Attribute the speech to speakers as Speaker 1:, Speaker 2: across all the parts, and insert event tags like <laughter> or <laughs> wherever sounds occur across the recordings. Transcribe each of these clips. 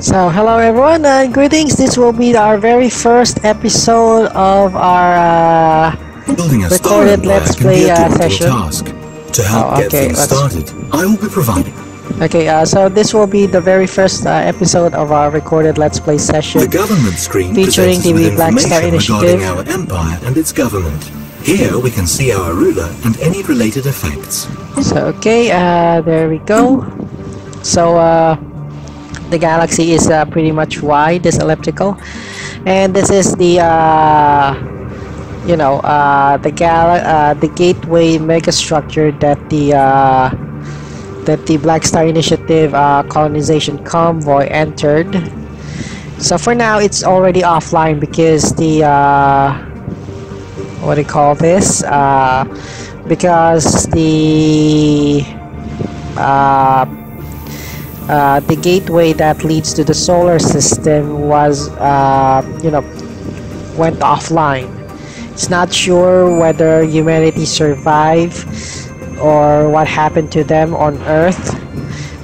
Speaker 1: So, hello everyone, and greetings. This will be our very first episode of our uh,
Speaker 2: Building a star
Speaker 1: recorded Let's Play
Speaker 2: a
Speaker 1: uh, session.
Speaker 2: task. To help
Speaker 1: Oh,
Speaker 2: get things started, I will be providing
Speaker 1: Okay, uh, so this will be the very first uh, episode of our recorded Let's Play session.
Speaker 2: the government screen
Speaker 1: Featuring the Black Star
Speaker 2: regarding
Speaker 1: Initiative.
Speaker 2: our empire and its government. Here we can see our ruler and any related effects.
Speaker 1: So, okay, uh, there we go. So, uh, the galaxy is uh, pretty much wide, this elliptical, and this is the, uh, you know, uh, the gal, uh, the gateway megastructure that the, uh, that the Black Star Initiative uh, colonization convoy entered. So for now, it's already offline because the, uh, what do you call this? Uh, because the uh, uh, the gateway that leads to the solar system was uh, you know went offline. It's not sure whether humanity survived or what happened to them on earth.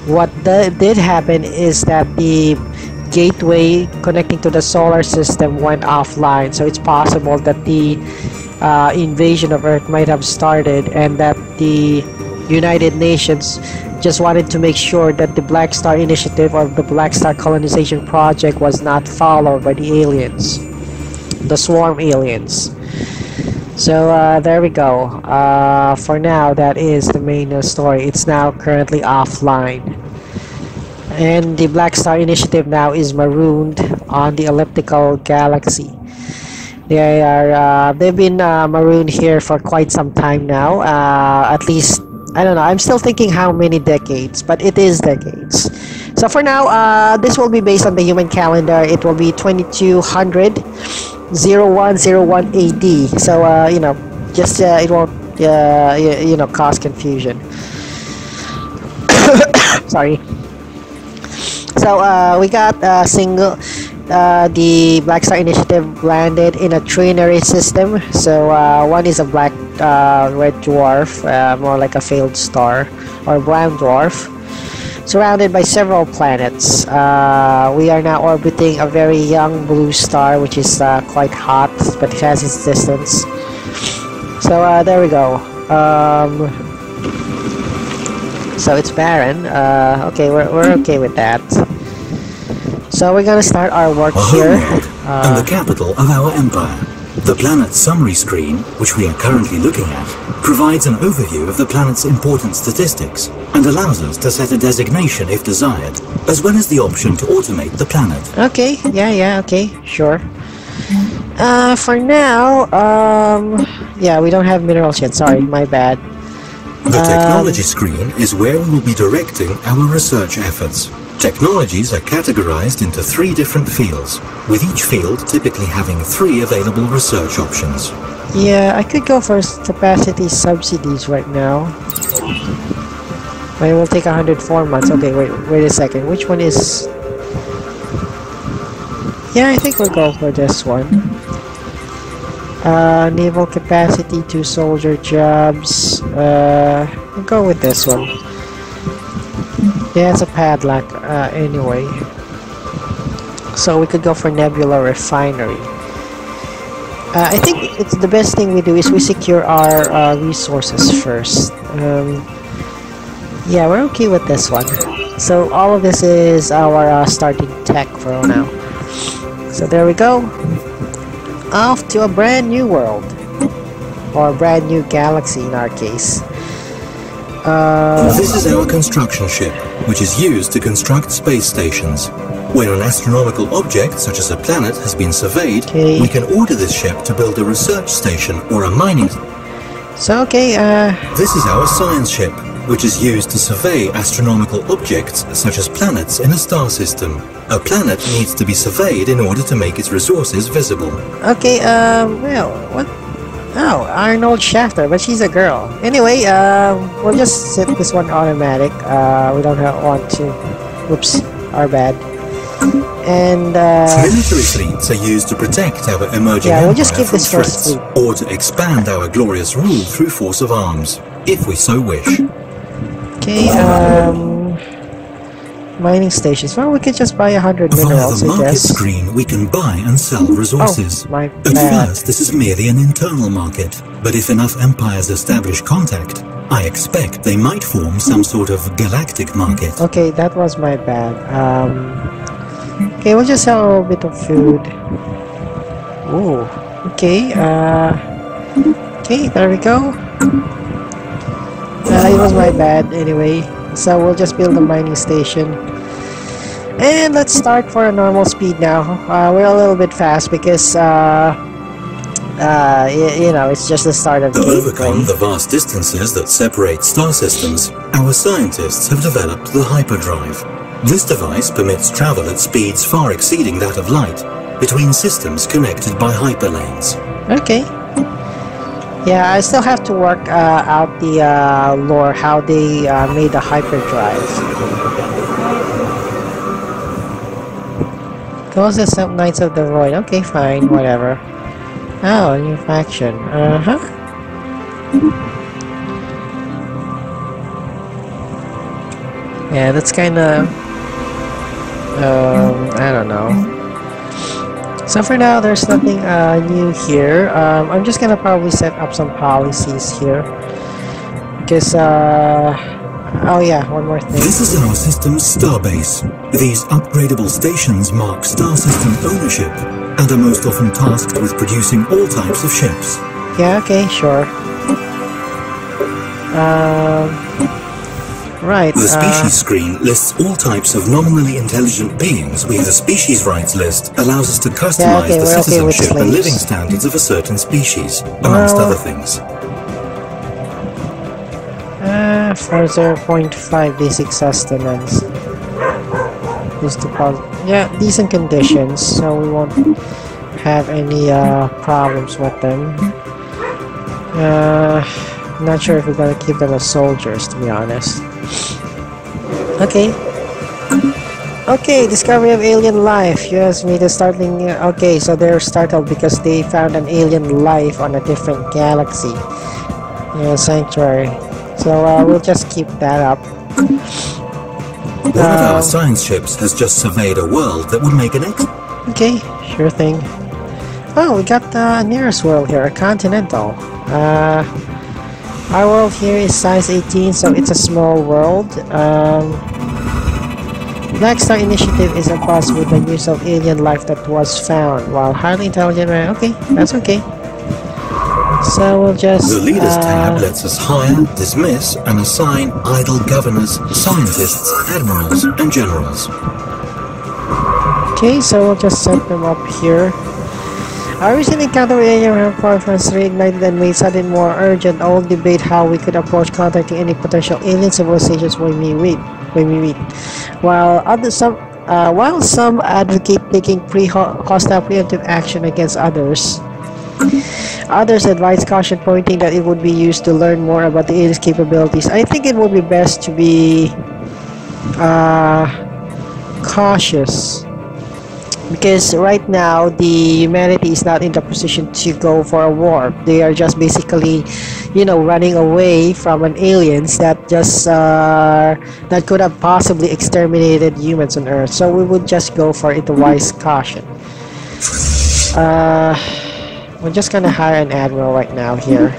Speaker 1: What the, did happen is that the gateway connecting to the solar system went offline. So it's possible that the uh, invasion of earth might have started and that the united nations just wanted to make sure that the black star initiative or the black star colonization project was not followed by the aliens the swarm aliens so uh, there we go uh, for now that is the main uh, story it's now currently offline and the Black Star Initiative now is marooned on the elliptical galaxy. They are uh, they've been uh, marooned here for quite some time now. Uh, at least I don't know. I'm still thinking how many decades, but it is decades. So for now, uh, this will be based on the human calendar. It will be 2200 0101 AD. So uh, you know, just uh, it won't uh, y- you know cause confusion. <coughs> Sorry. So uh, we got a single. Uh, the Black Star Initiative landed in a trinary system. So uh, one is a black uh, red dwarf, uh, more like a failed star, or brown dwarf, surrounded by several planets. Uh, we are now orbiting a very young blue star, which is uh, quite hot, but it has its distance. So there we go. Um, so it's barren. Okay, we're, we're okay with that. So we're gonna start our work here.
Speaker 2: homeworld and the capital of our empire. The planet's summary screen, which we are currently looking at, provides an overview of the planet's important statistics and allows us to set a designation if desired, as well as the option to automate the planet.
Speaker 1: Okay, yeah, yeah, okay, sure. Uh, for now, um, yeah, we don't have minerals yet. Sorry, my bad.
Speaker 2: The
Speaker 1: Um,
Speaker 2: technology screen is where we will be directing our research efforts. Technologies are categorized into three different fields, with each field typically having three available research options.
Speaker 1: Yeah, I could go for capacity subsidies right now. But it will take 104 months. Okay, wait, wait a second. Which one is... Yeah, I think we'll go for this one. Uh, naval capacity, two soldier jobs. Uh, we'll go with this one. Yeah, it's a padlock, uh, anyway. So we could go for Nebula Refinery. Uh, I think it's the best thing we do is we secure our uh, resources first. Um, yeah, we're okay with this one. So all of this is our uh, starting tech for now. So there we go. Off to a brand new world. Or a brand new galaxy in our case. Uh,
Speaker 2: This is our construction ship, which is used to construct space stations. When an astronomical object, such as a planet, has been surveyed,
Speaker 1: Okay.
Speaker 2: we can order this ship to build a research station or a mining.
Speaker 1: so okay, uh,
Speaker 2: This is our science ship, which is used to survey astronomical objects, such as planets in a star system. A planet needs to be surveyed in order to make its resources visible.
Speaker 1: Okay, um, well, what? Oh, Arnold Schafter, but she's a girl. Anyway, um, we'll just set this one automatic. Uh, we don't have, want to. Oops, our bad. And, uh,
Speaker 2: Military fleets are used to protect our emerging
Speaker 1: Yeah, we'll
Speaker 2: empire
Speaker 1: just
Speaker 2: from
Speaker 1: this first
Speaker 2: threats, or to expand our glorious rule through force of arms, if we so wish.
Speaker 1: okay, um, Mining stations. Well, we could just buy a hundred minerals, Via
Speaker 2: the
Speaker 1: I
Speaker 2: market
Speaker 1: guess.
Speaker 2: screen, we can buy and sell resources.
Speaker 1: Oh, my
Speaker 2: At first, this is merely an internal market, but if enough empires establish contact, I expect they might form some sort of galactic market.
Speaker 1: Okay, that was my bad. Um, okay, we'll just sell a little bit of food. Oh, Okay. Uh. Okay, there we go. Uh, it was my bad anyway. So we'll just build a mining station. And let's start for a normal speed now. Uh, we're a little bit fast because, uh, uh, you know, it's just the start of the
Speaker 2: To
Speaker 1: overcome
Speaker 2: the vast distances that separate star systems, our scientists have developed the hyperdrive. This device permits travel at speeds far exceeding that of light between systems connected by hyperlanes.
Speaker 1: Okay. Yeah, I still have to work uh, out the uh, lore, how they uh, made the hyperdrive. Those are some Knights of the Void. Okay, fine, whatever. <laughs> Oh, a new faction. Uh huh. Yeah, that's kind of. Um, I don't know. So for now, there's nothing uh, new here. Um, I'm just gonna probably set up some policies here. Because, uh... Oh yeah, one more thing.
Speaker 2: This is our system's starbase. These upgradable stations mark star system ownership and are most often tasked with producing all types of ships.
Speaker 1: Yeah, okay, sure. Um... Right,
Speaker 2: The
Speaker 1: uh,
Speaker 2: species screen lists all types of nominally intelligent beings, while the species rights list allows us to customize
Speaker 1: okay,
Speaker 2: the
Speaker 1: we're okay
Speaker 2: citizenship and living standards of a certain species, amongst
Speaker 1: Well-
Speaker 2: other things.
Speaker 1: Uh, for 0.5 basic sustenance. Just to pos- yeah, decent conditions, so we won't have any uh, problems with them. Uh, not sure if we're gonna keep them as soldiers, to be honest. Okay. Okay, discovery of alien life. Yes, made a startling. uh, Okay, so they're startled because they found an alien life on a different galaxy. Yeah, sanctuary. So uh, we'll just keep that up.
Speaker 2: One of
Speaker 1: Uh,
Speaker 2: our science ships has just surveyed a world that would make an ex-
Speaker 1: Okay, sure thing. Oh, we got the nearest world here, a continental. Uh, our world here is size 18, so it's a small world. Um, Black Star Initiative is a bus with the news of alien life that was found, while highly intelligent man. Okay, that's okay. So we'll just.
Speaker 2: The Leaders
Speaker 1: uh,
Speaker 2: tab lets us hire, dismiss, and assign idle governors, scientists, admirals, and generals.
Speaker 1: Okay, so we'll just set them up here. Our recent encounter with alien has reignited and made sudden more urgent all debate how we could approach contacting any potential alien civilizations when we meet. When we meet, while other some uh, while some advocate taking pre-hostile preemptive action against others, others advise caution, pointing that it would be used to learn more about the alien's capabilities. I think it would be best to be uh, cautious because right now the humanity is not in the position to go for a war. They are just basically you know running away from an aliens that just uh, that could have possibly exterminated humans on earth. So we would just go for it wise caution. Uh, we're just gonna hire an admiral right now here.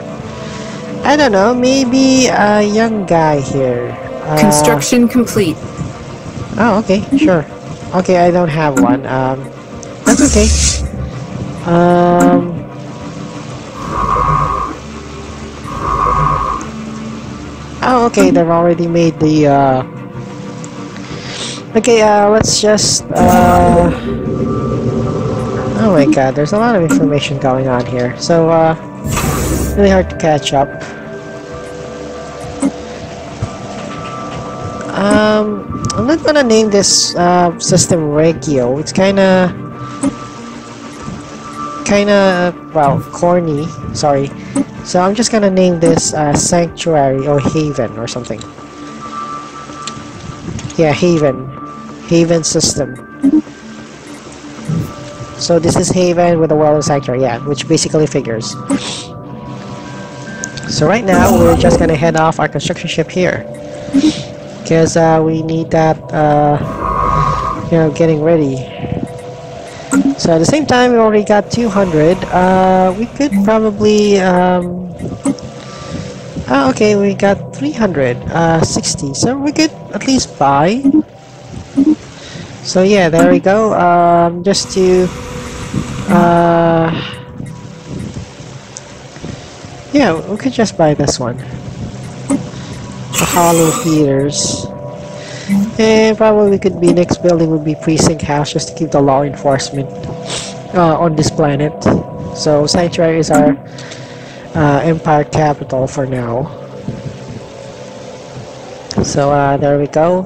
Speaker 1: I don't know maybe a young guy here. Uh,
Speaker 3: Construction complete.
Speaker 1: Oh, okay, sure. Okay, I don't have one. Um, that's okay. Um. Oh, okay, they've already made the, uh... Okay, uh, let's just, uh... Oh my god, there's a lot of information going on here. So, uh, really hard to catch up. Um, I'm not gonna name this uh, system Regio. It's kinda, kinda well corny. Sorry. So I'm just gonna name this uh, Sanctuary or Haven or something. Yeah, Haven, Haven system. So this is Haven with a well Sanctuary. Yeah, which basically figures. So right now we're just gonna head off our construction ship here. Because uh, we need that uh, you know getting ready. So at the same time we already got 200 uh, we could probably um, oh, okay we got 300 uh, 60 so we could at least buy. So yeah there we go. Um, just to uh, yeah we could just buy this one holo theaters and probably we could be next building would be precinct house just to keep the law enforcement uh, on this planet. So sanctuary is our uh, empire capital for now. So uh, there we go.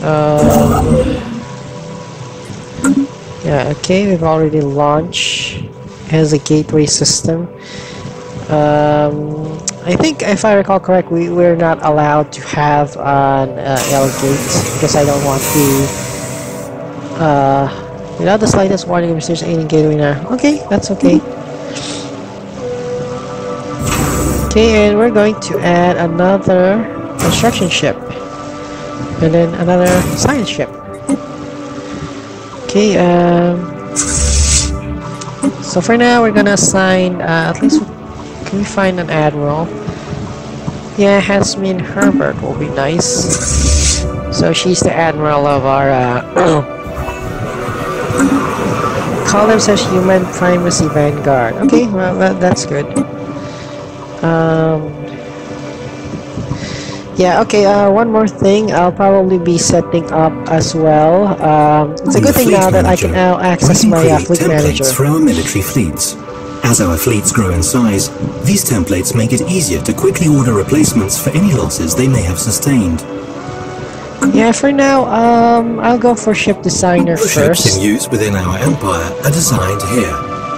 Speaker 1: Um, yeah, okay, we've already launched as a gateway system. Um, I think, if I recall correctly, we're not allowed to have an uh, L gate because I don't want to. Uh, without the slightest warning if there's any gateway now. Okay, that's okay. Okay, and we're going to add another construction ship, and then another science ship. Okay, um. So for now, we're gonna assign uh, at least can we find an admiral? Yeah, Hasmin Herbert will be nice. So she's the admiral of our, uh, <clears throat> call themselves Human Primacy Vanguard. Okay, well, that, that's good. Um, yeah, okay, uh, one more thing. I'll probably be setting up as well. Um, it's a good thing now that I can now access my uh, fleet manager.
Speaker 2: for our military fleets. As our fleets grow in size, these templates make it easier to quickly order replacements for any losses they may have sustained.
Speaker 1: Yeah, for now, um, I'll go for ship designer
Speaker 2: The ships
Speaker 1: first.
Speaker 2: in use within our empire are designed here.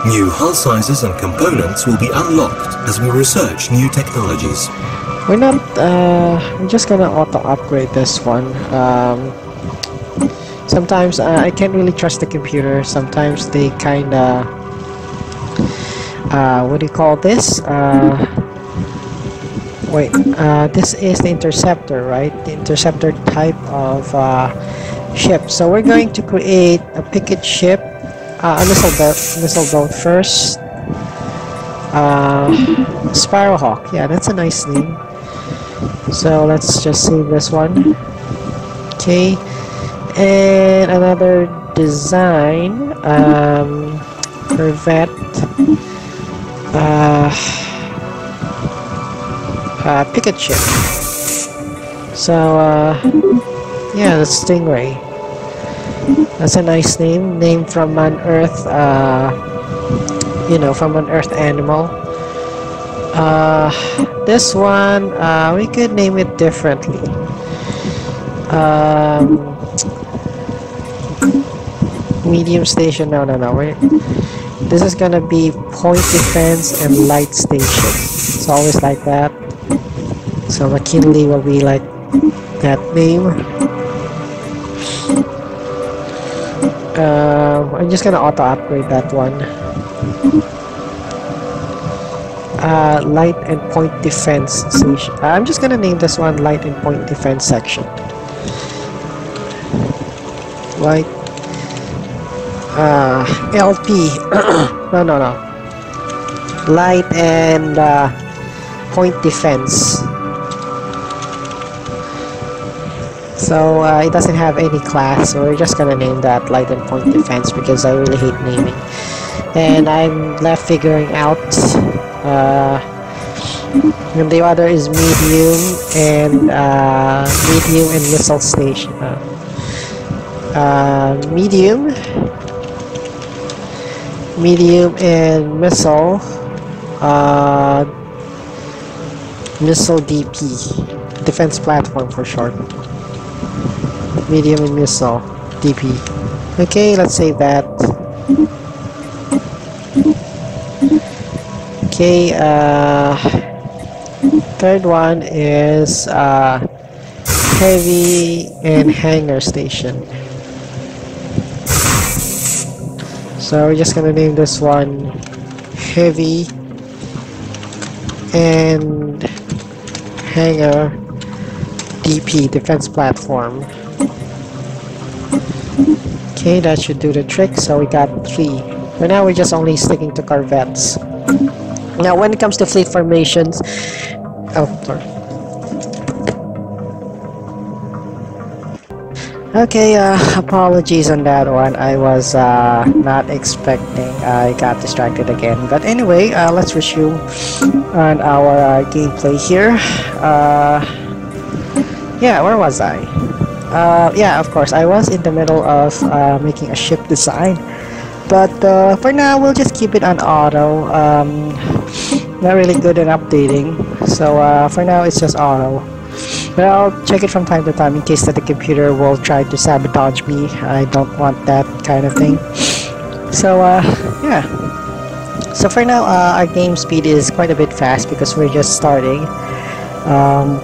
Speaker 2: New hull sizes and components will be unlocked as we research new technologies.
Speaker 1: We're not, uh, I'm just gonna auto upgrade this one. Um, sometimes uh, I can't really trust the computer. Sometimes they kinda, uh, what do you call this? Uh, wait, uh, this is the interceptor, right? The interceptor type of uh, ship. So we're going to create a picket ship, uh, a missile boat, missile boat first. Uh, Sparrowhawk, yeah, that's a nice name. So let's just save this one. Okay, and another design. Um, Corvette. Uh, uh, picket ship. So uh, yeah, the Stingray. That's a nice name. Name from an Earth. Uh, you know, from an Earth animal. Uh, this one, uh, we could name it differently. Um, medium station. No, no, no. We're, this is gonna be point defense and light station. It's always like that. So McKinley will be like that name. Um, I'm just gonna auto upgrade that one. Uh, light and point defense station. I'm just gonna name this one light and point defense section. Light. Uh, LP. <coughs> no, no, no. Light and uh, point defense. So uh, it doesn't have any class, so we're just gonna name that light and point defense because I really hate naming. And I'm left figuring out. Uh, and the other is medium and uh, medium and missile station. Uh, uh, medium, medium and missile. Uh, missile DP, defense platform for short medium and missile DP. Okay, let's save that. Okay, uh, third one is uh, heavy and hangar station. So we're just gonna name this one heavy and hangar DP, defense platform. Okay, that should do the trick. So we got three. For now, we're just only sticking to corvettes. Now, when it comes to fleet formations, oh, sorry. Okay, uh, apologies on that one. I was uh, not expecting. I got distracted again. But anyway, uh, let's resume on our uh, gameplay here. Uh, yeah, where was I? Uh, yeah, of course, I was in the middle of making a ship design. But for now, we'll just keep it on auto. Um, not really good at updating. So for now, it's just auto. But I'll check it from time to time in case that the computer will try to sabotage me. I don't want that kind of thing. So uh, yeah. So for now, uh, our game speed is quite a bit fast because we're just starting. Um,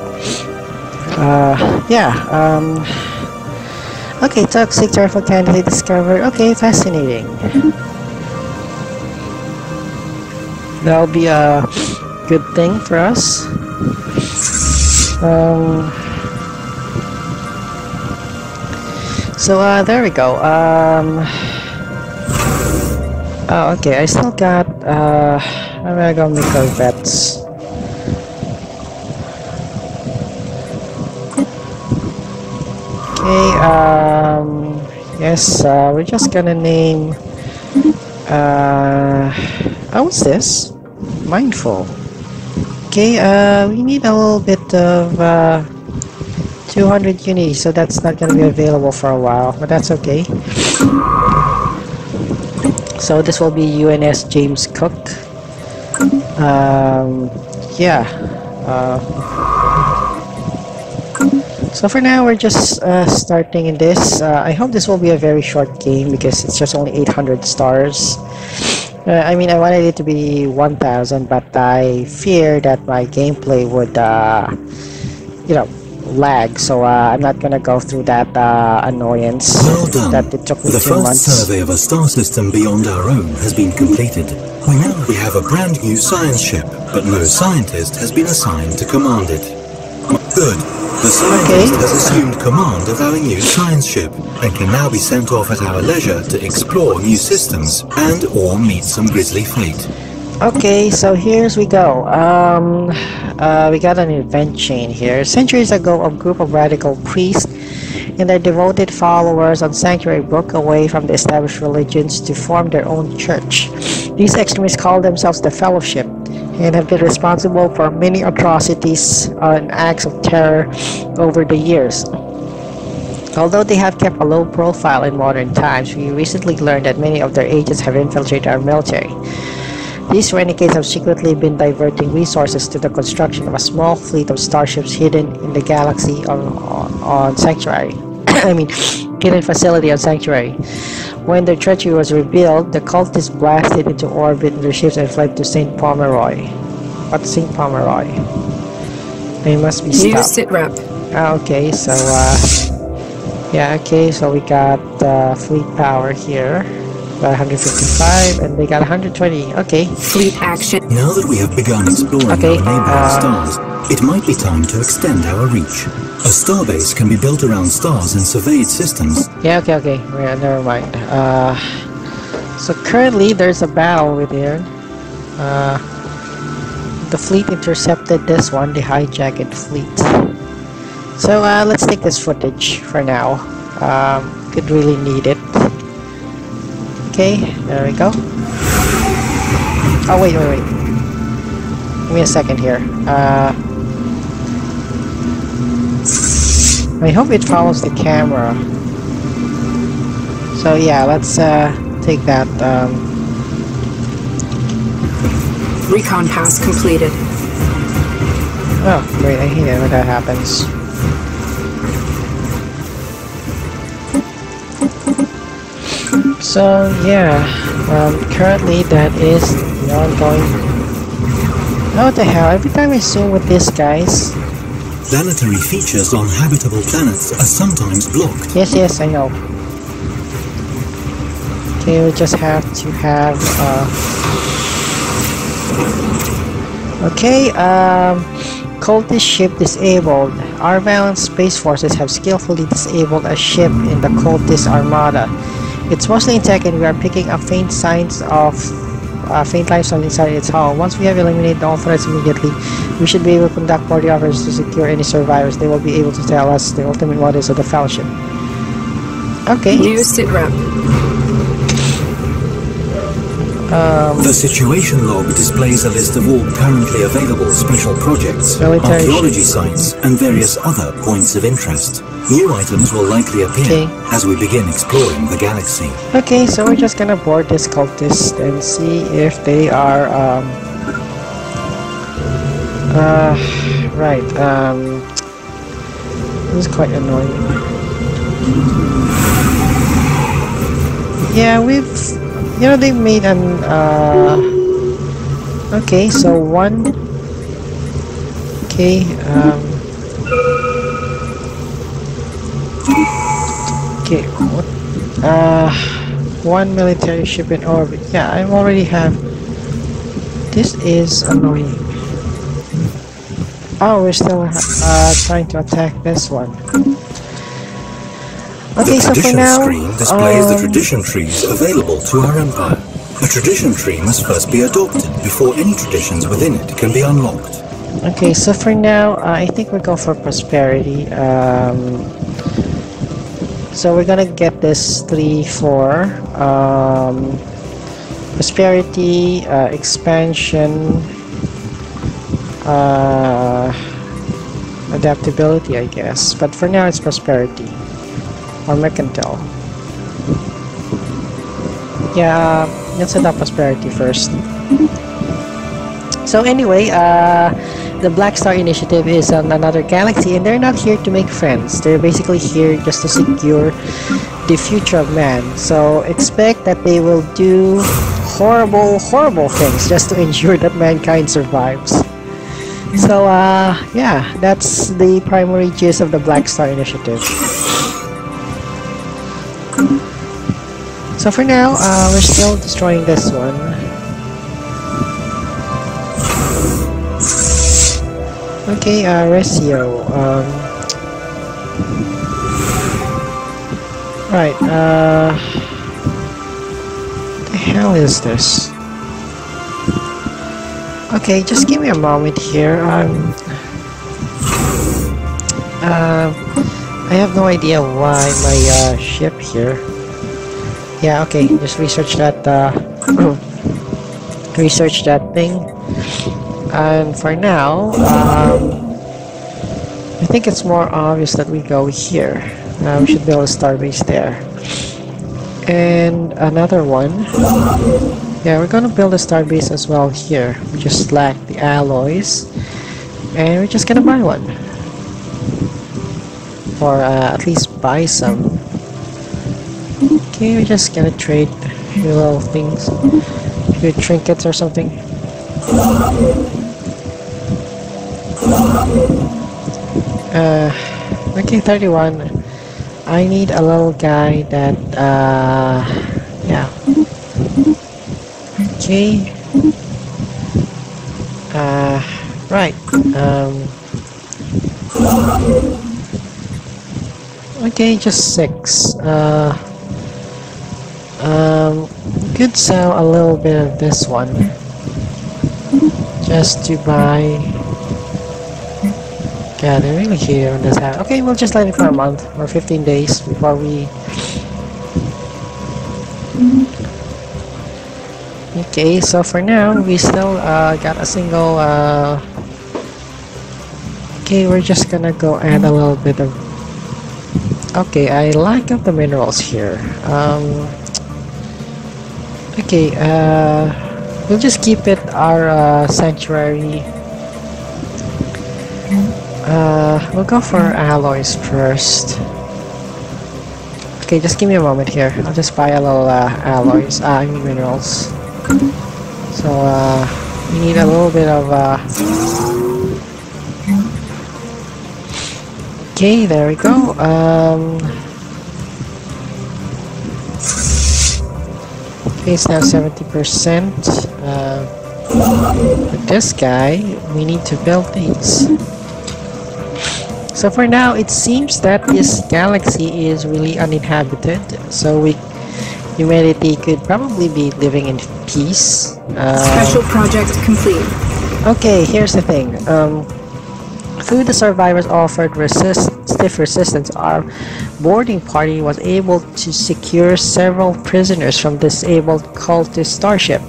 Speaker 1: uh, yeah. Um, okay, toxic terrible candidate discovered. Okay, fascinating. <laughs> That'll be a good thing for us. Um, so uh, there we go. Um, oh, okay. I still got. Uh, I'm gonna go make our bets. Okay. Um, yes. Uh, we're just gonna name. Uh, what's this? Mindful. Okay, uh, we need a little bit of uh, 200 uni, so that's not going to be available for a while, but that's okay. So this will be UNS James Cook. Um, yeah. Uh, so for now, we're just uh, starting in this. Uh, I hope this will be a very short game because it's just only 800 stars. Uh, I mean, I wanted it to be 1000, but I fear that my gameplay would, uh, you know, lag. So uh, I'm not gonna go through that uh, annoyance
Speaker 2: Well done.
Speaker 1: that it took me
Speaker 2: The
Speaker 1: two
Speaker 2: first
Speaker 1: months.
Speaker 2: survey of a star system beyond our own has been completed. We know we have a brand new science ship, but no scientist has been assigned to command it. Good. The scientist
Speaker 1: Okay.
Speaker 2: has assumed command of our new science ship and can now be sent off at our leisure to explore new systems and or meet some grisly fate.
Speaker 1: Okay, so here's we go. Um, uh, we got an event chain here. Centuries ago, a group of radical priests and their devoted followers on Sanctuary broke away from the established religions to form their own church. These extremists call themselves the Fellowship and have been responsible for many atrocities uh, and acts of terror over the years. Although they have kept a low profile in modern times, we recently learned that many of their agents have infiltrated our military. These renegades have secretly been diverting resources to the construction of a small fleet of starships hidden in the galaxy on, on, on Sanctuary. <coughs> I mean, hidden facility on Sanctuary. When their treachery was revealed, the cultists blasted into orbit in their ships and fled to St. Pomeroy. What's St. Pomeroy? They must be
Speaker 3: New
Speaker 1: stopped.
Speaker 3: sit rep.
Speaker 1: Ah, okay, so uh, yeah, okay, so we got uh, fleet power here. Got 155, and they got 120. Okay,
Speaker 3: Fleet action.
Speaker 2: Now that we have begun exploring
Speaker 1: Okay,
Speaker 2: our neighboring
Speaker 1: uh,
Speaker 2: stars, it might be time to extend our reach. A starbase can be built around stars in surveyed systems
Speaker 1: yeah, okay, okay. Yeah, never mind. Uh, so currently there's a battle with here. Uh, the fleet intercepted this one, the hijacked fleet. So uh, let's take this footage for now. Um, could really need it. Okay, there we go. Oh wait, wait, wait. Give me a second here. Uh, I hope it follows the camera. So yeah, let's uh, take that. Um,
Speaker 3: Recon pass completed.
Speaker 1: oh, great, I hate it when that happens. So yeah, um, currently that is the ongoing. Oh, what the hell? Every time I zoom with this, guys.
Speaker 2: Planetary features on habitable planets are sometimes blocked.
Speaker 1: Yes, yes, I know. Okay, we just have to have. Uh... Okay, um, cultist ship disabled. Our balanced space forces have skillfully disabled a ship in the cultist armada. It's mostly intact and we are picking up faint signs of uh, faint life signs inside its hull. Once we have eliminated all threats immediately, we should be able to conduct party offers to secure any survivors. They will be able to tell us the ultimate motives of the Fellowship. Okay.
Speaker 3: New sit rep.
Speaker 2: The situation log displays a list of all currently available special projects, archaeology sites, and various other points of interest. New items will likely appear
Speaker 1: Okay.
Speaker 2: as we begin exploring the galaxy.
Speaker 1: Okay, so we're just gonna board this cultist and see if they are um uh right, um this is quite annoying. Yeah, we've you know they made an uh okay, so one okay, um okay, uh one military ship in orbit. Yeah, I already have. This is annoying. Oh, we're still uh, trying to attack this one. Okay,
Speaker 2: the
Speaker 1: so
Speaker 2: tradition
Speaker 1: now,
Speaker 2: screen displays the
Speaker 1: um,
Speaker 2: tradition trees available to our empire. A tradition tree must first be adopted before any traditions within it can be unlocked.
Speaker 1: Okay, so for now, uh, I think we go for prosperity. Um, so we're gonna get this three, four. Um, prosperity, uh, expansion, uh, adaptability, I guess. But for now, it's prosperity or mercantile. Yeah, let's set up prosperity first. So anyway, uh, the Black Star Initiative is on another galaxy, and they're not here to make friends. They're basically here just to secure the future of man. So expect that they will do horrible, horrible things just to <laughs> ensure that mankind survives. So uh, yeah, that's the primary gist of the Black Star Initiative. So for now, uh, we're still destroying this one. Okay, uh. Um, right, uh... The hell is this? Okay, just give me a moment here. Um... Uh, I have no idea why my uh, ship here. Yeah, okay, just research that, uh... <clears throat> research that thing. And for now, um, I think it's more obvious that we go here. Uh, we should build a starbase there. And another one. Yeah, we're gonna build a starbase as well here. We just lack the alloys. And we're just gonna buy one. Or uh, at least buy some. Okay, we're just gonna trade a few little things. A few trinkets or something. Uh, okay, 31. I need a little guy that, uh, yeah. Okay. Uh, right. Um, okay, just six. Uh, um, could sell a little bit of this one. Just to buy yeah, they're really this house. Okay, we'll just let it for a month or 15 days before we... Okay, so for now, we still uh, got a single... Uh... Okay, we're just gonna go add a little bit of... Okay, I lack of the minerals here. Um... Okay, uh... We'll just keep it our uh, sanctuary uh, we'll go for alloys first. Okay, just give me a moment here. I'll just buy a little uh, alloys, uh, I mean minerals. So, uh, we need a little bit of, Okay, there we go. Um... Okay, it's now 70%. Uh, with this guy, we need to build these. So for now, it seems that this galaxy is really uninhabited. So we, humanity could probably be living in peace. Uh,
Speaker 3: Special project complete.
Speaker 1: Okay, here's the thing. Um, through the survivors offered resist stiff resistance, our boarding party was able to secure several prisoners from disabled cultist starship.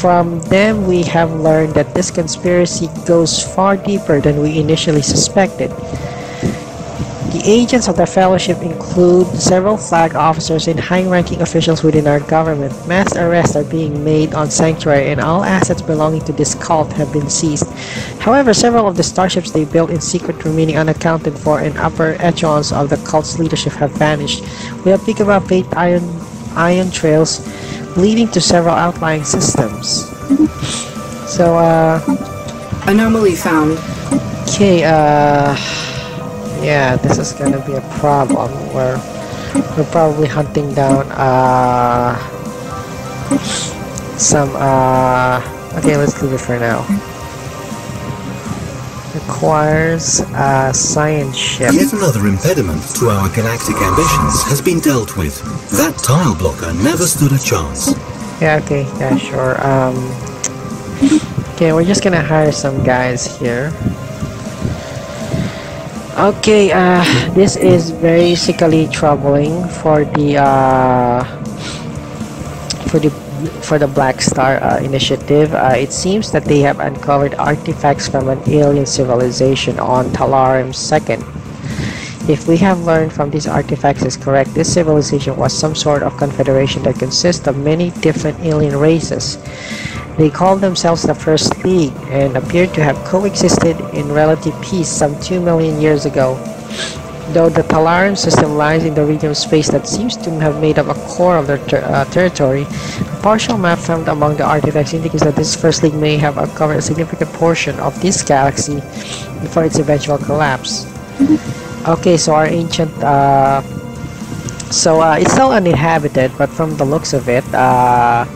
Speaker 1: From them, we have learned that this conspiracy goes far deeper than we initially suspected. The agents of the Fellowship include several flag officers and high-ranking officials within our government. Mass arrests are being made on Sanctuary and all assets belonging to this cult have been seized. However, several of the starships they built in secret remaining unaccounted for and upper echelons of the cult's leadership have vanished. We have picked up eight iron, ion trails leading to several outlying systems. So, uh,
Speaker 3: Anomaly found.
Speaker 1: Okay, uh, yeah, this is gonna be a problem. We're we're probably hunting down uh some uh. Okay, let's leave it for now. Requires a science ship.
Speaker 2: Yet another impediment to our galactic ambitions has been dealt with. That tile blocker never stood a chance.
Speaker 1: Yeah, okay, yeah, sure. Um, okay, we're just gonna hire some guys here. Okay, uh, this is basically troubling for the uh, for the for the Black Star uh, initiative. Uh, it seems that they have uncovered artifacts from an alien civilization on Talarum Second. If we have learned from these artifacts is correct, this civilization was some sort of confederation that consists of many different alien races. They called themselves the First League and appeared to have coexisted in relative peace some 2 million years ago. Though the Talarum system lies in the region of space that seems to have made up a core of their ter uh, territory, a partial map found among the artifacts indicates that this First League may have uncovered a significant portion of this galaxy before its eventual collapse. Okay, so our ancient, uh, so uh, it's still uninhabited, but from the looks of it, uh,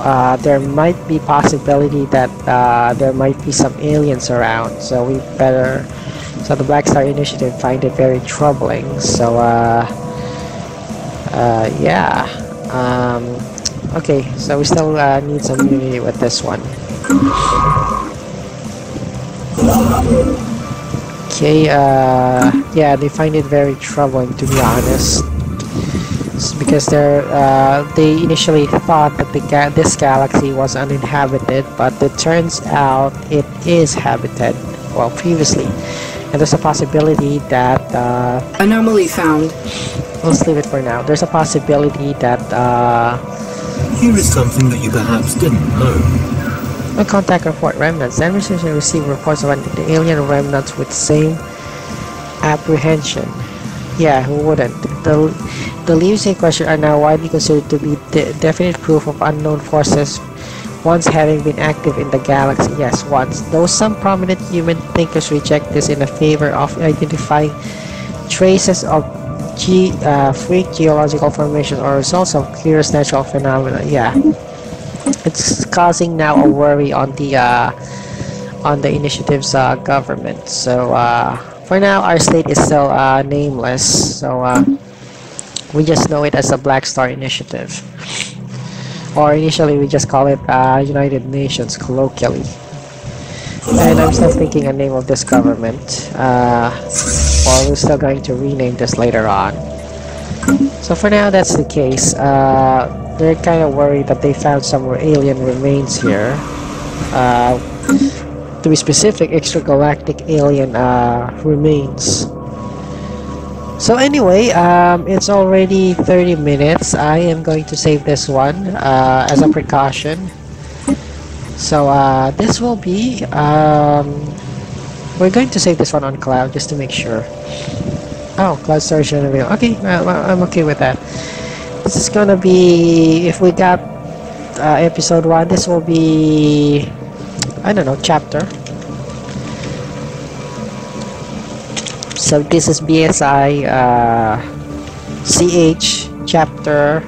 Speaker 1: uh, there might be possibility that uh, there might be some aliens around. So we better, so the Black Star Initiative find it very troubling. So uh, uh, yeah, um, okay, so we still uh, need some unity with this one. Okay, yeah, they find it very troubling to be honest. It's because they're, uh, they initially thought that the ga this galaxy was uninhabited, but it turns out it is habited, well, previously. And there's a possibility that, uh,
Speaker 3: Anomaly found.
Speaker 1: let's leave it for now. There's a possibility that, uh,
Speaker 2: Here is something that you perhaps didn't know.
Speaker 1: A contact report remnants. Administration received reports of the alien remnants with same apprehension. Yeah, who wouldn't? The the leaves in question are now widely considered to be de definite proof of unknown forces once having been active in the galaxy. Yes, once. Though some prominent human thinkers reject this in favor of identifying traces of ge uh, freak geological formations or results of curious natural phenomena. Yeah it's causing now a worry on the uh, on the initiative's uh, government. So uh, for now, our state is still uh, nameless. So uh, we just know it as the Black Star Initiative, or initially we just call it uh, United Nations colloquially. And I'm still thinking a name of this government. Uh, or we're still going to rename this later on. So for now, that's the case. Uh, they're kind of worried that they found some alien remains here. Uh, to be specific, extragalactic alien uh, remains. So anyway, um, it's already 30 minutes. I am going to save this one uh, as a precaution. So uh, this will be... Um, we're going to save this one on cloud just to make sure. Oh, cloud storage unavailable. Okay, well, I'm okay with that. This is gonna be if we got uh, episode one. This will be I don't know chapter. So this is BSI uh, CH chapter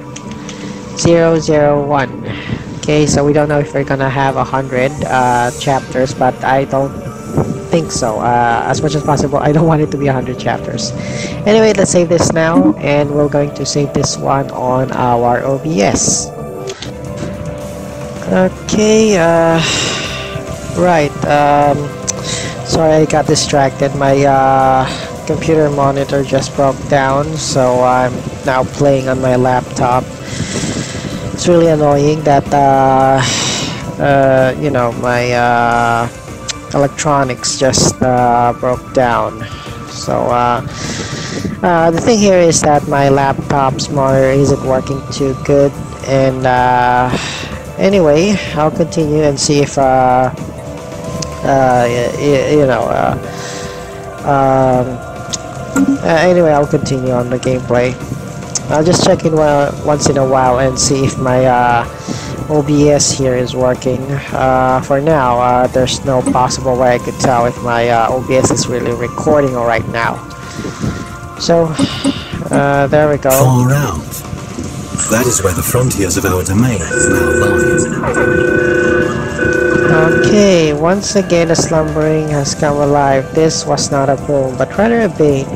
Speaker 1: 001. Okay, so we don't know if we're gonna have a hundred uh, chapters, but I don't think so. Uh, as much as possible, I don't want it to be a 100 chapters. Anyway, let's save this now, and we're going to save this one on our OBS. Okay, uh, right. Um, sorry, I got distracted. My uh, computer monitor just broke down, so I'm now playing on my laptop. It's really annoying that, uh, uh, you know, my uh, electronics just uh, broke down. So, uh, uh, the thing here is that my laptop's monitor isn't working too good, and anyway, I'll continue and see if, uh, uh, y- you know, um, uh, anyway, I'll continue on the gameplay. I'll just check in once in a while and see if my uh, OBS here is working. Uh, for now, uh, there's no possible way I could tell if my uh, OBS is really recording right now. So, uh, there we go.
Speaker 2: Far out. That is where the frontiers of our domain now lie.
Speaker 1: Okay, once again the slumbering has come alive. This was not a boom, but rather a bane.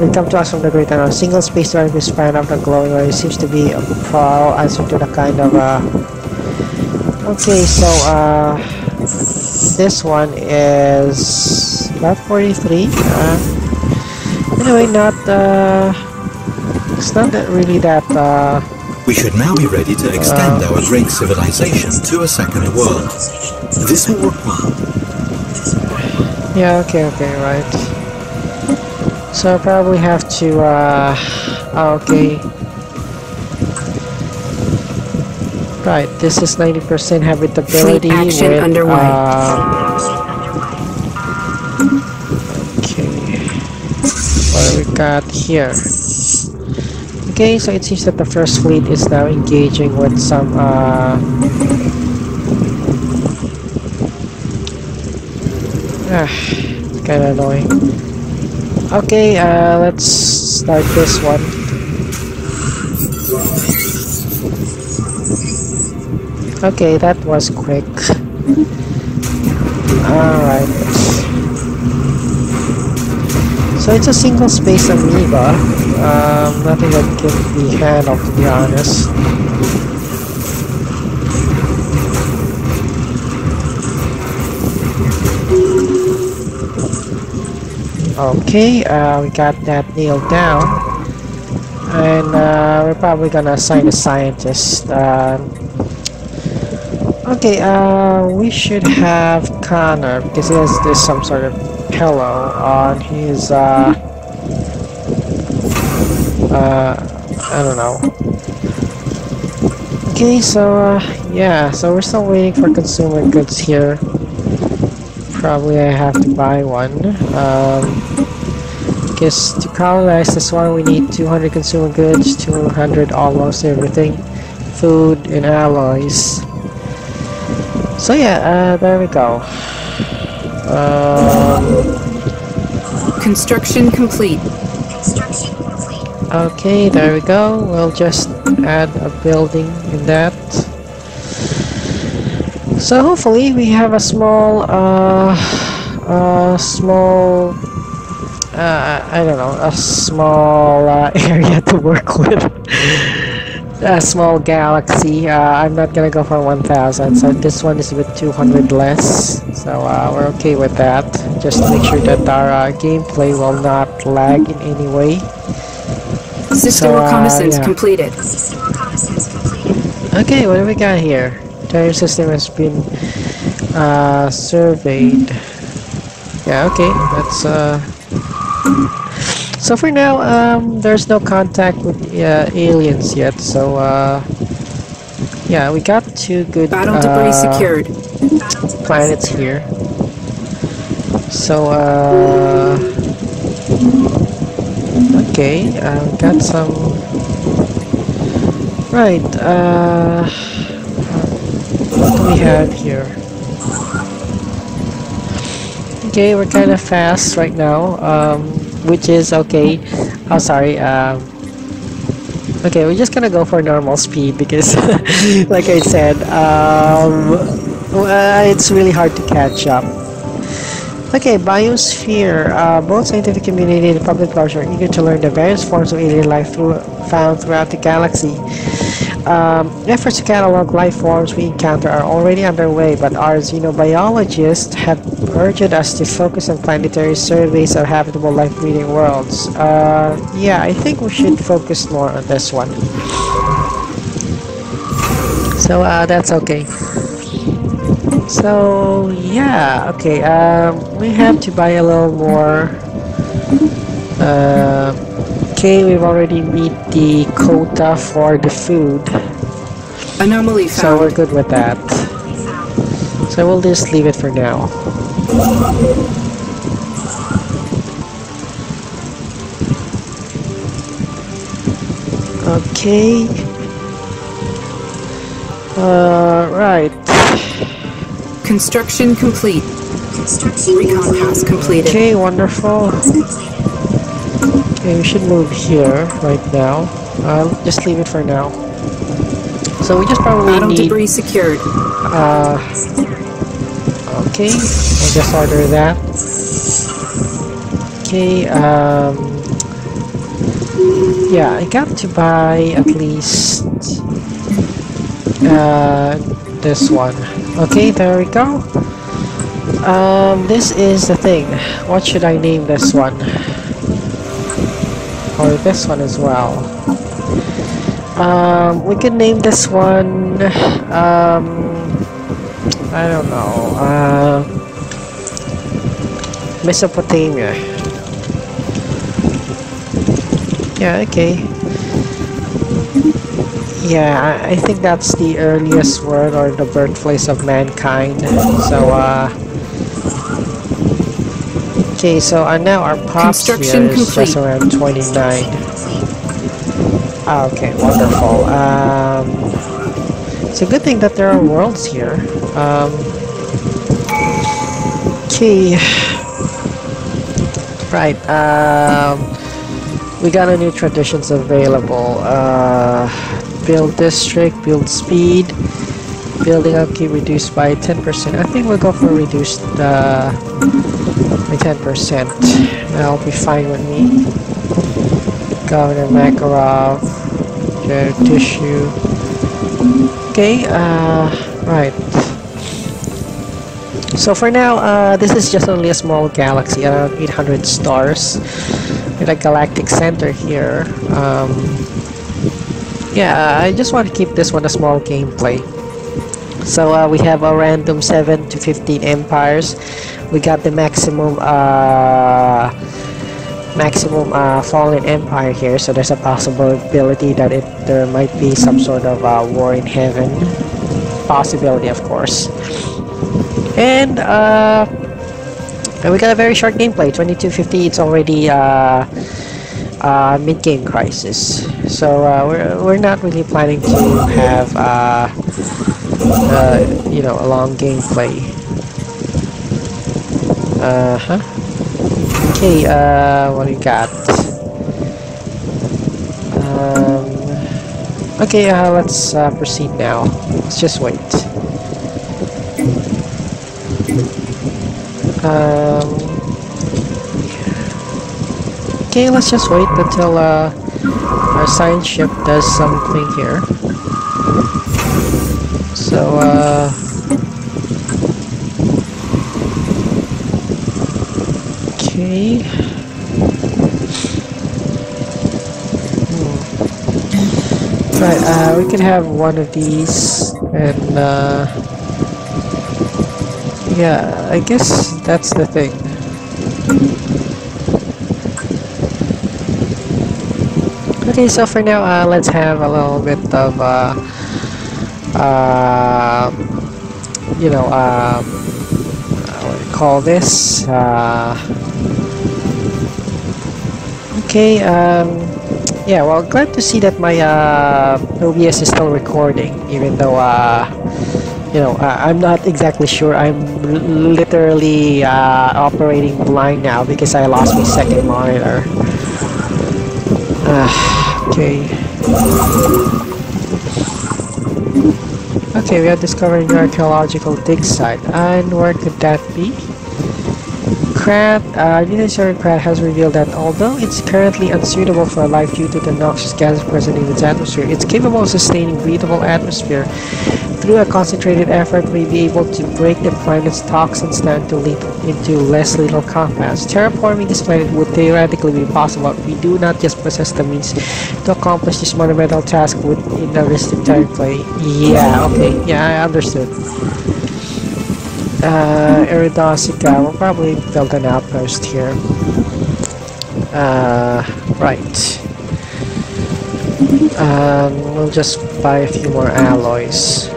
Speaker 1: It come to us from the great unknown. Single space during the span of the glowing ray seems to be a prowl answer to the kind of uh Okay, so uh this one is about 43. Uh, anyway, not uh it's not that really that uh
Speaker 2: We should now be ready to extend our great civilization to a second world. This will require
Speaker 1: Yeah, okay, okay, right. So I probably have to, uh, oh, okay. Right, this is 90% habitability
Speaker 3: Fleet action
Speaker 1: with,
Speaker 3: underway.
Speaker 1: uh, okay. What do we got here? Okay, so it seems that the first fleet is now engaging with some, uh, Ah, kind of annoying. Okay, uh, let's start this one. Okay, that was quick. Alright. So it's a single space amoeba. Um, nothing that can be handled to be honest. Okay, uh, we got that nailed down. And uh, we're probably gonna assign a scientist. Uh, okay, we should have Connor because he has this some sort of pillow on his. Uh, uh, I don't know. Okay, so uh, yeah, so we're still waiting for consumer goods here. Probably I have to buy one. Um, because to colonize this one we need 200 consumer goods, 200 almost everything, food and alloys. So yeah, uh, there we go. Um,
Speaker 3: Construction complete.
Speaker 1: okay, there we go. We'll just add a building in that. So hopefully we have a small, uh, uh, small uh, I don't know, a small uh, <laughs> area to work with. A small galaxy. Uh, I'm not gonna go for 1000, so this one is with 200 less. So uh, we're okay with that. Just to make sure that our uh, gameplay will not lag in any way.
Speaker 3: System
Speaker 1: So, uh,
Speaker 3: reconnaissance
Speaker 1: yeah.
Speaker 3: completed.
Speaker 1: Okay, what do we got here? Entire system has been uh, surveyed. Yeah, okay, that's uh. So for now, um, there's no contact with uh, aliens yet. So uh, yeah, we got two good
Speaker 3: Battle debris
Speaker 1: uh,
Speaker 3: secured.
Speaker 1: planets here. So uh, okay, uh, we got some. Right. Uh, what do we have here? Okay, we're kind of fast right now, um, which is okay. Oh, sorry. Um, okay, we're just gonna go for normal speed because, <laughs> like I said, um, uh, it's really hard to catch up. Okay, biosphere. Uh, both scientific community and the public large are eager to learn the various forms of alien life through, found throughout the galaxy. Um, efforts to catalog life forms we encounter are already underway, but our xenobiologists have urged us to focus on planetary surveys of habitable life-breeding worlds. Uh, yeah, I think we should focus more on this one. So uh, that's okay. So yeah, okay. Um, we have to buy a little more. Uh, okay, we've already meet the quota for the food,
Speaker 3: Anomaly found.
Speaker 1: so we're good with that. So we'll just leave it for now. Okay. Uh, right.
Speaker 3: Construction complete. Recon pass completed.
Speaker 1: Okay, wonderful. Okay, we should move here right now. Uh, just leave it for now. So we just probably
Speaker 3: Battle
Speaker 1: need.
Speaker 3: debris secured.
Speaker 1: Uh, okay, I'll just order that. Okay, um. Yeah, I got to buy at least. Uh, this one. Okay, there we go. Um, this is the thing. What should I name this one? Or this one as well. Um, we can name this one. Um, I don't know. Uh, Mesopotamia. Yeah. Okay. Yeah, I, I think that's the earliest word or the birthplace of mankind. So, uh. Okay, so uh, now our pops here
Speaker 3: Construction
Speaker 1: is just around 29. Ah, okay, wonderful. Um, it's a good thing that there are worlds here. Um, okay. Right, um, we got a new traditions available. Uh, build district, build speed, building upkeep reduced by 10%. I think we'll go for reduced uh, by 10%. That'll be fine with me. Governor Makarov, Jared Tissue. Okay, uh, right. So for now, uh, this is just only a small galaxy, around 800 stars, with a galactic center here. Um, yeah, I just want to keep this one a small gameplay. So uh, we have a random 7 to 15 empires. We got the maximum uh, maximum uh, fallen empire here. So there's a possibility that it there might be some sort of uh, war in heaven. Possibility, of course. And uh, we got a very short gameplay, 2250. It's already uh, uh, mid-game crisis, so uh, we're we're not really planning to have uh, uh, you know a long gameplay. Uh huh. Okay. Uh, what do you got? Um. Okay. Uh, let's uh, proceed now. Let's just wait. Um, okay, let's just wait until uh, our science ship does something here. So, uh, okay. Hmm. Right, uh, we can have one of these, and uh, yeah, I guess that's the thing. Okay, so for now, uh, let's have a little bit of, uh, uh, you know, uh, what do you call this? Okay, um, yeah, well, glad to see that my uh, OBS is still recording, even though, uh, you know, uh, I'm not exactly sure. I'm literally uh, operating blind now because I lost my second monitor. Ah, okay. Okay, we have discovered the archaeological dig site. And where could that be? Krat, uh, Unitary Krat has revealed that although it's currently unsuitable for life due to the noxious gases present in its atmosphere, it's capable of sustaining breathable atmosphere. Through a concentrated effort, we may be able to break the planet's toxins down to lead into less lethal compounds. Terraforming this planet would theoretically be possible. We do not just possess the means to accomplish this monumental task within a realistic time play. Yeah, okay, yeah, I understood uh, Eridosica, we'll probably build an outpost here. Uh, right. Um, we'll just buy a few more alloys.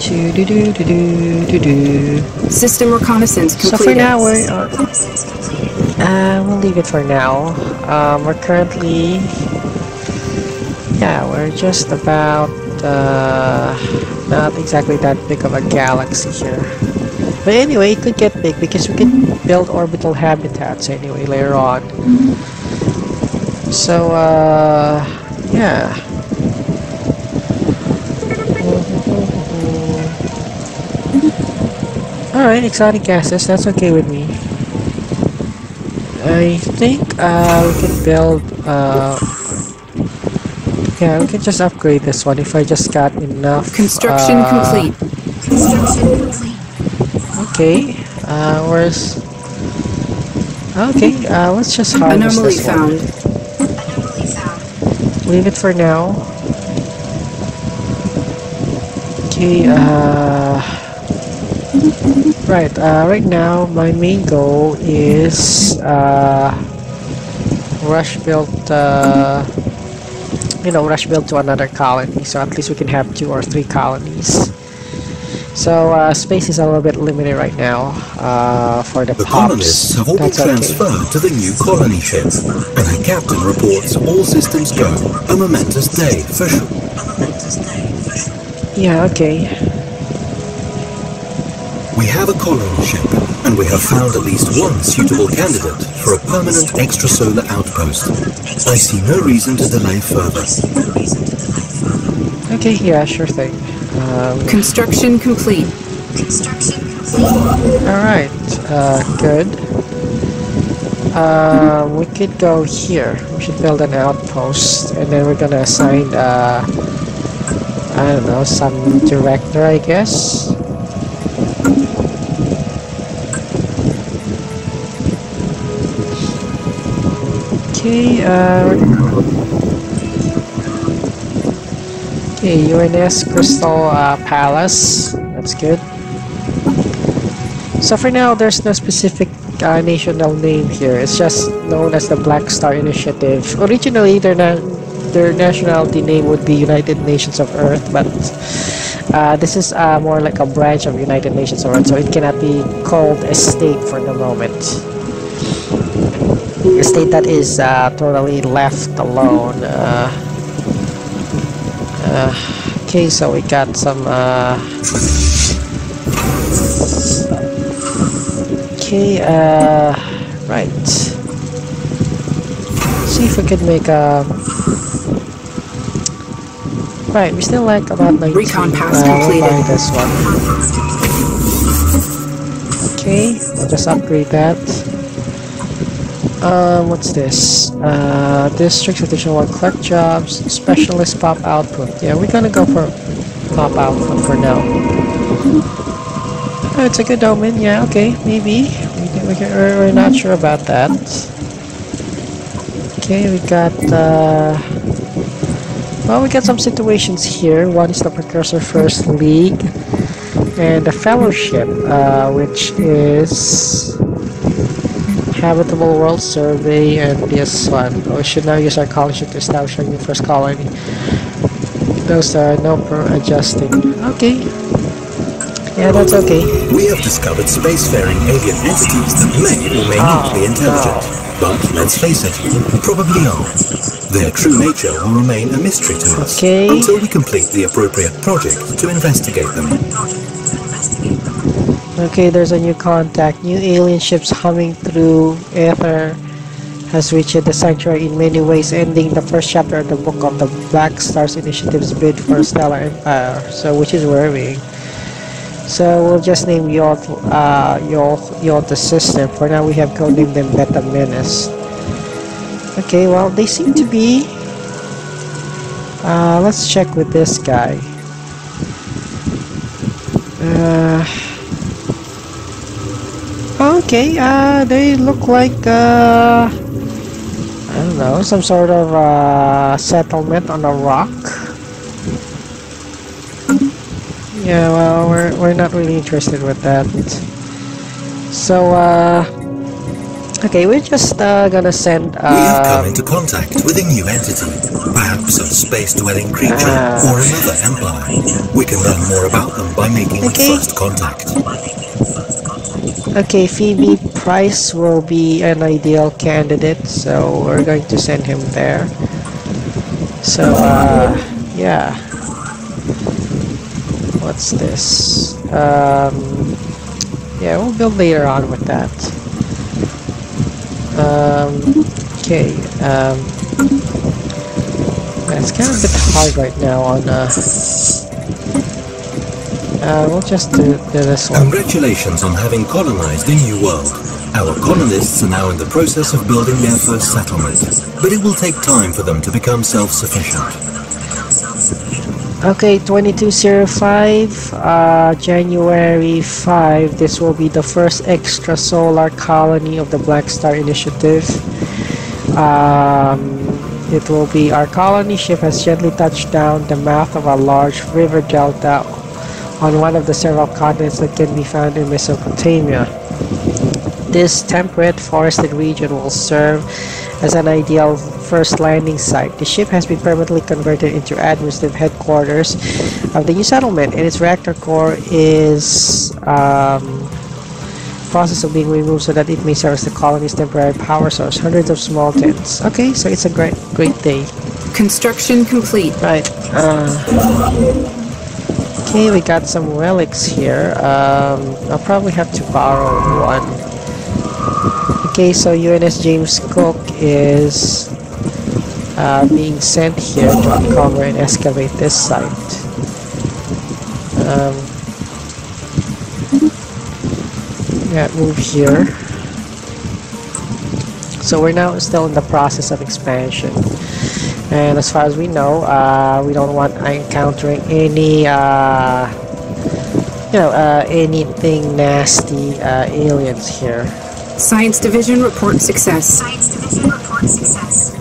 Speaker 1: Do do do do do do do.
Speaker 3: System reconnaissance completed.
Speaker 1: So for now, we're uh, uh, we'll leave it for now. Um, we're currently, yeah, we're just about uh, not exactly that big of a galaxy here. But anyway, it could get big because we can build orbital habitats anyway later on. So, uh, yeah. Alright, exotic gases, that's okay with me. I think uh, we can build uh, yeah, we can just upgrade this one if I just got enough.
Speaker 3: Construction
Speaker 1: uh,
Speaker 3: complete.
Speaker 1: Okay, uh, where's. Okay, uh, let's just harvest
Speaker 3: Anomaly
Speaker 1: this one.
Speaker 3: found.
Speaker 1: Leave it for now. Okay, uh. Right, uh, right now my main goal is uh, rush build, uh, you know, rush build to another colony, so at least we can have two or three colonies. So uh, space is a little bit limited right now uh, for the,
Speaker 2: The
Speaker 1: pops.
Speaker 2: colonists have all been
Speaker 1: That's okay.
Speaker 2: transferred to the new colony ship, and the captain reports all systems go. A momentous day for sure.
Speaker 1: Yeah, okay.
Speaker 2: We have a colony ship, and we have found at least one suitable candidate for a permanent extrasolar outpost. I see no reason to delay further.
Speaker 1: Okay, yeah, sure thing. Um,
Speaker 3: Construction complete.
Speaker 1: Alright, uh, good. Uh, we could go here. We should build an outpost, and then we're gonna assign, uh, I don't know, some director, I guess. Okay, uh, okay, UNS Crystal uh, Palace. That's good. So for now, there's no specific uh, national name here. It's just known as the Black Star Initiative. Originally, their na- their nationality name would be United Nations of Earth, but uh, this is uh, more like a branch of United Nations of Earth, so it cannot be called a state for the moment. A state that is uh, totally left alone. Uh, uh, okay, so we got some. Uh, Okay, uh, right. See if we could make a. Right, we still like about 19.
Speaker 3: Recon pass
Speaker 1: uh, we'll
Speaker 3: completed.
Speaker 1: buy this one. Okay, we'll just upgrade that. Um, what's this? Uh, district additional one collect jobs, specialist pop output. Yeah, we're gonna go for pop output for now. Oh, it's a good omen. Yeah, okay, maybe. We can, we can, we're, we're not sure about that. Okay, we got. Uh, well, we got some situations here. One is the Precursor First League, and the Fellowship, uh, which is Habitable World Survey, and PS1. We should now use our colony to establish our new first colony. Those are no pro adjusting. Okay. Yeah, that's okay.
Speaker 2: We have discovered spacefaring alien entities that may or may not be oh, intelligent. But let's face it, probably are. Their true nature will remain a mystery to us
Speaker 1: Okay.
Speaker 2: until we complete the appropriate project to investigate them.
Speaker 1: Okay, there's a new contact. New alien ships humming through ether has reached the sanctuary in many ways, ending the first chapter of the book of the Black Stars Initiative's bid for Stellar Empire. So, which is worrying. So we'll just name your uh your the system. For now we have codenamed them Beta Menace. Okay, well they seem to be uh let's check with this guy. Uh Okay, uh they look like uh I don't know, some sort of uh settlement on a rock. Yeah, well, we're, we're not really interested with that. So, uh... Okay, we're just uh, gonna send, Uh,
Speaker 2: We have come
Speaker 1: uh...
Speaker 2: into contact with a new entity, perhaps a space-dwelling creature
Speaker 1: Ah.
Speaker 2: or another empire. We can learn more about them by making
Speaker 1: Okay.
Speaker 2: first contact.
Speaker 1: Okay, Phoebe Price will be an ideal candidate, so we're going to send him there. So, uh... Yeah. What's this? Um... Yeah, we'll build later on with that. Um, okay, um, it's kind of a bit hard right now on, uh, uh, we'll just do, do this one.
Speaker 2: Congratulations on having colonized a new world. Our colonists are now in the process of building their first settlement, but it will take time for them to become self-sufficient.
Speaker 1: Okay, 2205, uh, January 5, this will be the first extrasolar colony of the Black Star Initiative. Um, it will be our colony ship has gently touched down the mouth of a large river delta on one of the several continents that can be found in Mesopotamia. This temperate forested region will serve as an ideal first landing site. The ship has been permanently converted into administrative headquarters of the new settlement, and its reactor core is um, process of being removed so that it may serve as the colony's temporary power source. Hundreds of small tents. Okay, so it's a great, great day.
Speaker 3: Construction complete.
Speaker 1: Right. Uh, okay, we got some relics here. Um, I'll probably have to borrow one. Okay, so UNS James Cook is uh, being sent here to uncover and excavate this site. Um, yeah, move here. So we're now still in the process of expansion. And as far as we know, uh, we don't want encountering any, uh, you know, uh, anything nasty uh, aliens here.
Speaker 3: Science Division report success.
Speaker 4: Science Division report success.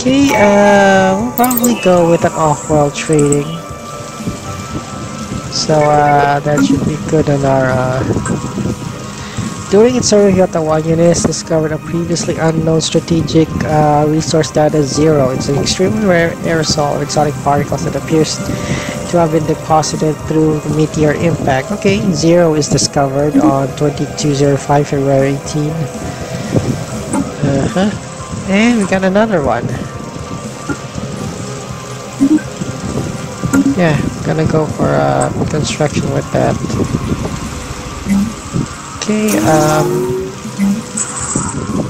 Speaker 1: Okay, uh, we'll probably go with an off-world trading. So, uh, that should be good on our, uh... During its survey UNIS discovered a previously unknown strategic uh, resource data Zro. It's an extremely rare aerosol of exotic particles that appears to have been deposited through meteor impact. Okay, Zro is discovered on 2205 February 18. Uh-huh. And we got another one. Yeah, gonna go for uh, construction with that. Okay, um,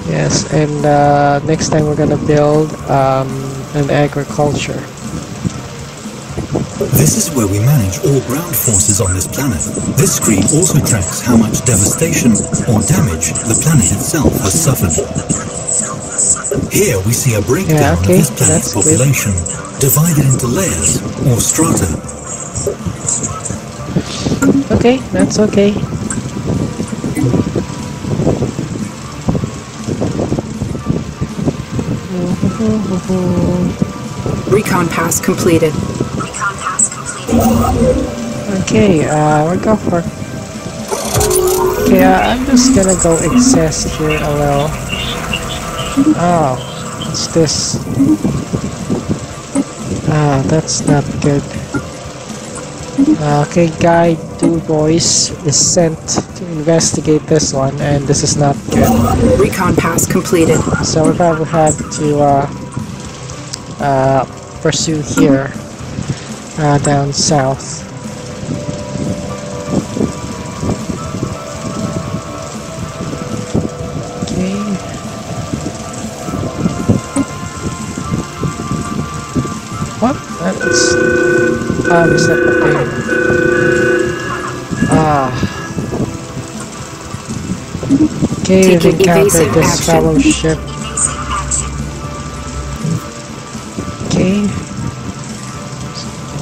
Speaker 1: yes, and uh, next time we're gonna build um, an agriculture.
Speaker 2: This is where we manage all ground forces on this planet. This screen also tracks how much devastation or damage the planet itself has suffered. Here we see a breakdown
Speaker 1: okay,
Speaker 2: of this planet's
Speaker 1: that's good.
Speaker 2: population, divided into layers or strata.
Speaker 1: Okay, that's okay. <laughs>
Speaker 3: Recon pass completed.
Speaker 4: Recon pass completed.
Speaker 1: Okay, uh, we're go for. Okay, uh, I'm just gonna go excess here a little. Oh, what's this? Ah, that's not good. Uh, okay, guy two boys is sent investigate this one, and this is not good.
Speaker 3: Recon pass completed.
Speaker 1: So we probably have to uh, uh, pursue here uh, down south. Okay. What? That's um, is the thing? Okay, we've
Speaker 3: Taking
Speaker 1: encountered this
Speaker 3: action.
Speaker 1: fellowship.
Speaker 4: Evasive.
Speaker 1: Okay.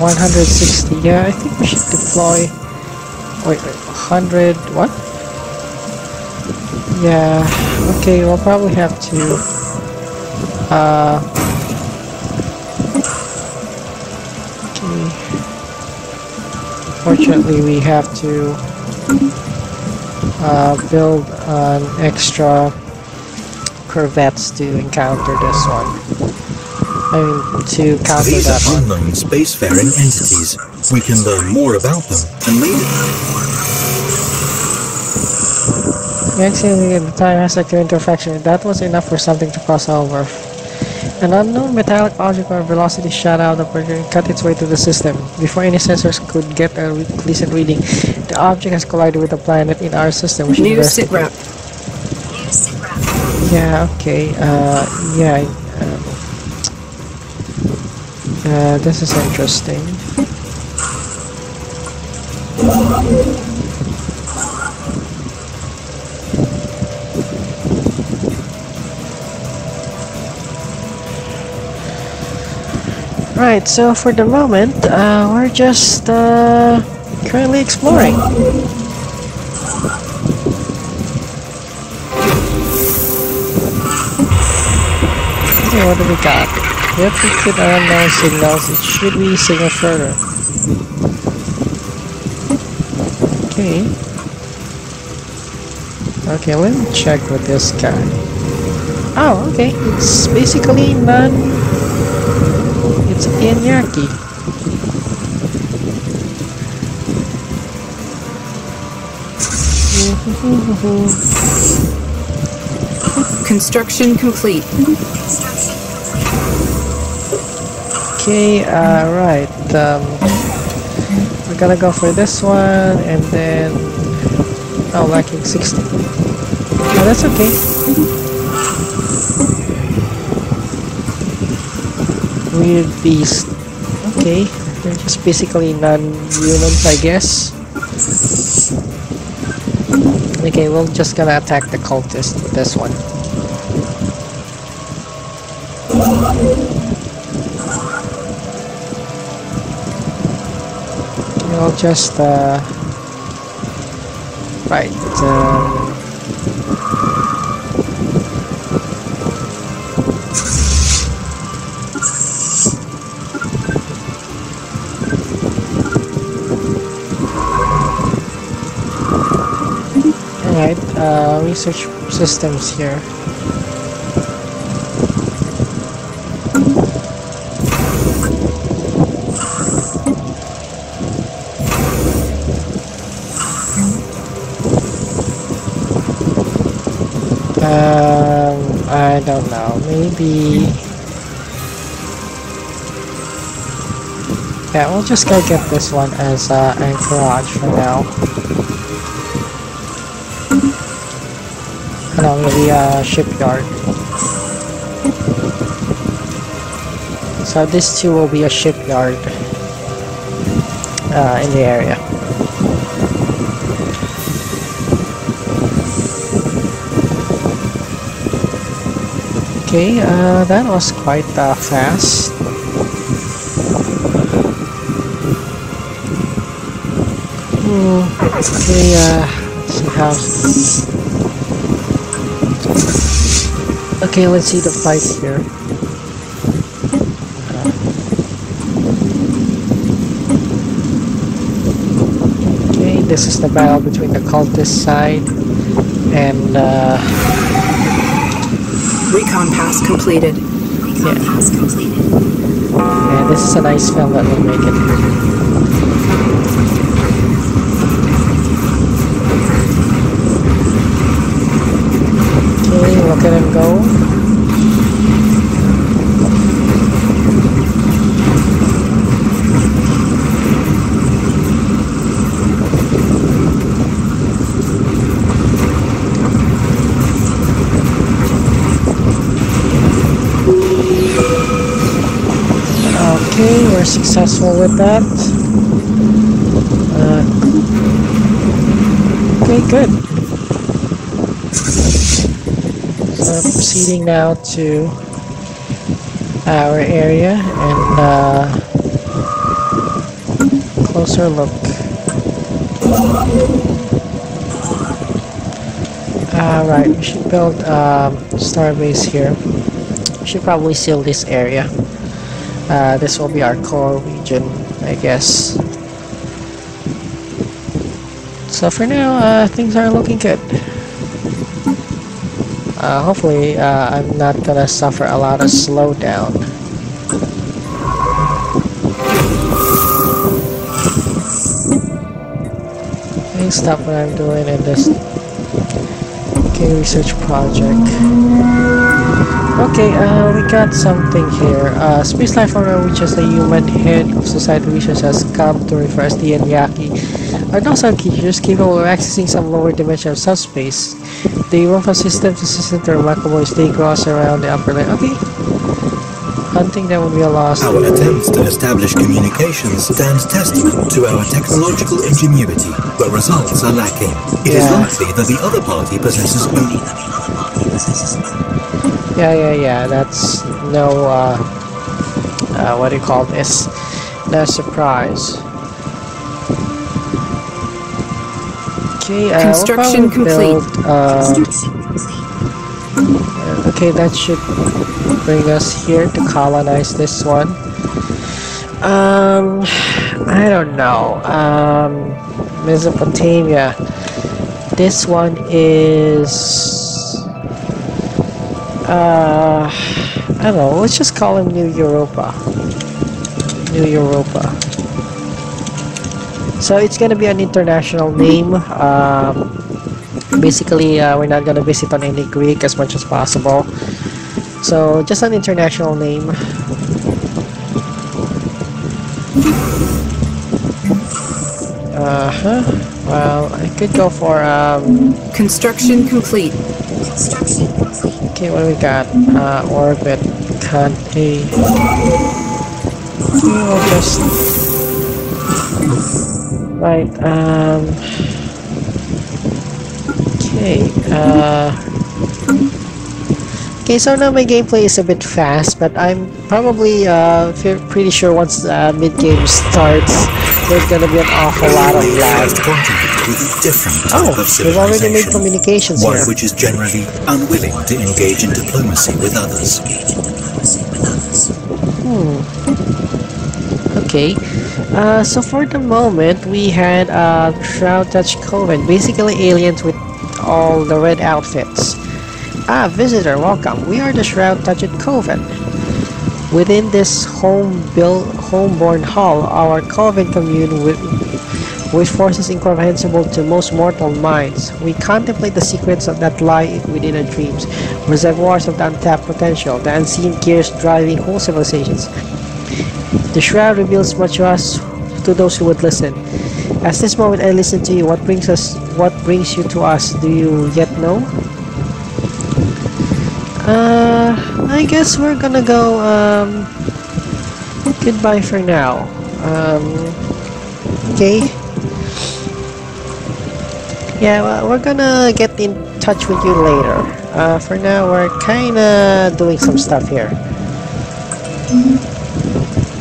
Speaker 1: 160. Yeah, I think we should deploy. Wait, wait 100. What? Yeah. Okay, we'll probably have to. Uh. Okay. Fortunately, we have to uh, build an extra corvettes to encounter this one. I mean, to counter
Speaker 2: These
Speaker 1: that
Speaker 2: are
Speaker 1: one.
Speaker 2: unknown spacefaring entities. We can learn more about them and maybe...
Speaker 1: Actually, the time has a clear intersection. That was enough for something to cross over. An unknown metallic object or velocity shot out of the burger and cut its way through the system. Before any sensors could get a re- decent reading, the object has collided with a planet in our system. Should
Speaker 3: New sitrep.
Speaker 4: New.
Speaker 1: Yeah, okay. Uh, yeah. Um, uh, this is interesting. Right, so for the moment, uh, we're just uh, currently exploring. Okay, what do we got? We have to put unknown signals. It should be signal further. Okay. Okay, let me check with this guy. Oh, okay. It's basically non. It's Tiyanki.
Speaker 3: Construction complete.
Speaker 1: Okay, uh, right. Um, we're gonna go for this one and then. Oh, lacking 60. Oh, that's okay. Weird beast. Okay, they're just basically non-humans, I guess. Okay, we're just gonna attack the cultist with this one. We'll just, uh... Right, um... research systems here. Um, I don't know. Maybe. Yeah, we'll just go get this one as uh, anchorage for now. The uh, shipyard. So this too will be a shipyard uh, in the area. Okay, uh, that was quite uh, fast. Hmm, okay, uh, see how. Okay, let's see the fight here. Okay, this is the battle between the cultist side and uh,
Speaker 3: Recon pass completed.
Speaker 4: recon
Speaker 1: Yeah.
Speaker 4: pass completed.
Speaker 1: Yeah, this is a nice film that will make it. Okay, look at him go. Okay, we're successful with that. Uh, okay, good. So proceeding now to our area and uh, closer look. Alright, we should build um, starbase here. We should probably seal this area. Uh, this will be our core region, I guess. So for now, uh, things are looking good. Uh, hopefully, uh, I'm not gonna suffer a lot of slowdown. Okay, stop what I'm doing in this okay, research project. Okay, uh, we got something here. Uh, space life form, which is the human head of society research has come to refer as the Tiyanki, are docile creatures capable of accessing some lower dimension of subspace. They evolve a system to system to remarkable as they cross around the upper line. Okay. Hunting them would be a loss.
Speaker 2: Our attempts to establish communications stand testament to our technological ingenuity, but results are lacking. It is
Speaker 1: Yeah.
Speaker 2: likely that the other party possesses only
Speaker 1: Yeah, yeah, yeah. That's no, uh, uh, what do you call this? No surprise. Okay, uh,
Speaker 3: Construction complete.
Speaker 1: build, uh,
Speaker 4: Construction complete.
Speaker 1: okay, that should bring us here to colonize this one. Um, I don't know. Um, Mesopotamia. This one is. Uh, I don't know. Let's just call him New Europa. New Europa. So it's gonna be an international name. Um, basically, uh, we're not gonna visit on any Greek as much as possible. So just an international name. Uh huh. Well, I could go for um.
Speaker 3: Construction complete.
Speaker 1: Okay, what we got? Uh, orbit, A. Okay, we'll just. Right. Um. Okay. Uh. Okay, so now my gameplay is a bit fast, but I'm probably uh, pretty sure once uh, mid-game starts, there's gonna be an awful lot of lag.
Speaker 2: first with different
Speaker 1: Oh, we've already made communications
Speaker 2: One
Speaker 1: here.
Speaker 2: which is generally unwilling to engage in diplomacy with others. Hmm.
Speaker 1: Okay. Uh, so for the moment, we had a Shroud Touch Coven, basically aliens with all the red outfits. Ah, visitor, welcome. We are the Shroud Touched Coven. Within this home-built, home-born hall, our coven commune with, with forces incomprehensible to most mortal minds. We contemplate the secrets of that lie within our dreams, reservoirs of the untapped potential, the unseen gears driving whole civilizations. The shroud reveals much to us, to those who would listen. As this moment I listen to you, what brings us, what brings you to us? Do you yet know? Uh, I guess we're gonna go. Um, goodbye for now. Um, okay. Yeah, well, we're gonna get in touch with you later. Uh, for now, we're kinda doing some stuff here.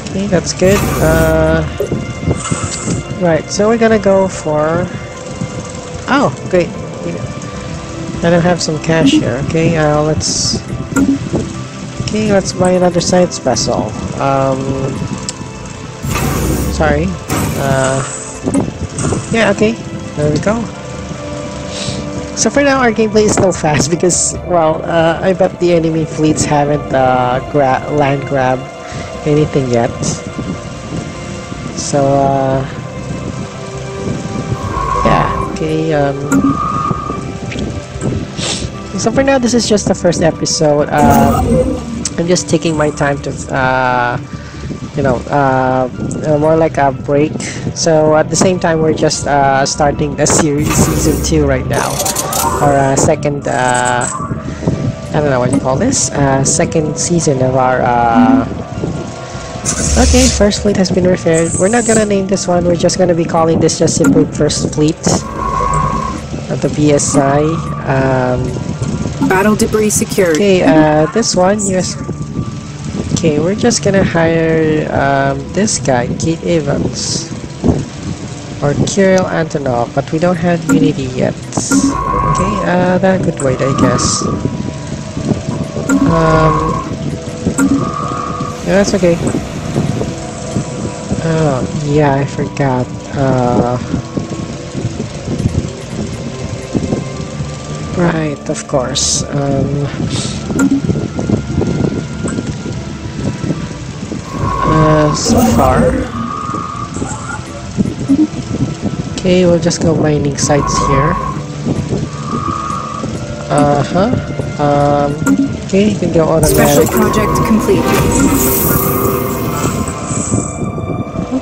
Speaker 1: Okay, that's good. Uh, right, so we're gonna go for. Oh, great. I don't have some cash here. Okay, uh, let's. Okay, let's buy another science vessel. Um, sorry. Uh, yeah, okay. There we go. So for now, our gameplay is still fast because, well, uh, I bet the enemy fleets haven't uh, gra- land grab anything yet. So, uh, yeah, okay. Um, so for now, this is just the first episode. Uh, I'm just taking my time to, uh, you know, uh, uh, more like a break. So at the same time, we're just uh, starting the series season two right now, or uh, second. Uh, I don't know what you call this. Second season of our. Okay, first fleet has been repaired. We're not gonna name this one. We're just gonna be calling this just simply first fleet of the BSI. Um,
Speaker 3: Battle debris secured.
Speaker 1: Okay, uh, this one, yes. Okay, we're just gonna hire um, this guy, Kate Evans. Or Kirill Antonov, but we don't have Unity yet. Okay, uh, that could wait, I guess. Um, yeah, that's okay. Oh, yeah, I forgot. Uh, right, of course. Um, uh, so far. Okay, we'll just go mining sites here. Uh-huh. Um, okay, you can go
Speaker 3: Special
Speaker 1: automatic.
Speaker 3: project complete.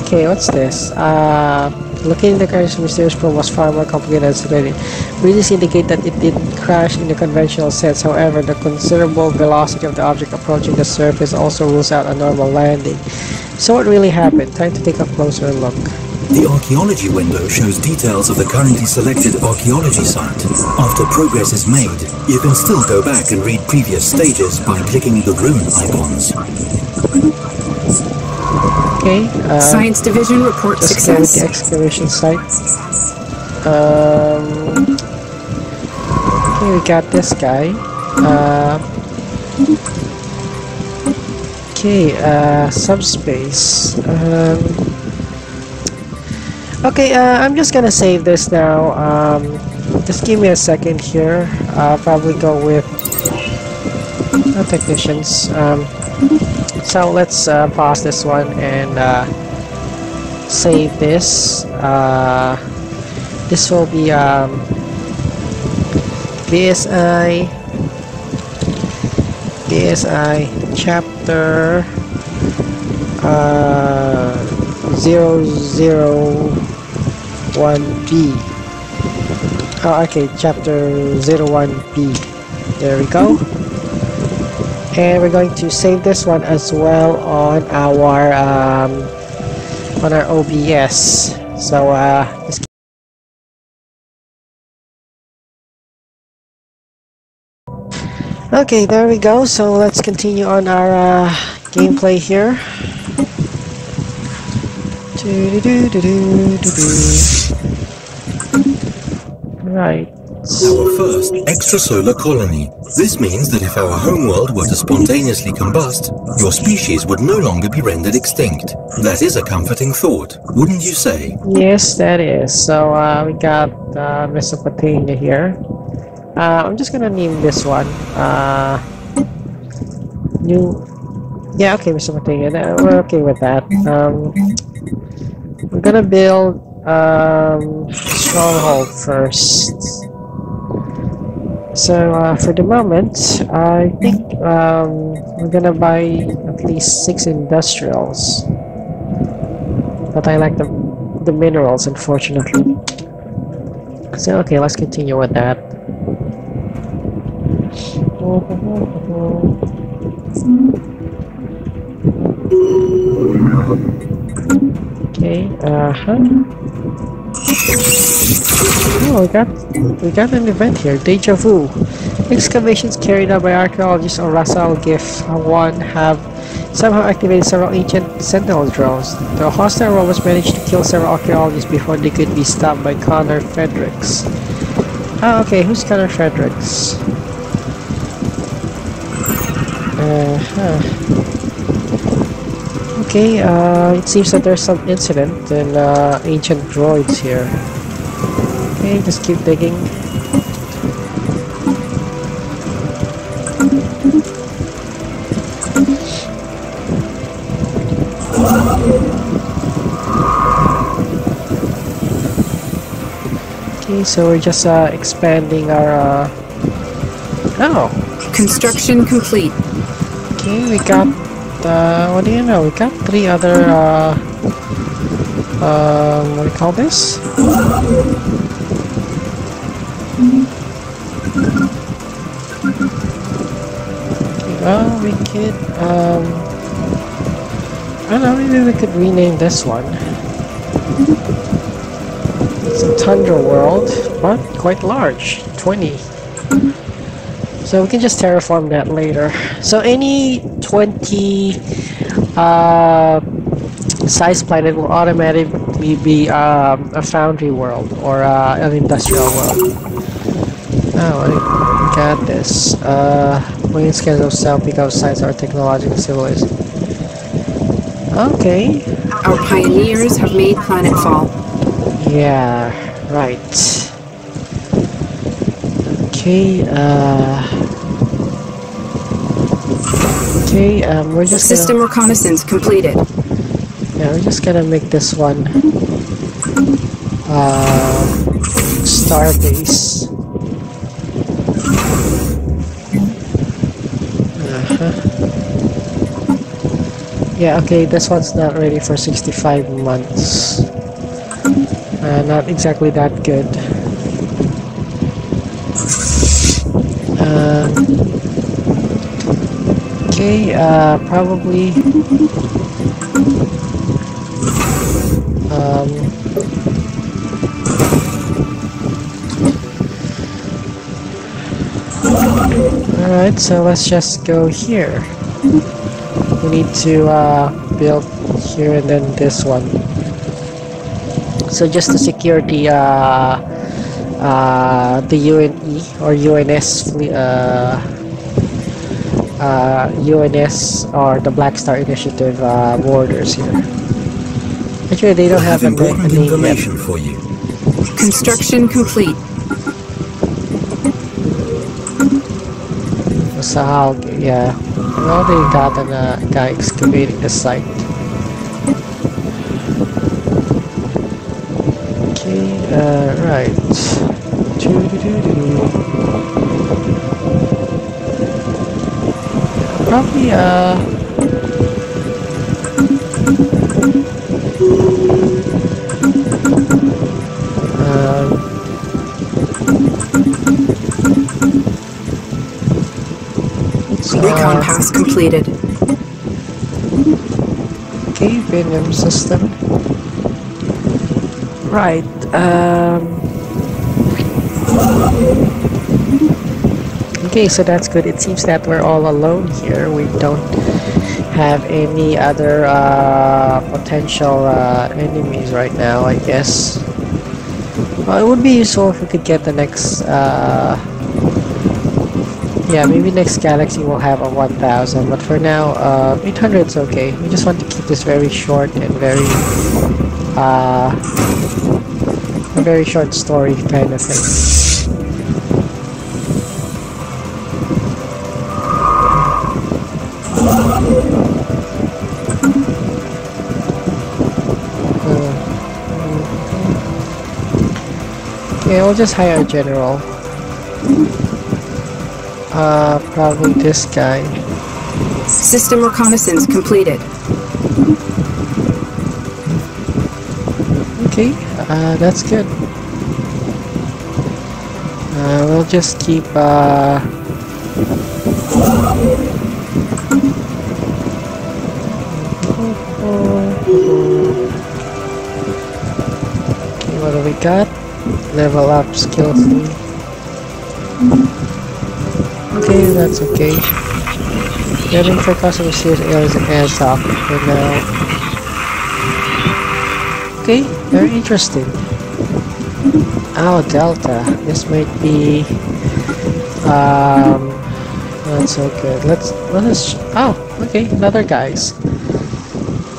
Speaker 1: Okay, what's this? Uh, locating the of mysterious probe was far more complicated than. Readings indicate that it didn't crash in the conventional sense. However, the considerable velocity of the object approaching the surface also rules out a normal landing. So what really happened? Time to take a closer look.
Speaker 2: The archaeology window shows details of the currently selected archaeology site. After progress is made, you can still go back and read previous stages by clicking the rune icons.
Speaker 1: Okay, uh,
Speaker 3: Science division report
Speaker 1: just go the
Speaker 3: success.
Speaker 1: excavation site. Um, okay, we got this guy. Uh, okay, uh, subspace. Um, okay, uh, I'm just gonna save this now. Um, just give me a second here. I'll probably go with technicians. Um, so let's uh, pause this one and uh, save this. Uh, this will be um, BSI BSI chapter uh, 001B oh, okay chapter 01B there we go. And we're going to save this one as well on our um, on our OBS so uh, Okay, there we go. So let's continue on our uh, gameplay here. Right.
Speaker 2: Our first extrasolar colony. This means that if our homeworld were to spontaneously combust, your species would no longer be rendered extinct. That is a comforting thought, wouldn't you say?
Speaker 1: Yes, that is. So uh, we got uh, Mesopotamia here. Uh, I'm just gonna name this one. Uh, new. Yeah, okay, Mesopotamia. That- We're okay with that. Um, we're gonna build um, stronghold first. So uh, for the moment, I think um, we're gonna buy at least six industrials. But I like the the minerals, unfortunately. So okay, let's continue with that. Okay, uh-huh. Oh, we got we got an event here. Deja vu. Excavations carried out by archaeologists on Rasal Gif one have somehow activated several ancient sentinel drones. The hostile robots managed to kill several archaeologists before they could be stopped by Connor Fredericks. Ah, okay, who's Connor Fredericks? Uh-huh. Okay, uh, it seems that there's some incident in uh, ancient droids here. Okay, just keep digging. Okay, so we're just uh, expanding our. Uh... Oh,
Speaker 3: Construction complete.
Speaker 1: Okay, we got, uh, what do you know? We got three other, uh, um, what do you call this? Well, we could, um, I don't know, maybe we could rename this one. It's a Tundra world, but quite large, 20. So we can just terraform that later. So any 20 uh, size planet will automatically be um, a foundry world or uh, an industrial world. Oh, I got this. Uh, when scans of self become science or technological civilization. Okay.
Speaker 3: Our pioneers have made planetfall.
Speaker 1: Yeah, right. Okay, uh... Okay, um, we're just
Speaker 3: System
Speaker 1: gonna...
Speaker 3: reconnaissance completed.
Speaker 1: Yeah, we're just gonna make this one... Uh... Starbase. Uh-huh. Yeah, okay, this one's not ready for 65 months. Uh, not exactly that good. Um, okay, uh, probably. Um, Alright, so let's just go here. We need to uh, build here and then this one. So just to secure the uh, uh, the UNE or UNS uh, uh, UNS or the Black Star Initiative uh, borders here. Actually, they don't
Speaker 2: I have
Speaker 1: have a na-
Speaker 2: important
Speaker 1: name yet.
Speaker 2: information for you.
Speaker 3: Construction complete.
Speaker 1: So how, yeah, we already got a uh, guy excavating the site. Okay, uh, right. Probably, uh...
Speaker 3: Recon pass completed.
Speaker 1: Venom system. Right, um... Okay, so that's good. It seems that we're all alone here. We don't have any other uh, potential uh, enemies right now, I guess. Well, it would be useful if we could get the next... Uh, yeah, maybe next galaxy will have a 1000, but for now, uh, 800 is okay. We just want to keep this very short and very, uh, a very short story kind of thing. Okay, we'll just hire a general. Uh, probably this guy.
Speaker 3: System reconnaissance completed.
Speaker 1: Okay, uh, that's good. Uh, we'll just keep, uh... Level up skill 3. Okay, that's okay. Getting for customer series areas and air socket for now. Okay, very interesting. Oh, Delta. This might be. Um, not so good. Let's let us. Oh, okay, another guys.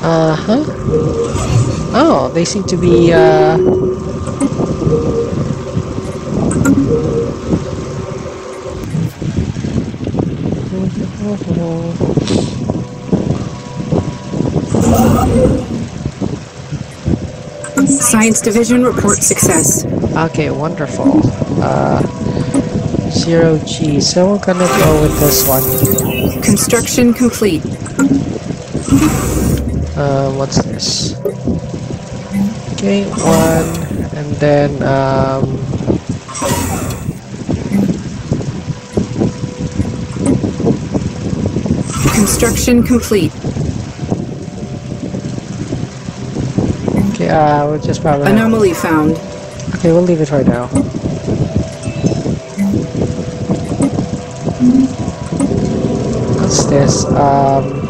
Speaker 1: Uh huh. Oh, they seem to be. Uh,
Speaker 3: Science division report success.
Speaker 1: Okay, wonderful. Uh, zero G. So we're gonna go with this one.
Speaker 3: Construction complete.
Speaker 1: Uh, what's this? Okay, one, and then um.
Speaker 3: Construction complete.
Speaker 1: Uh, we'll just probably.
Speaker 3: Anomaly found.
Speaker 1: Okay, we'll leave it right now. what's this? Um,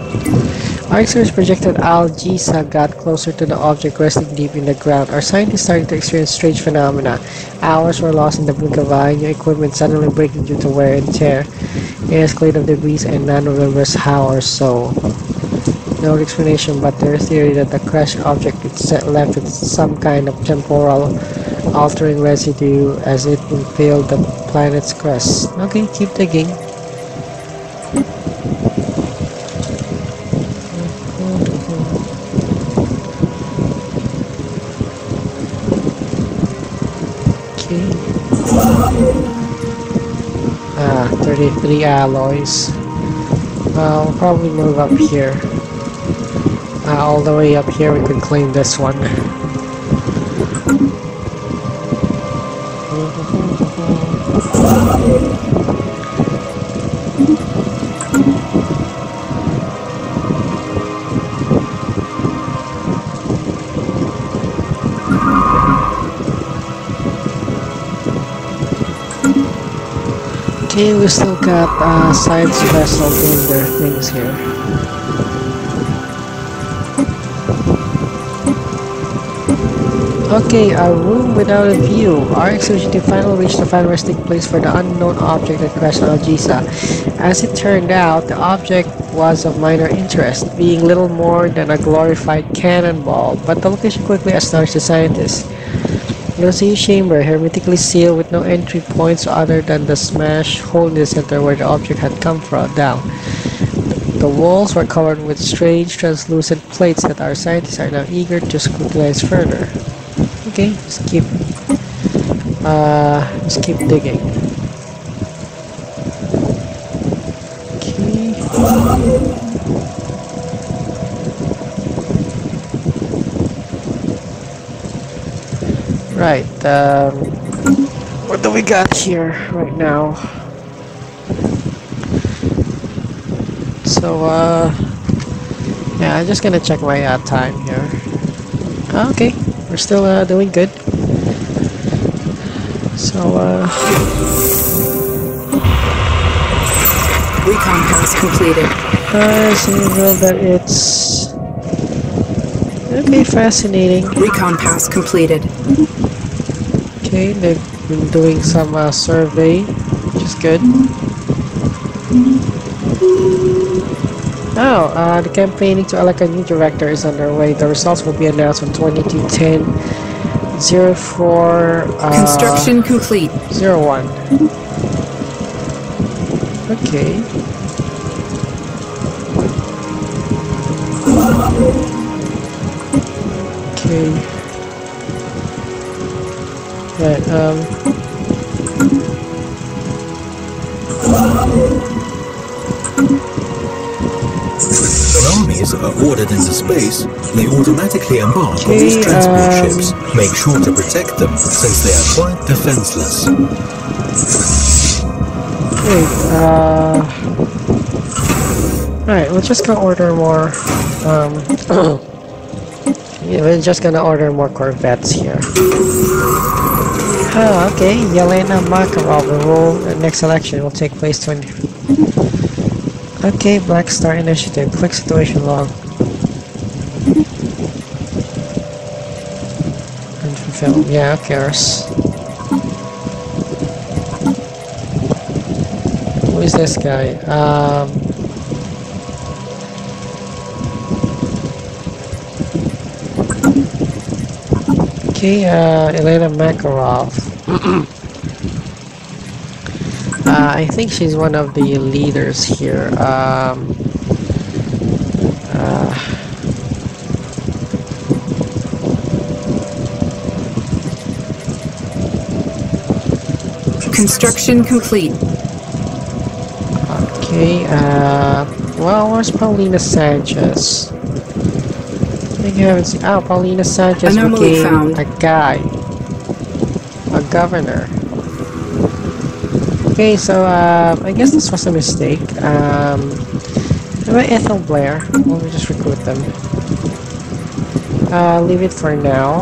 Speaker 1: our research projected Algisa got closer to the object resting deep in the ground. Our scientists started to experience strange phenomena. Hours were lost in the blink of eye, new equipment suddenly breaking due to wear and tear. Air is cleared of debris and none remembers how or so. No explanation, but their theory that the crashed object is left with some kind of temporal altering residue as it impaled the planet's crest. Okay, keep digging. Okay. Ah, 33 alloys. I'll probably move up here. Uh, all the way up here, we can claim this one. Okay, we still got uh, science vessel doing their things here. Okay, a room without a view. Our executive finally reached the final resting place for the unknown object that crashed on Algisa. As it turned out, the object was of minor interest, being little more than a glorified cannonball, but the location quickly astonished the scientists. It was a chamber, hermetically sealed with no entry points other than the smashed hole in the center where the object had come from down. The walls were covered with strange translucent plates that our scientists are now eager to scrutinize further. Okay, just keep uh just keep digging. Okay. Right, um what do we got here right now? So uh yeah, I'm just gonna check my uh, time here. Okay, we're still uh, doing good. So, uh,
Speaker 3: Recon pass completed.
Speaker 1: I see well that it's okay, fascinating.
Speaker 3: Recon pass completed.
Speaker 1: Okay, they've been doing some uh, survey, which is good. Oh, uh, the campaigning to elect a new director is underway. The results will be announced on 2210 04 uh,
Speaker 3: Construction complete.
Speaker 1: 01. Okay. Okay. Right, um...
Speaker 2: Are ordered into space, they automatically embark on these transport
Speaker 1: um,
Speaker 2: ships. Make sure to protect them, since they are quite defenseless.
Speaker 1: Wait, uh... Alright, we're just gonna order more, um... <coughs> yeah, we're just gonna order more Corvettes here. Ah, okay, Yelena Makarov will rule the next election will take place 20... Okay, Black Star Initiative, click situation log. Unfulfilled, yeah, who cares? Who is this guy? Um... Okay, uh, Elena Makarov. <clears throat> uh, I think she's one of the leaders here. Um, uh,
Speaker 3: Construction complete.
Speaker 1: okay, uh, well, where's Paulina Sanchez? I think I haven't seen. Oh, Paulina Sanchez
Speaker 3: Anomaly
Speaker 1: became
Speaker 3: found.
Speaker 1: a guy, a governor. Okay, so uh, I guess this was a mistake. Um, Ethel Blair? Let me just recruit them. Uh, leave it for now.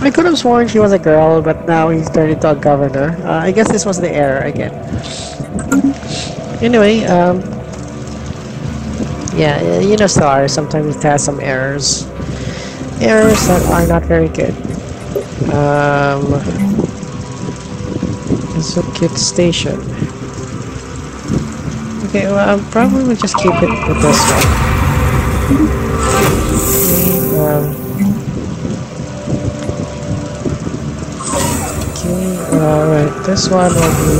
Speaker 1: I could have sworn she was a girl, but now he's turned into a governor. Uh, I guess this was the error again. Anyway, um, yeah, you know, Star, sometimes it has some errors. Errors that are not very good. Um, kid station. Okay, well, I probably will just keep it with this one. Okay, um, okay, alright, this one will be...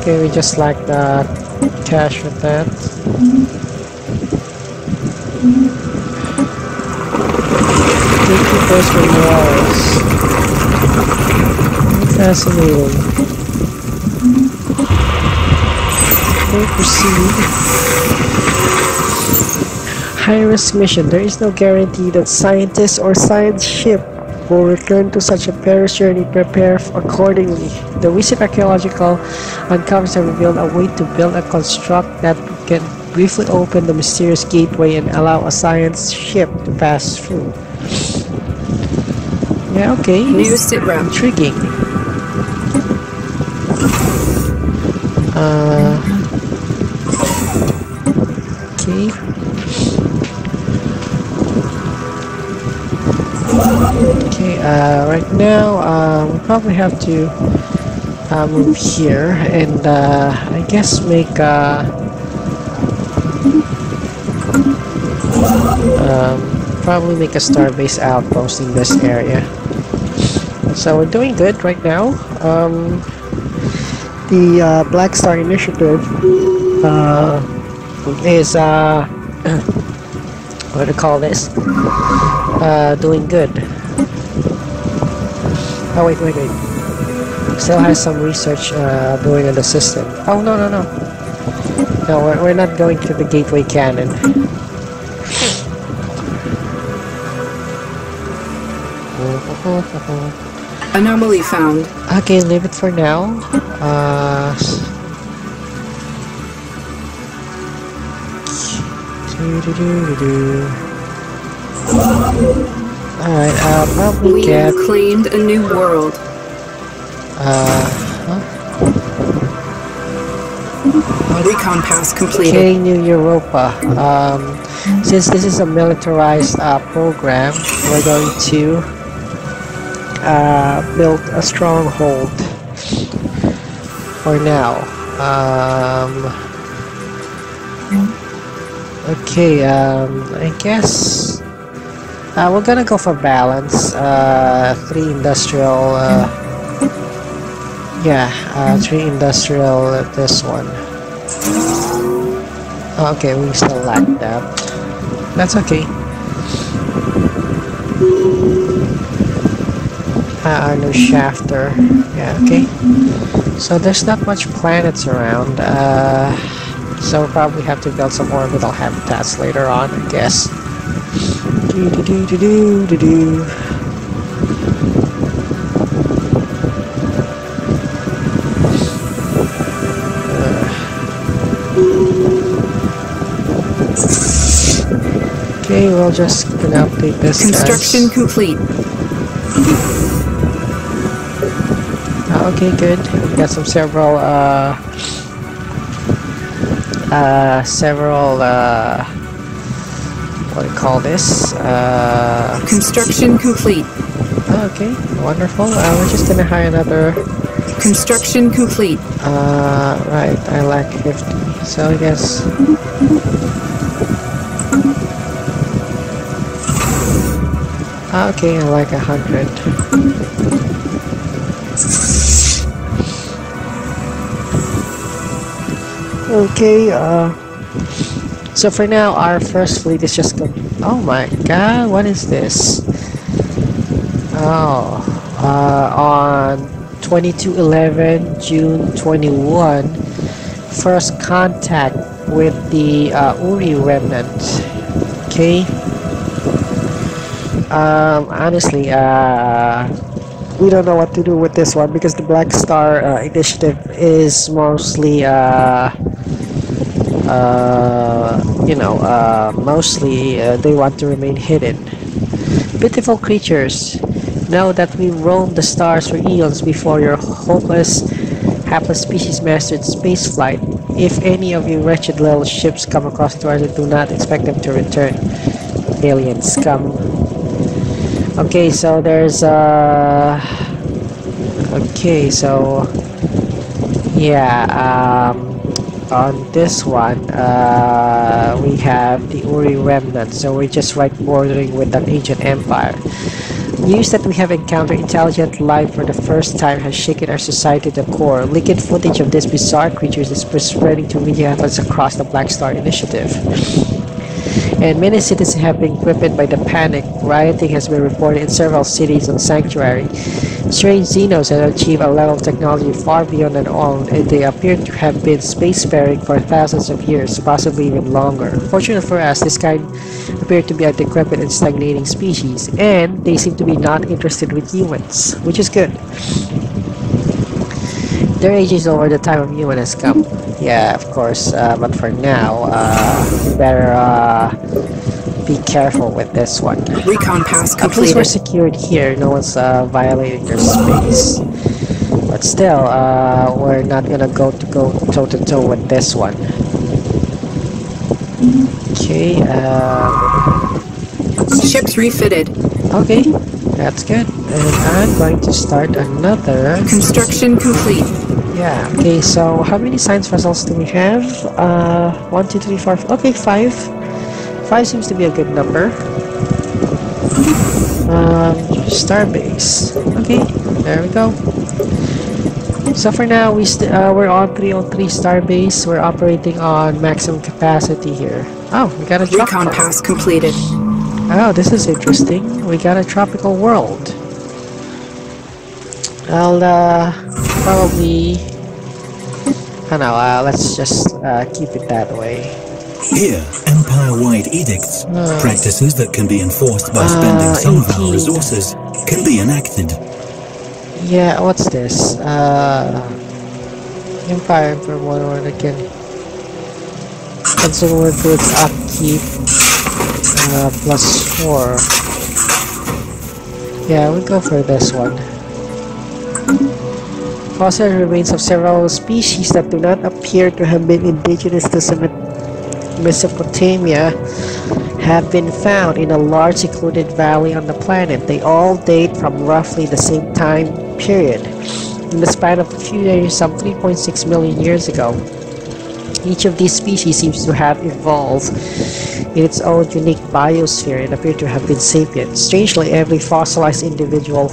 Speaker 1: Okay, we just like the cash with that. Gatekeepers for walls. Fascinating. Okay, proceed. High risk mission. There is no guarantee that scientists or science ship will return to such a perilous journey. Prepare accordingly. The recent archaeological uncovers have revealed a way to build and construct that can briefly open the mysterious gateway and allow a science ship to pass through. Yeah, okay.
Speaker 3: New sit rep.
Speaker 1: Intriguing. Okay. Okay, uh, right now, uh, we probably have to uh, move here and uh, I guess make uh, um, probably make a starbase outpost in this area. So we're doing good right now. Um, the uh, Black Star Initiative uh, is uh, <clears throat> what do you call this? Uh, doing good. Oh wait, wait, wait. Still has some research uh, doing on the system. Oh no, no, no. No, we're, we're not going to the Gateway Cannon.
Speaker 3: Anomaly found.
Speaker 1: Okay, leave it for now. Uh. Alright, uh, probably
Speaker 3: We
Speaker 1: get,
Speaker 3: have claimed a new world.
Speaker 1: uh,
Speaker 3: Recon pass completed.
Speaker 1: okay, New Europa. Um, since this is a militarized uh, program, we're going to uh, build a stronghold for now. Um, okay, um, I guess uh, we're gonna go for balance. Uh, three industrial. Uh, yeah, uh, three industrial. Uh, this one. Okay, we still lack that. That's okay. Uh, our new shafter. Yeah, okay. So there's not much planets around. Uh, so we'll probably have to build some orbital habitats later on, I guess. Do do do do do do do. Okay, we'll just gonna update this. as-
Speaker 3: Construction complete.
Speaker 1: Okay, good. We got some several, uh, uh, several, uh, what do you call this? Uh,
Speaker 3: Construction complete.
Speaker 1: okay, wonderful. Uh, we're just gonna hire another,
Speaker 3: Construction complete.
Speaker 1: uh, right, I like 50. So I guess, okay, I like a 100. Okay, uh, so for now, our first fleet is just going. Oh my god, what is this? Oh, uh, on 2211 June 21, first contact with the uh, Uri remnant. Okay. Um, honestly, uh, we don't know what to do with this one because the Black Star uh, initiative is mostly, uh, you know, uh, mostly uh, they want to remain hidden. Beautiful creatures, know that we roamed the stars for eons before your hopeless hapless species mastered spaceflight. If any of you wretched little ships come across horizon, do not expect them to return. Aliens come. Okay, so there's uh Okay, so yeah, um on this one, uh, we have the Uri remnant, so we're just right bordering with an ancient empire. News that we have encountered intelligent life for the first time has shaken our society to the core. Leaked footage of these bizarre creatures is spreading to media outlets across the Black Star Initiative. And many cities have been gripped by the panic. Rioting has been reported in several cities on Sanctuary. Strange Xenos have achieved a level of technology far beyond our own, and they appear to have been spacefaring for thousands of years, possibly even longer. Fortunately for us, this kind appear to be a decrepit and stagnating species, and they seem to be not interested with humans, which is good. Their age is over the time of human has come. Yeah, of course, uh, but for now, uh, better uh, be careful with this one.
Speaker 3: Recon pass
Speaker 1: At least we're secured here. No one's uh, violating your space. But still, uh, we're not gonna go to go toe to toe with this one. Okay. Uh,
Speaker 3: Ships refitted.
Speaker 1: okay. That's good. And I'm going to start another.
Speaker 3: Construction complete.
Speaker 1: Yeah. Okay. So how many science vessels do we have? Uh, one, two, three, four. Okay, five. Five seems to be a good number. Um, Starbase. Okay, there we go. So for now, we uh, we're on 303 Starbase. We're operating on maximum capacity here. Oh, we got a
Speaker 3: Recon pass completed.
Speaker 1: Oh, this is interesting. We got a tropical world. I'll uh, probably. I don't know. Uh, let's just uh, keep it that way.
Speaker 2: Here, empire-wide edicts,
Speaker 1: Ah.
Speaker 2: practices that can be enforced by spending
Speaker 1: Ah,
Speaker 2: some of our resources, can be enacted.
Speaker 1: Yeah, what's this? Uh, Empire for one again. Consumer goods upkeep uh, plus four. Yeah, we'll go for this one. Fossil remains of several species that do not appear to have been indigenous to Semi- Mesopotamia have been found in a large secluded valley on the planet. They all date from roughly the same time period. In the span of a few years, some 3.6 million years ago. Each of these species seems to have evolved in its own unique biosphere and appear to have been sapient. Strangely, every fossilized individual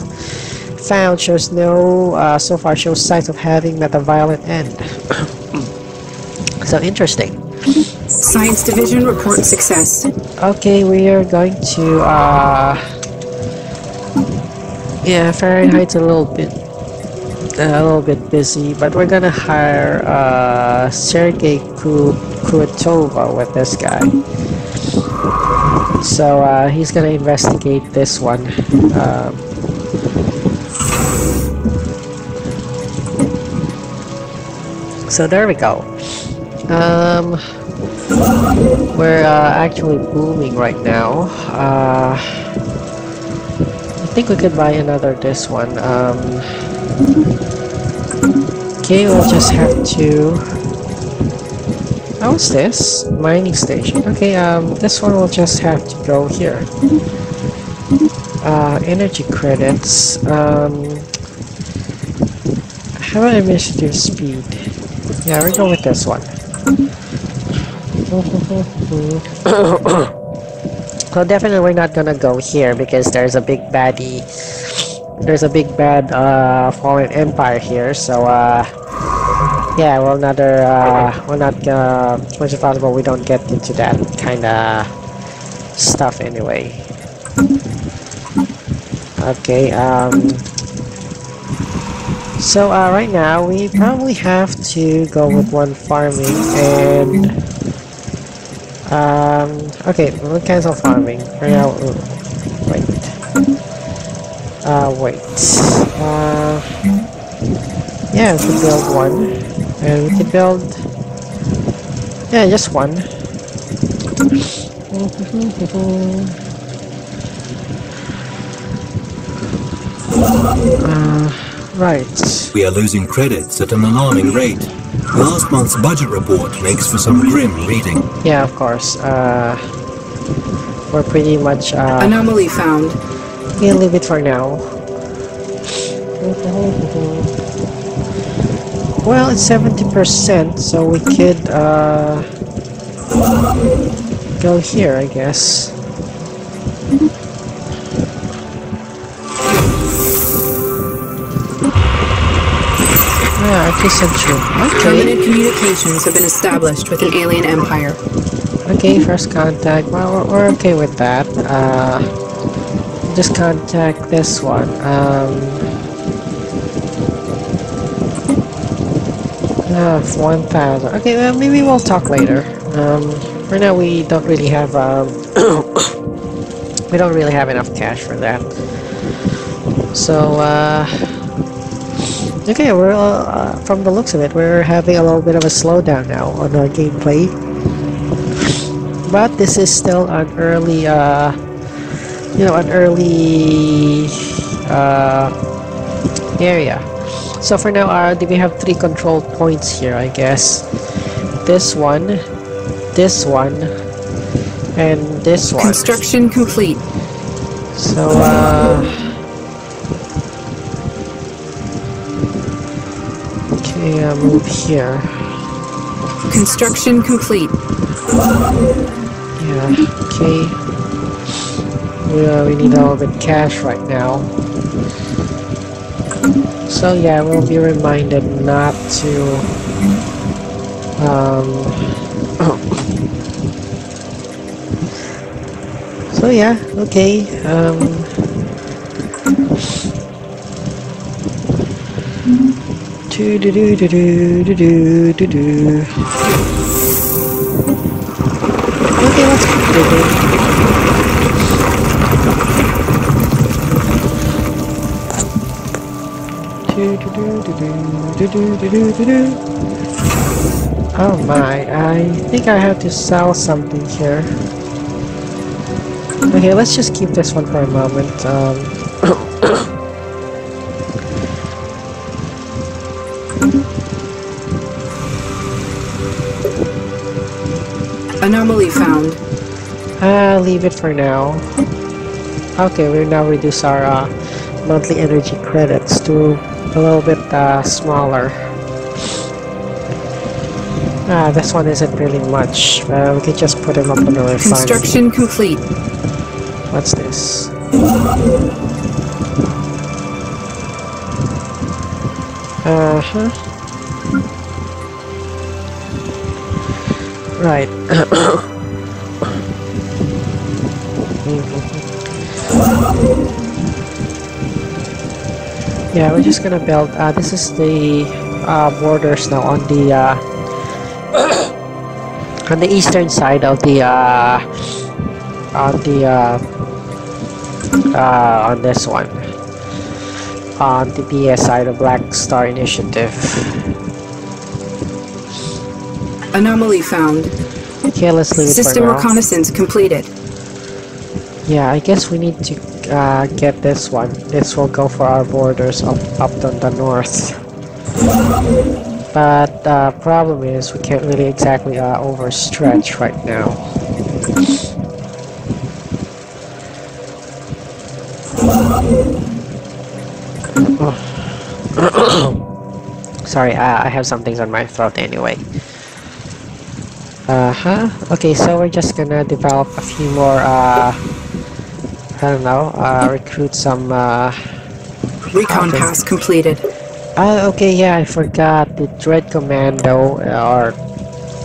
Speaker 1: found shows no, uh, so far shows signs of having met a violent end. <coughs> so interesting.
Speaker 3: Science division report success.
Speaker 1: Okay, we are going to, uh... Yeah, Fahrenheit's a little bit... A little bit busy, but we're gonna hire, uh... Sergei Ku- Kuratova with this guy. So, uh, he's gonna investigate this one. Um, so there we go. Um... We're uh, actually booming right now. Uh, I think we could buy another this one. Um, okay, we'll just have to. How's this? Mining station. Okay, um, this one will just have to go here. Uh, energy credits. Um, how about initiative speed? Yeah, we go with this one. So definitely we're not gonna go here because there's a big baddie there's a big bad uh fallen empire here so uh yeah we'll not uh we're not uh much as possible we don't get into that kind of stuff anyway. Okay um so uh, right now we probably have to go with one farming and um, okay, we'll cancel farming. Right now, ooh, wait. Uh, wait. Uh, yeah, we could build one. And we could build... Yeah, just one. Uh, Right.
Speaker 2: We are losing credits at an alarming rate. Last month's budget report makes for some grim reading.
Speaker 1: Yeah, of course. Uh, we're pretty much. Uh,
Speaker 3: Anomaly found.
Speaker 1: we'll leave it for now. Well, it's 70%, so we could uh, go here, I guess. Yeah, artisanship. Okay.
Speaker 3: Permanent communications have been established with an alien empire.
Speaker 1: Okay, first contact. Well, we're, we're okay with that. Uh, just contact this one. Um, uh, 1,000. Okay, well, maybe we'll talk later. Um, for now, we don't really have, um, <coughs> we don't really have enough cash for that. So, uh, okay, we're, uh, from the looks of it, we're having a little bit of a slowdown now on our gameplay. But this is still an early uh you know an early uh area. So for now uh we have three control points here i guess. This one this one and this one.
Speaker 3: Construction complete.
Speaker 1: so uh uh, move here
Speaker 3: Construction complete.
Speaker 1: Yeah, okay. Yeah, we need a little bit cash right now. So yeah, we'll be reminded not to um <coughs> So yeah, okay. Um do do do do do do do do do Okay, let's digging. Oh my, I think I have to sell something here. Okay, let's just keep this one for a moment. Um,
Speaker 3: Anomaly found.
Speaker 1: Uh, leave it for now. Okay, we now reduce our uh, monthly energy credits to a little bit uh, smaller. Ah, this one isn't really much. Uh, we can just put him up on the refinery.
Speaker 3: Construction complete.
Speaker 1: What's this? Uh Right. yeah, we're just gonna build. Uh, this is the uh, borders now on the uh, <coughs> on the eastern side of the uh, on the uh, uh, on this one on the BS side of Black Star Initiative.
Speaker 3: Anomaly found.
Speaker 1: Okay, let's leave it
Speaker 3: System
Speaker 1: for now.
Speaker 3: reconnaissance completed.
Speaker 1: Yeah, I guess we need to uh, get this one. This will go for our borders up up on the north. But the problem is we can't really exactly uh, overstretch right now. <coughs> Sorry, uh, I have some things on my throat anyway. Uh-huh. Okay, so we're just gonna develop a few more, uh... I don't know, uh, recruit some, uh...
Speaker 3: Recon
Speaker 1: Okay.
Speaker 3: pass completed.
Speaker 1: Ah, okay, yeah, I forgot. The Dread Commando, uh, or...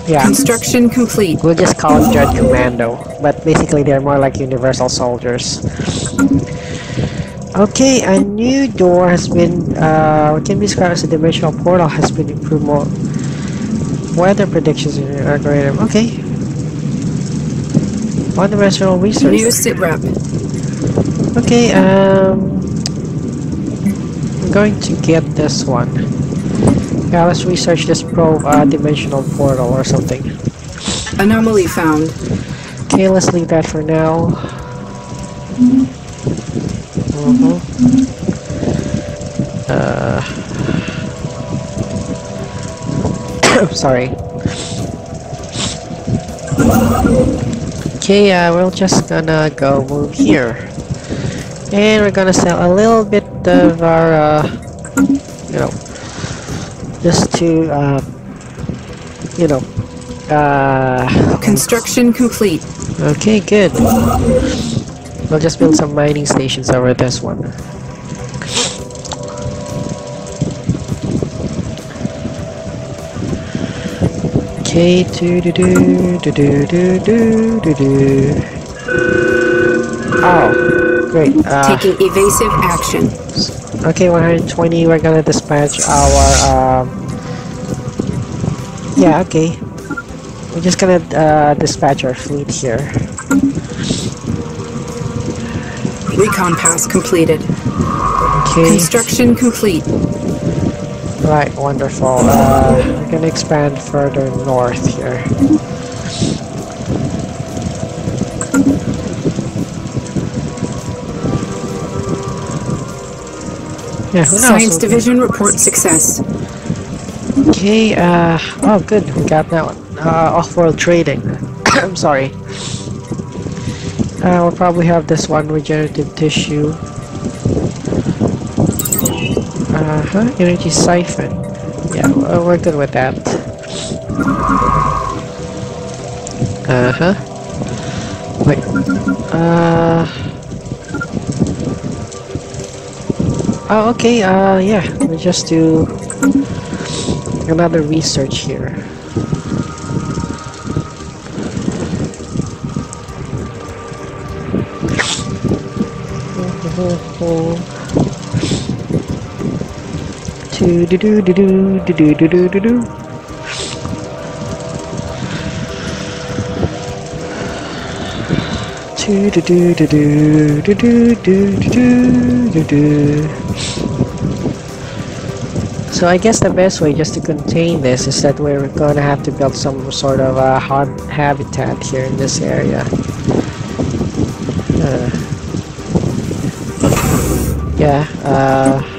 Speaker 1: Yeah,
Speaker 3: Construction complete.
Speaker 1: we'll just call them Dread Commando. But basically, they're more like Universal Soldiers. Okay, a new door has been, uh, what can be described as a dimensional portal has been improved more. Weather predictions are your algorithm. Okay. One dimensional research.
Speaker 3: New sitrep.
Speaker 1: Okay, um, I'm going to get this one. Yeah, let's research this probe uh, dimensional portal or something.
Speaker 3: Anomaly found.
Speaker 1: Okay, let's leave that for now. Mhm. Uh, <coughs> sorry. Okay, uh, we're just gonna go move here. And we're gonna sell a little bit of our, uh, you know, just to, uh, you know, uh,
Speaker 3: Construction complete.
Speaker 1: okay, good. We'll just build some mining stations over this one. Okay, do do do do do do do do do. Oh, great. Uh,
Speaker 3: Taking evasive action.
Speaker 1: okay, 120. We're gonna dispatch our. Um, yeah, okay. We're just gonna uh, dispatch our fleet here.
Speaker 3: Recon pass completed.
Speaker 1: Okay.
Speaker 3: Construction complete.
Speaker 1: Right, wonderful. Uh, we're gonna expand further north here. Yeah, who knows?
Speaker 3: Science division report success.
Speaker 1: Okay, uh, oh good, we got that one. Uh, off-world trading. <coughs> I'm sorry. Uh, we'll probably have this one, regenerative tissue. Uh-huh, energy siphon. Yeah, we're good with that. Uh-huh. Wait. Uh... Oh, okay, uh, yeah, we'll just do another research here. Do do do do do do do do do do. Do do do do do do do do do do do. So I guess the best way just to contain this is that we're to have to build some sort of a hard habitat here in this area. Uh, yeah, uh,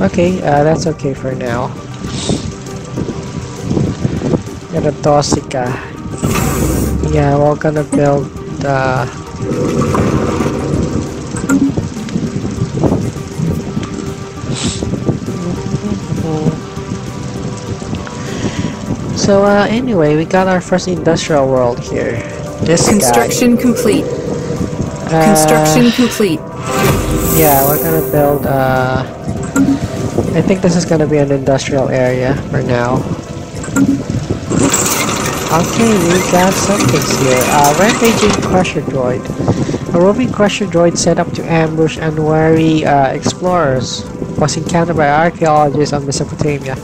Speaker 1: okay, uh, that's okay for now. Gonna Tosika. Yeah, we're gonna build, uh, So uh, anyway, we got our first industrial world here. This
Speaker 3: Construction complete.
Speaker 1: guy.
Speaker 3: Construction
Speaker 1: Uh,
Speaker 3: complete.
Speaker 1: yeah, we're gonna build. Uh, I think this is gonna be an industrial area for now. Okay, we got some things here. Uh, rampaging crusher droid. A roving crusher droid set up to ambush unwary uh, explorers was encountered by archaeologists on Mesopotamia.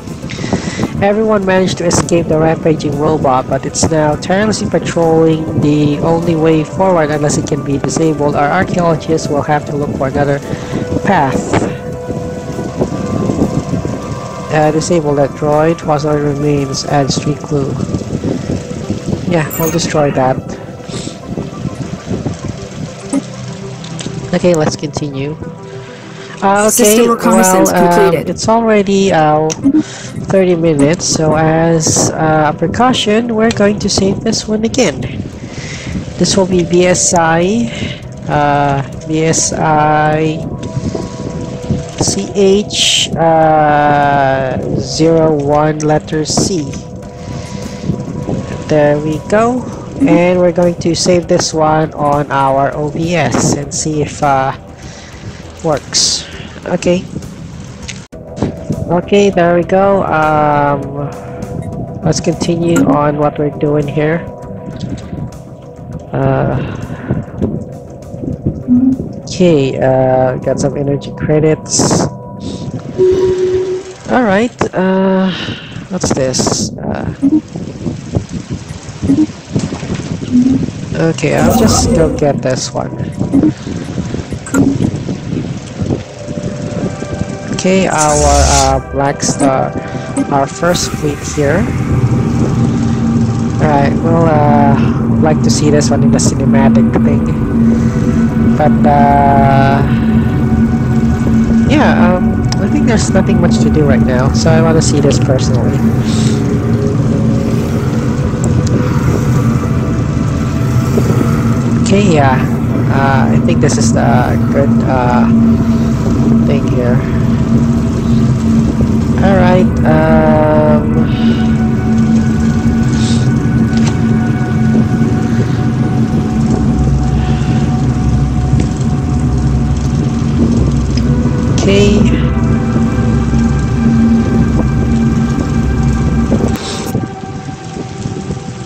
Speaker 1: Everyone managed to escape the rampaging robot, but it's now tirelessly patrolling the only way forward unless it can be disabled. Our archaeologists will have to look for another path. Uh, disable that droid. Fossil remains. Add street glue. Yeah, we'll destroy that. Okay, let's continue. Uh, okay, well, um, it's already uh, 30 minutes, so as uh, a precaution, we're going to save this one again. This will be BSI, uh, BSI CH uh, 01 letter C. There we go. And we're going to save this one on our OBS and see if uh, works. Okay. Okay, there we go. Um, let's continue on what we're doing here. Uh, okay, uh, got some energy credits. Alright, uh, what's this? Uh, okay, I'll just go get this one. Okay, our uh, Black Star, our first fleet here. Alright, we'll uh, like to see this one in the cinematic thing but uh, yeah, um, I think there's nothing much to do right now, so I want to see this personally. Okay, yeah, uh, I think this is a good uh, thing here. Alright, uh, Okay.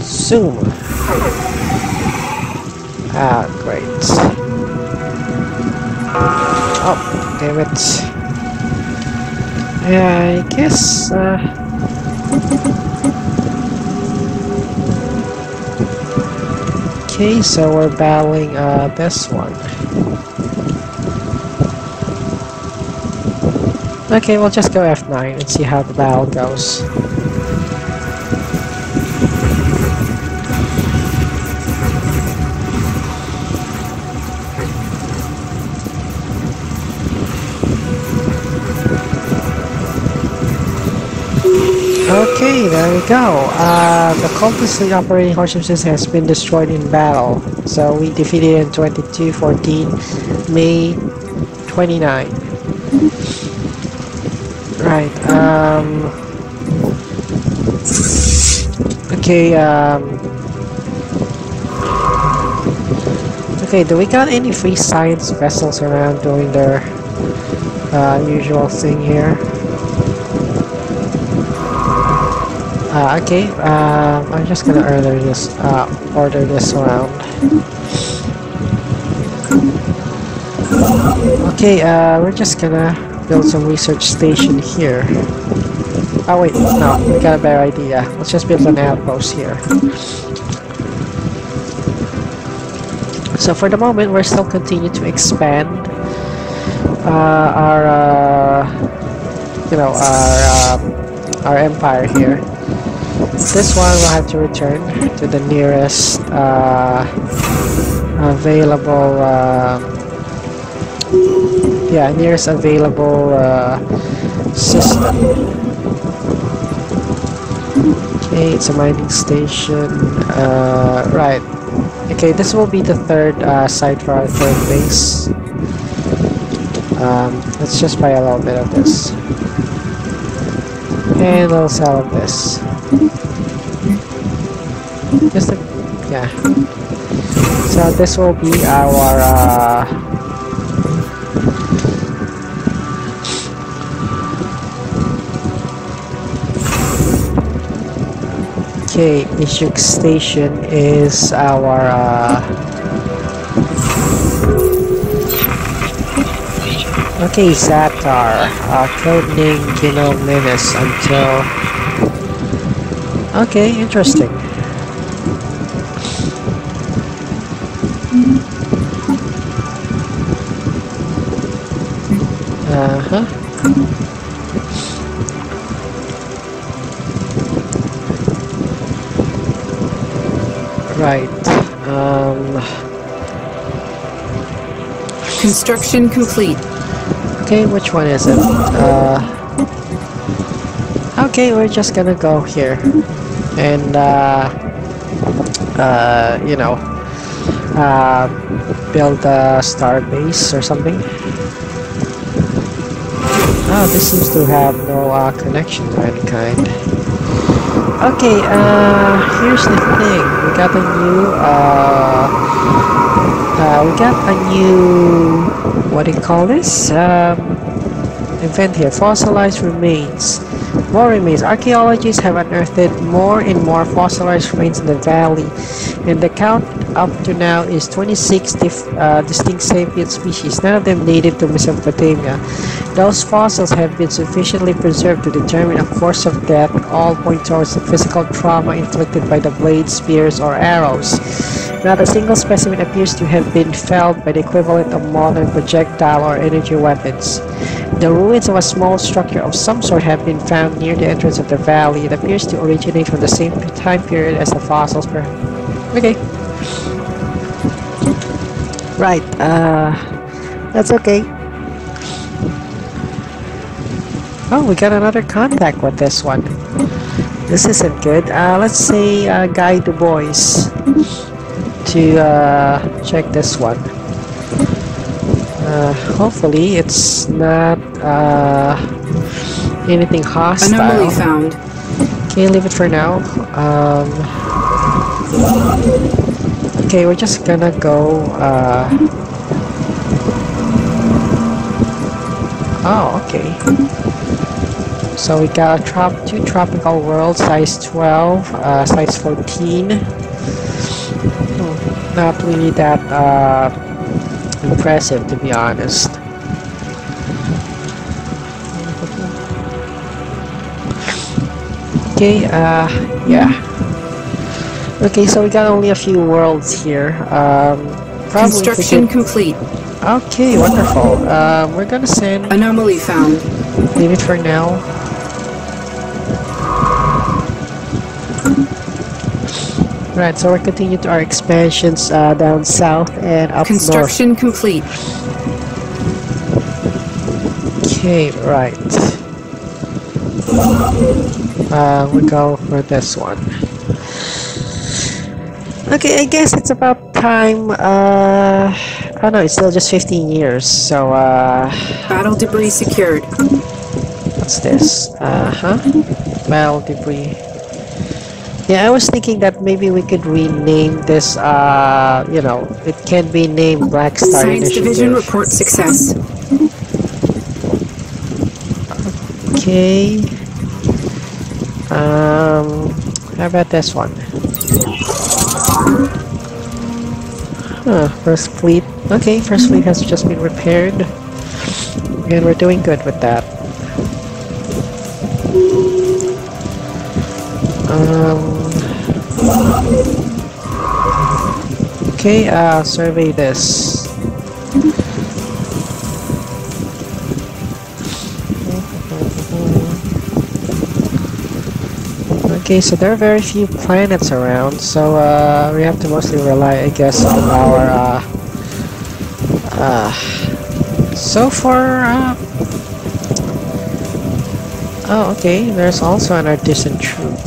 Speaker 1: Zoom. Ah, great. Oh, damn it. Yeah, I guess, uh... Okay, so we're battling, uh, this one. Okay, we'll just go F9 and see how the battle goes. Okay, there we go. Uh, the cultistly operating system has been destroyed in battle. So we defeated in 2214, May 29. Okay, um... Okay, do we got any free science vessels around doing their uh, usual thing here? Uh, okay, um, I'm just gonna order this, uh, order this around. Okay, uh, we're just gonna build some research station here. Oh wait, no, we got a better idea. Let's just build an outpost here. So for the moment, we're still continue to expand uh, our, uh, you know, our, um, our empire here. This one will have to return to the nearest uh, available, uh, yeah, nearest available uh, system. Okay, it's a mining station. Uh, right. Okay, this will be the third uh, site for our third base. Um, let's just buy a little bit of this. And little sell this. Just a, yeah. So this will be our uh, Okay, Ishuk Station is our uh, Okay, Zatar, uh, codename Kino Menace until... Okay, interesting. Right. Um,
Speaker 3: Construction complete.
Speaker 1: okay, which one is it? Uh, okay, we're just gonna go here. And, uh, uh, you know, uh, build a star base or something. Oh, this seems to have no uh, connection to any kind. Okay, uh, here's the thing. We got a new, uh, uh, we got a new, what do you call this? Um, event here, fossilized remains. More remains. Archaeologists have unearthed more and more fossilized remains in the valley, and the count up to now is 26 dif uh, distinct sapient species, none of them native to Mesopotamia. Those fossils have been sufficiently preserved to determine a course of death, all point towards the physical trauma inflicted by the blades, spears, or arrows. Not a single specimen appears to have been felled by the equivalent of modern projectile or energy weapons. The ruins of a small structure of some sort have been found near the entrance of the valley. It appears to originate from the same time period as the fossils. Okay. Right. Uh, that's okay. Oh, we got another contact with this one. This isn't good. Uh, let's say uh, Guy Du Bois. to uh, check this one. Uh, hopefully it's not uh, anything hostile.
Speaker 3: Anomaly found.
Speaker 1: Okay, leave it for now. Um, okay, we're just gonna go. Uh, oh, okay. So we got a trop two tropical worlds, size 12, uh, size 14. Hmm, Not really that uh, impressive, to be honest. Okay, uh, yeah. Okay, so we got only a few worlds here. Um, probably
Speaker 3: Construction
Speaker 1: could-
Speaker 3: complete.
Speaker 1: Okay, wonderful. Uh, we're gonna send.
Speaker 3: Anomaly found.
Speaker 1: Leave it for now. Right, so we're continuing to our expansions uh, down south and up north.
Speaker 3: Construction complete.
Speaker 1: Okay, right. Uh, we go for this one. Okay, I guess it's about time. Uh, oh no, it's still just 15 years. So, uh,
Speaker 3: Battle debris secured.
Speaker 1: what's this? Uh huh. Battle debris. Yeah, I was thinking that maybe we could rename this. Uh, you know, it can be named Black Star
Speaker 3: Science Division
Speaker 1: Initiative.
Speaker 3: report success.
Speaker 1: Okay. Um, how about this one? Huh, first fleet. Okay, first fleet has just been repaired. And we're doing good with that. Um, okay, uh, survey this. Okay, so there are very few planets around, so uh, we have to mostly rely, I guess, on our. Uh, uh, so far. Uh, oh, okay, there's also an artisan troupe.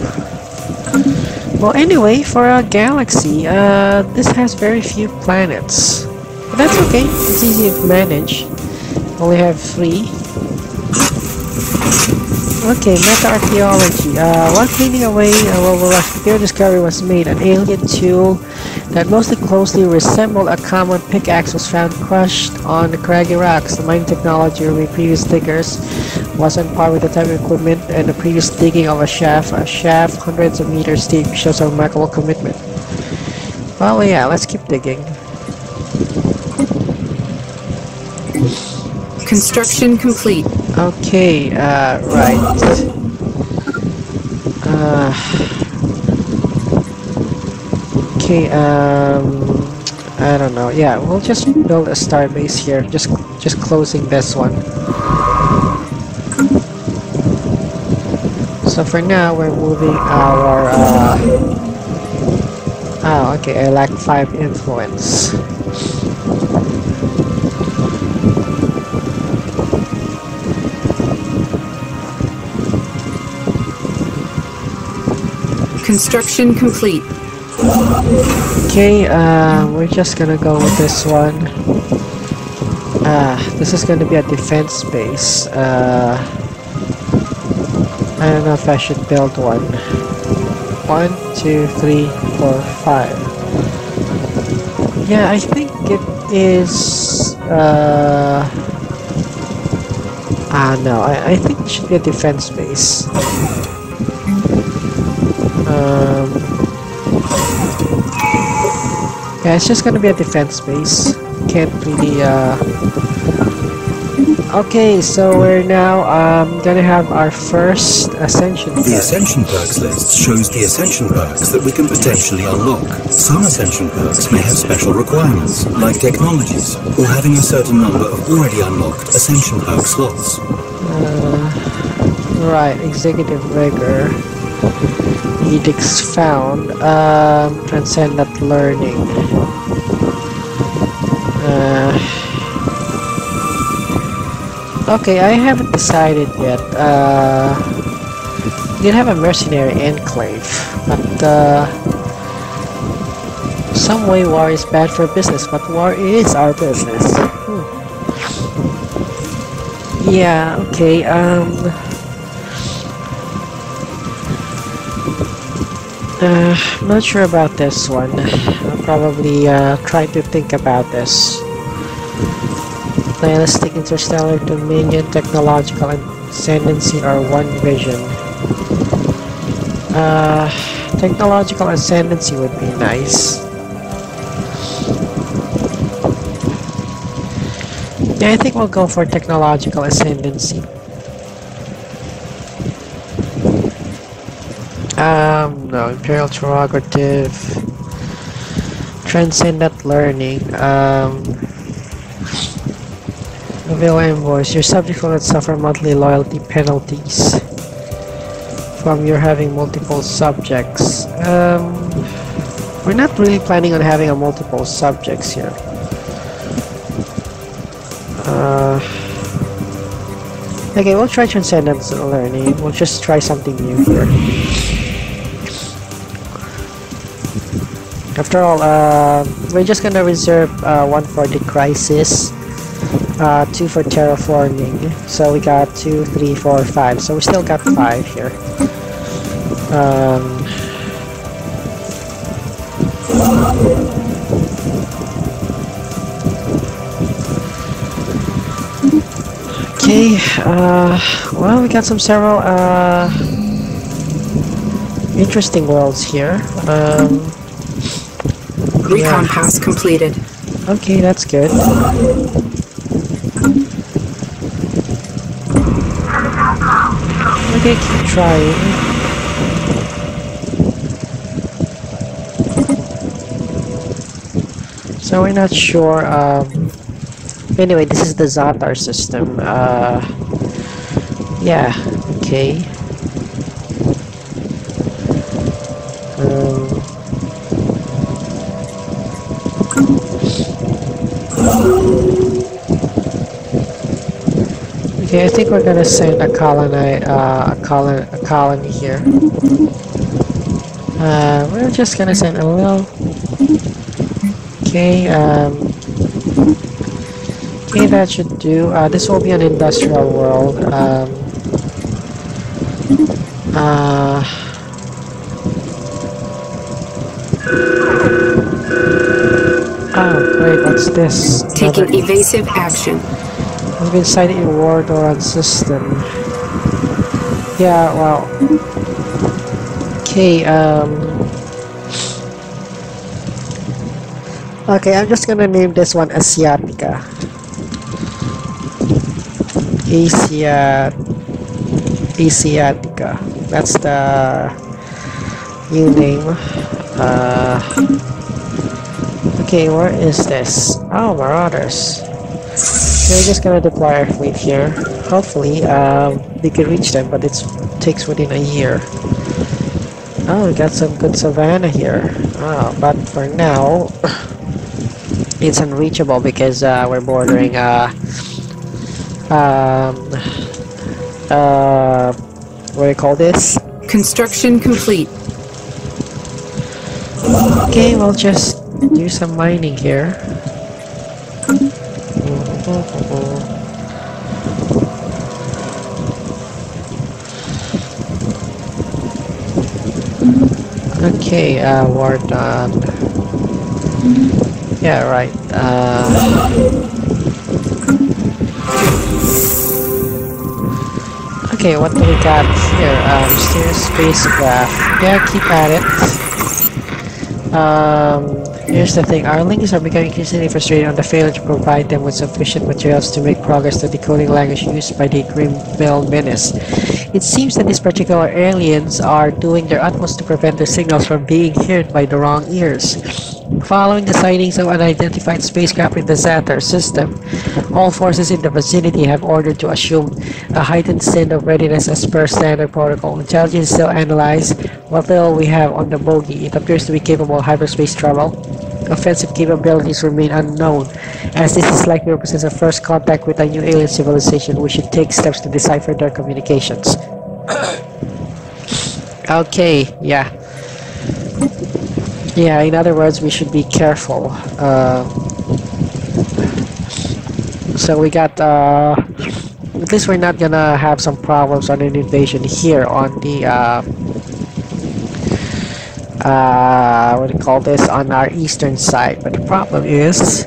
Speaker 1: Well, anyway, for a galaxy, uh, this has very few planets. But that's okay, it's easy to manage. Only have three. Okay, meta-archaeology. Uh, while cleaning away a clear discovery was made, an alien tool that mostly closely resembled a common pickaxe was found crushed on the craggy rocks. The mining technology of previous diggers was on par with the type of equipment and the previous digging of a shaft. A shaft hundreds of meters deep shows a remarkable commitment. Well, yeah, let's keep digging.
Speaker 3: Construction complete.
Speaker 1: Okay, uh, right. Uh, okay, um, I don't know. Yeah, we'll just build a star base here. Just, just closing this one. So for now, we're moving our. Uh, oh, okay. I lack five influence.
Speaker 3: Construction complete.
Speaker 1: Okay, uh, we're just gonna go with this one. Uh, this is gonna be a defense base. Uh, I don't know if I should build one. One, two, three, four, five. Yeah, I think it is. Uh, ah, no, I, I think it should be a defense base. Um, yeah, it's just gonna be a defense base. Can't really, uh... Okay, so we're now, um, gonna have our first Ascension
Speaker 2: The
Speaker 1: perk.
Speaker 2: Ascension Perks list shows the Ascension Perks that we can potentially unlock. Some Ascension Perks may have special requirements, like technologies, or having a certain number of already unlocked Ascension Perk slots.
Speaker 1: Right, Executive Vigor. Edicts found. Um, Transcendent Learning. Uh, okay, I haven't decided yet. Uh, did have a mercenary enclave, but uh, some way war is bad for business, but war is our business. Hmm. Yeah, okay, um... Uh, not sure about this one. I'll probably uh, try to think about this. Nihilistic interstellar dominion, technological ascendancy, or one vision. Uh, technological ascendancy would be nice. Yeah, I think we'll go for technological ascendancy. No, imperial prerogative, transcendent learning, um, Reveal envoys. Your subject will not suffer monthly loyalty penalties from your having multiple subjects. Um, we're not really planning on having a multiple subjects here. Uh, okay, we'll try transcendence learning. We'll just try something new here. After all, uh, we're just gonna reserve uh, one for the crisis, uh, two for terraforming. So we got two, three, four, five. So we still got five here. Um, okay, uh, well, we got some several uh, interesting worlds here. Um,
Speaker 3: Recon
Speaker 1: Yeah.
Speaker 3: pass completed.
Speaker 1: Okay, that's good. Okay, keep trying. So we're not sure. Um, anyway, this is the Zatar system. Uh, yeah. Okay. Um, Okay, I think we're gonna send a colony, uh, a colony, a colony here. Uh, we're just gonna send a little. Okay, um, okay, that should do. Uh, this will be an industrial world. Um, uh, oh, wait, what's this?
Speaker 3: Taking evasive action.
Speaker 1: Been sighted in Wardoran system. Yeah, well. Okay, um. Okay, I'm just gonna name this one Asiatica. Asia. Asiatica. That's the new name. Uh. Okay, where is this? Oh, Marauders. We're just gonna deploy our fleet here. Hopefully, um, we can reach them, but it takes within a year. Oh, we got some good savannah here. Oh, but for now, <sighs> it's unreachable because uh, we're bordering uh, um, uh, what do you call this?
Speaker 3: Construction complete.
Speaker 1: Okay, we'll just do some mining here. Okay, uh, war done. Yeah, right. Uh, okay, what do we got here? Um, mysterious spacecraft. Yeah, keep at it. Um, here's the thing. Our linguists are becoming increasingly frustrated on the failure to provide them with sufficient materials to make progress the decoding language used by the Grimville Menace. It seems that these particular aliens are doing their utmost to prevent their signals from being heard by the wrong ears. Following the sightings of unidentified spacecraft in the Zatar system, all forces in the vicinity have ordered to assume a heightened state of readiness as per standard protocol. Intelligence still analyze what little we have on the bogey. It appears to be capable of hyperspace travel. Offensive capabilities remain unknown, as this is likely represents a first contact with a new alien civilization. We should take steps to decipher their communications. <coughs> okay, yeah. Yeah, in other words, we should be careful. Uh, so we got, uh, at least we're not gonna have some problems on an invasion here on the, uh, uh, what do you call this, on our eastern side. But the problem is,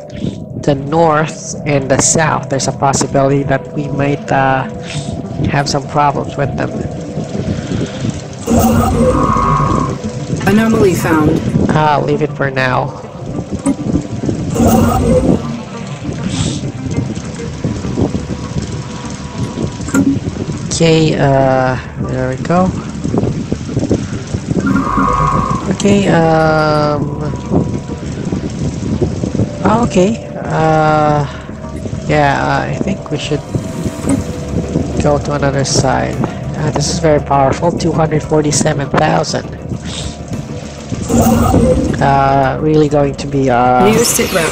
Speaker 1: the north and the south, there's a possibility that we might, uh, have some problems with them.
Speaker 3: Anomaly found.
Speaker 1: I'll leave it for now. Okay, uh, there we go. Okay, um... oh, okay, uh... Yeah, I think we should go to another side. Uh, this is very powerful, 247,000. Uh, really going to be, uh...
Speaker 3: New sit rep.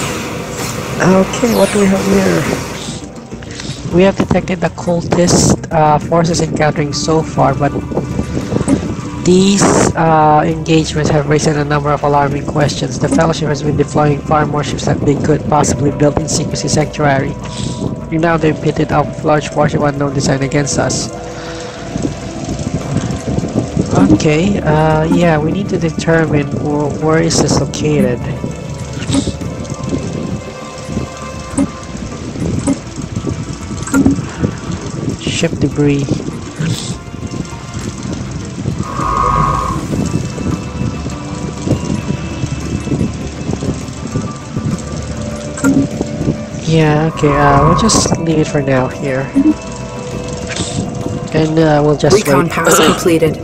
Speaker 1: Okay, what do we have here? We have detected the cultist uh, forces encountering so far, but these uh, engagements have raised a number of alarming questions. The Fellowship has been deploying far more ships than they could possibly build in Secrecy Sanctuary. And now they've pitted up large force of unknown design against us. Okay, uh, yeah, we need to determine wh where is this located. Ship debris. Yeah, okay, uh, we'll just leave it for now here. And uh, we'll just
Speaker 3: Recon
Speaker 1: wait.
Speaker 3: pass <clears throat> completed.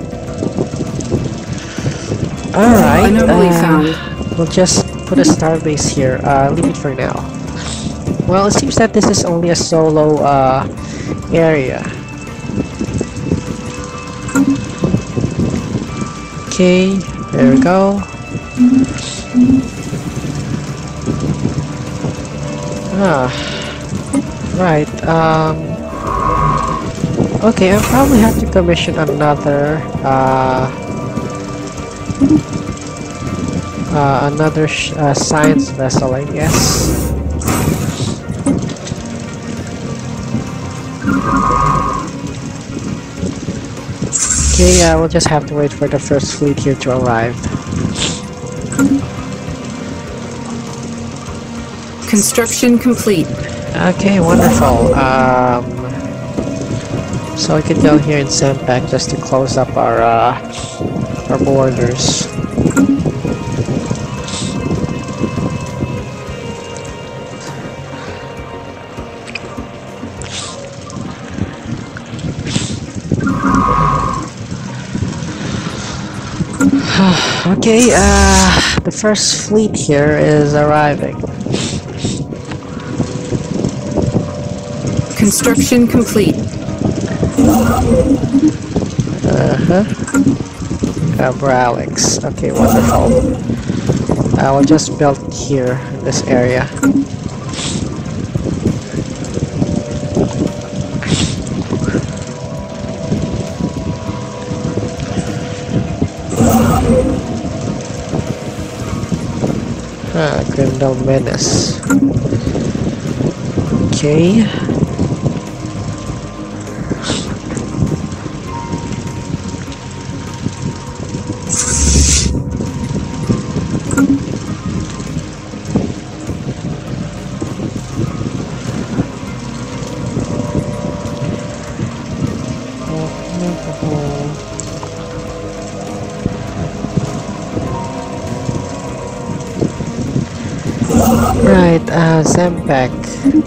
Speaker 1: Alright, uh, we'll just put a starbase here. Uh, leave it for now. Well, it seems that this is only a solo uh, area. Okay, there we go. Ah, right. Um. Okay, I'll probably have to commission another. Uh, uh, another uh, science vessel, I guess. Okay, uh, we'll just have to wait for the first fleet here to arrive.
Speaker 3: Construction complete.
Speaker 1: Okay, wonderful. Um, so I could go here in Sempak just to close up our uh, our borders. <sighs> okay, uh, the first fleet here is arriving.
Speaker 3: Construction complete.
Speaker 1: Uh-huh. Cabralix. Okay, wonderful. I will just build here this area. Ah, Grendel Menace. Okay.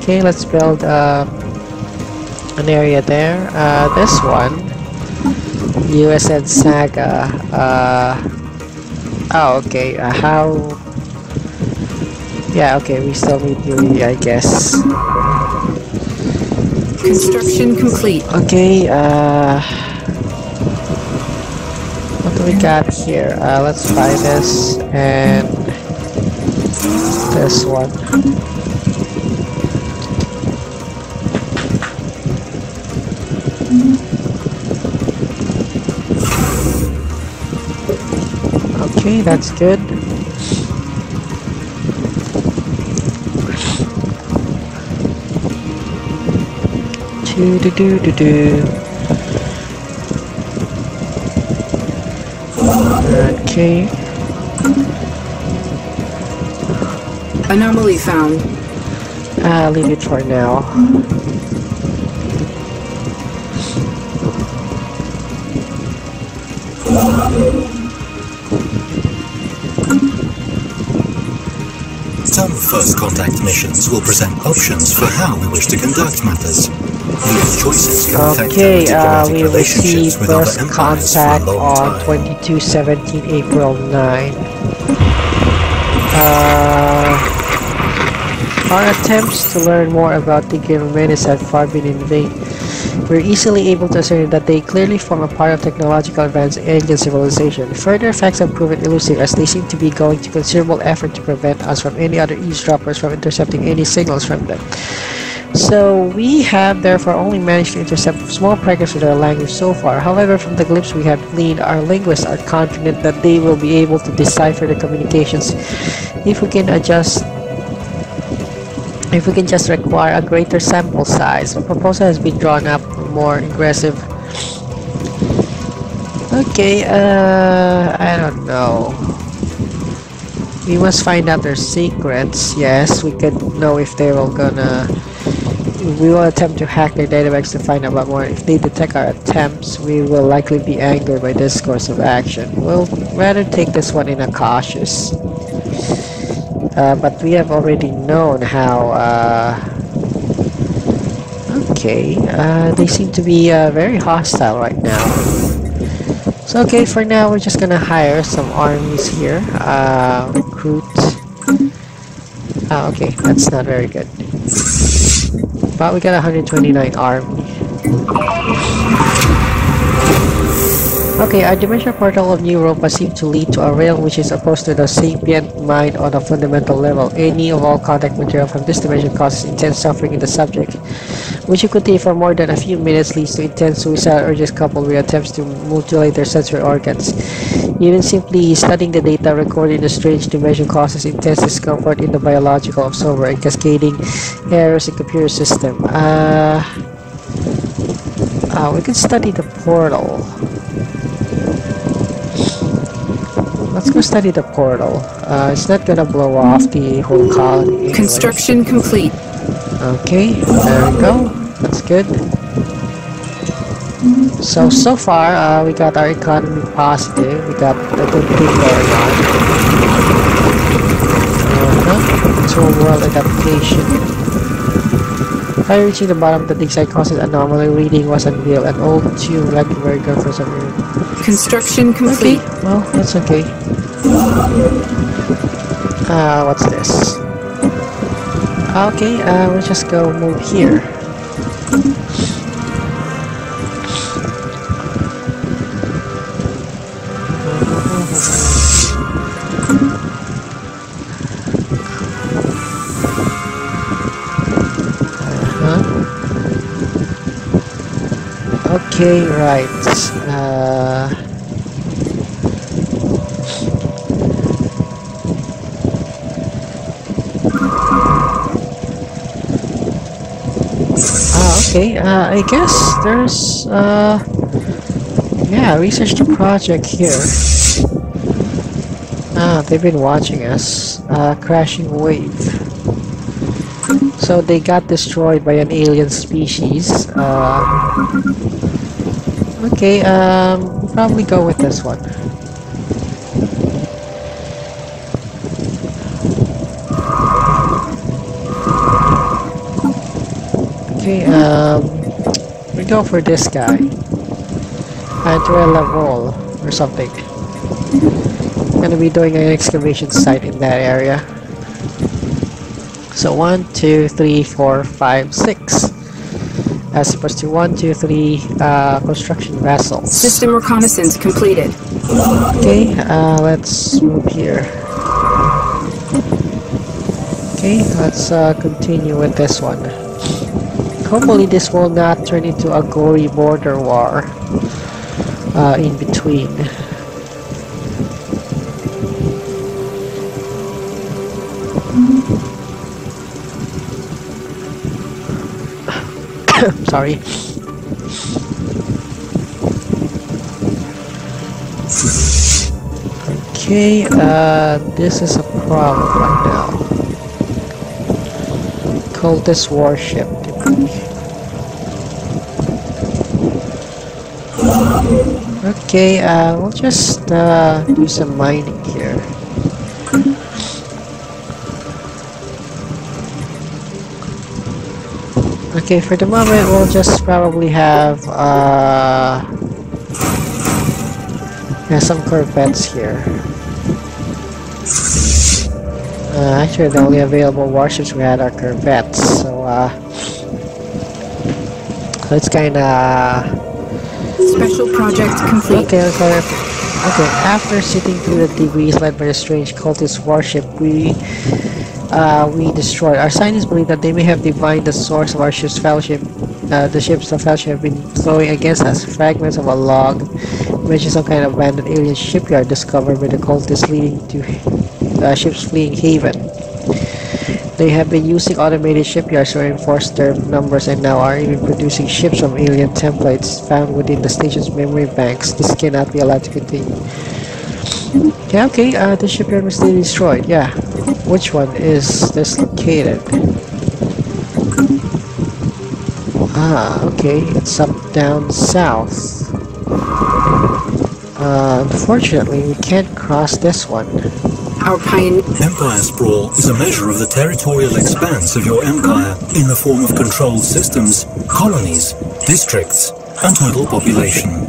Speaker 1: Okay, let's build uh, an area there. Uh, this one, USN Saga. Uh, oh, okay. Uh, how? Yeah, okay. We still need Yuri, I guess.
Speaker 3: Construction complete.
Speaker 1: Okay. Uh, what do we got here? Uh, let's try this and this one. that's good. Do do do do do. Okay.
Speaker 3: Anomaly found.
Speaker 1: Uh, leave it for now.
Speaker 2: Missions will present options for how we wish to conduct matters. These choices can affect
Speaker 1: Okay,
Speaker 2: our
Speaker 1: uh, we
Speaker 2: relationships
Speaker 1: received
Speaker 2: with other
Speaker 1: first
Speaker 2: empires for a
Speaker 1: contact
Speaker 2: long
Speaker 1: on
Speaker 2: time.
Speaker 1: 2217 April 9. Uh, our attempts to learn more about the Gilmenes have far been in vain. We're easily able to ascertain that they clearly form a part of technological advance alien civilization. Further facts have proven elusive as they seem to be going to considerable effort to prevent us from any other eavesdroppers from intercepting any signals from them. So we have therefore only managed to intercept small fragments of their language so far. However, from the glimpse we have gleaned, our linguists are confident that they will be able to decipher the communications if we can adjust if we can just require a greater sample size. A proposal has been drawn up more aggressive. Okay, uh I don't know. We must find out their secrets. Yes, we could know if they will gonna we will attempt to hack their database to find out more. If they detect our attempts, we will likely be angered by this course of action. We'll rather take this one in a cautious. Uh, but we have already known how, uh, Okay, uh, they seem to be uh, very hostile right now. So okay, for now we're just gonna hire some armies here. Uh, recruit. Ah, okay, that's not very good. But we got 129 army. Okay, our dimensional portal of New Europa seems to lead to a realm which is opposed to the sapient mind on a fundamental level. Any of all contact material from this dimension causes intense suffering in the subject, which you continue for more than a few minutes leads to intense suicidal urges coupled with attempts to mutilate their sensory organs. Even simply studying the data recorded in the strange dimension causes intense discomfort in the biological observer and cascading errors in computer system. Uh, uh, we can study the portal. Let's go study the portal. Uh, it's not gonna blow off the whole colony. anyway.
Speaker 3: Construction complete.
Speaker 1: Okay, there we go. That's good. So, so far, uh, we got our economy positive. We got a good thing going on. Uh-huh. World adaptation. By reaching the bottom the dig site causes anomaly reading was unveiled. An old tune like very good for some reason.
Speaker 3: Construction
Speaker 1: Okay,
Speaker 3: complete.
Speaker 1: well, that's okay. Uh, what's this? Okay, uh, we'll just go move here. Uh-huh. Okay, right. Uh, Ah, okay. Uh, I guess there's uh, yeah, research the project here. Ah, they've been watching us. Uh, crashing wave. So they got destroyed by an alien species. Uh, okay. Um, we'll probably go with this one. Okay, um, we go for this guy. Andrella roll or something. Gonna be doing an excavation site in that area. So one, two, three, four, five, six. As opposed to one, two, three uh, construction vessels.
Speaker 3: System reconnaissance completed.
Speaker 1: Okay, uh, let's move here. Okay, let's uh, continue with this one. Hopefully this will not turn into a gory border war uh, in between. <laughs> Sorry. Okay, uh, this is a problem right now. Cultist warship. Okay, uh, we'll just uh, do some mining Okay, for the moment, we'll just probably have uh, yeah, some corvettes here. Uh, actually, the only available warships we had are corvettes, so uh, so it's kind of
Speaker 3: Special project complete.
Speaker 1: Okay, okay. Okay, after sitting through the debris led by the strange cultist warship, we uh, we destroyed. Our scientists believe that they may have divined the source of our ship's fellowship. Uh, the ships of fellowship have been throwing against us fragments of a log, which is some kind of abandoned alien shipyard discovered by the cultists leading to uh, ships fleeing haven. They have been using automated shipyards to reinforce their numbers and now are even producing ships from alien templates found within the station's memory banks. This cannot be allowed to continue. Yeah, okay, uh, the shipyard was destroyed, yeah. Which one is this located? Ah, okay, it's up down south. Uh, unfortunately, we can't cross this one.
Speaker 3: Our pioneer.
Speaker 2: Empire sprawl is a measure of the territorial expanse of your empire in the form of controlled systems, colonies, districts, and total population.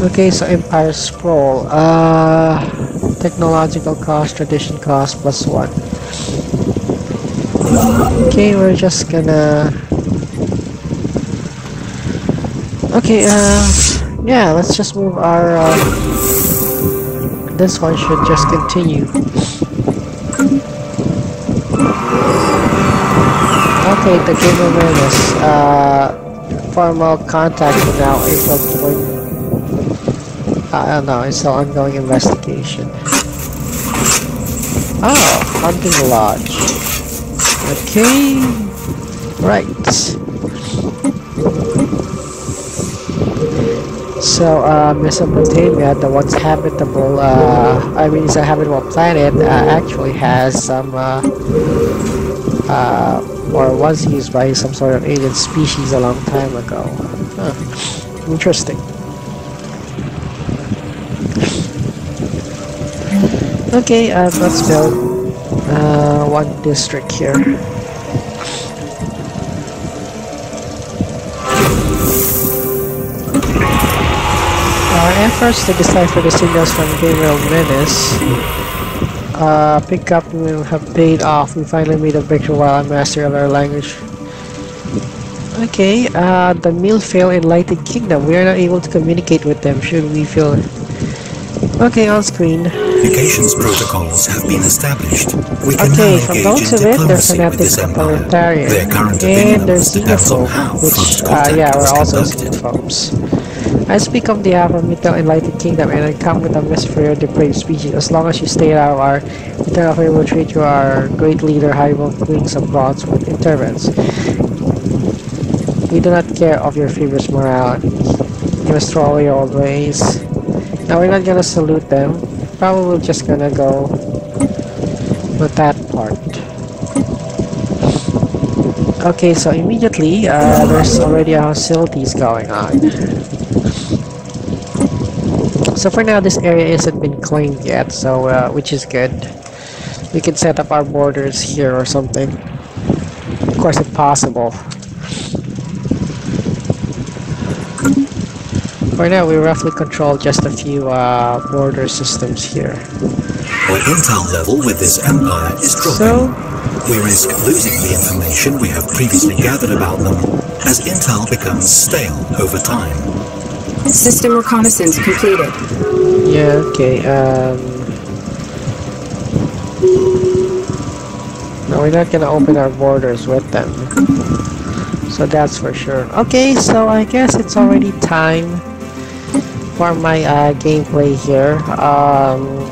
Speaker 1: Okay, so Empire Sprawl. Uh, technological cost, tradition cost plus one. Okay, we're just gonna. Okay, uh, yeah, let's just move our. Uh, this one should just continue. Okay, the game awareness. Uh, formal contact now able to I don't know, it's an ongoing investigation. Oh, hunting lodge. Okay. Right. So, uh, Mesopotamia, the once habitable, uh, I mean, it's a habitable planet, uh, actually has some, uh, uh, or was used by some sort of alien species a long time ago. Huh. Interesting. Okay, uh, let's build uh, one district here. Our efforts to decipher the signals from Gabriel Menace uh, pick up will have paid off. We finally made a breakthrough while a master of our language. Okay, uh, the Millfail Enlightened Kingdom. We are not able to communicate with them. Should we feel Okay, on screen.
Speaker 2: Communications protocols have been established. We can
Speaker 1: Okay,
Speaker 2: now
Speaker 1: from
Speaker 2: engage
Speaker 1: those
Speaker 2: in
Speaker 1: of it, there's
Speaker 2: diplomacy
Speaker 1: an
Speaker 2: with this empire. Their current opinion
Speaker 1: and there's
Speaker 2: depends on how
Speaker 1: which,
Speaker 2: first
Speaker 1: uh, yeah,
Speaker 2: was
Speaker 1: we're also
Speaker 2: conducted.
Speaker 1: xenophobes. I speak of the Avamital Enlightened Kingdom, and I come with a message for your depraved species. As long as you stay out of our eternal favor, will treat you our great leader, Hyrule Wings of Bronze, with intervents. We do not care of your feverish morality. You must throw away your old ways. Now we're not gonna salute them. Probably just gonna go with that part. Okay, so immediately uh, there's already a hostilities going on. So for now, this area isn't been claimed yet, so uh, which is good. We can set up our borders here or something. Of course, if possible. For now, we roughly control just a few uh, border systems here.
Speaker 2: Our intel level with this empire is dropping.
Speaker 1: So,
Speaker 2: We risk losing the information we have previously gathered about them as intel becomes stale over time.
Speaker 3: System reconnaissance completed.
Speaker 1: Yeah, okay, um... No, we're not gonna open our borders with them. So that's for sure. Okay, so I guess it's already time for my uh, gameplay here. Um,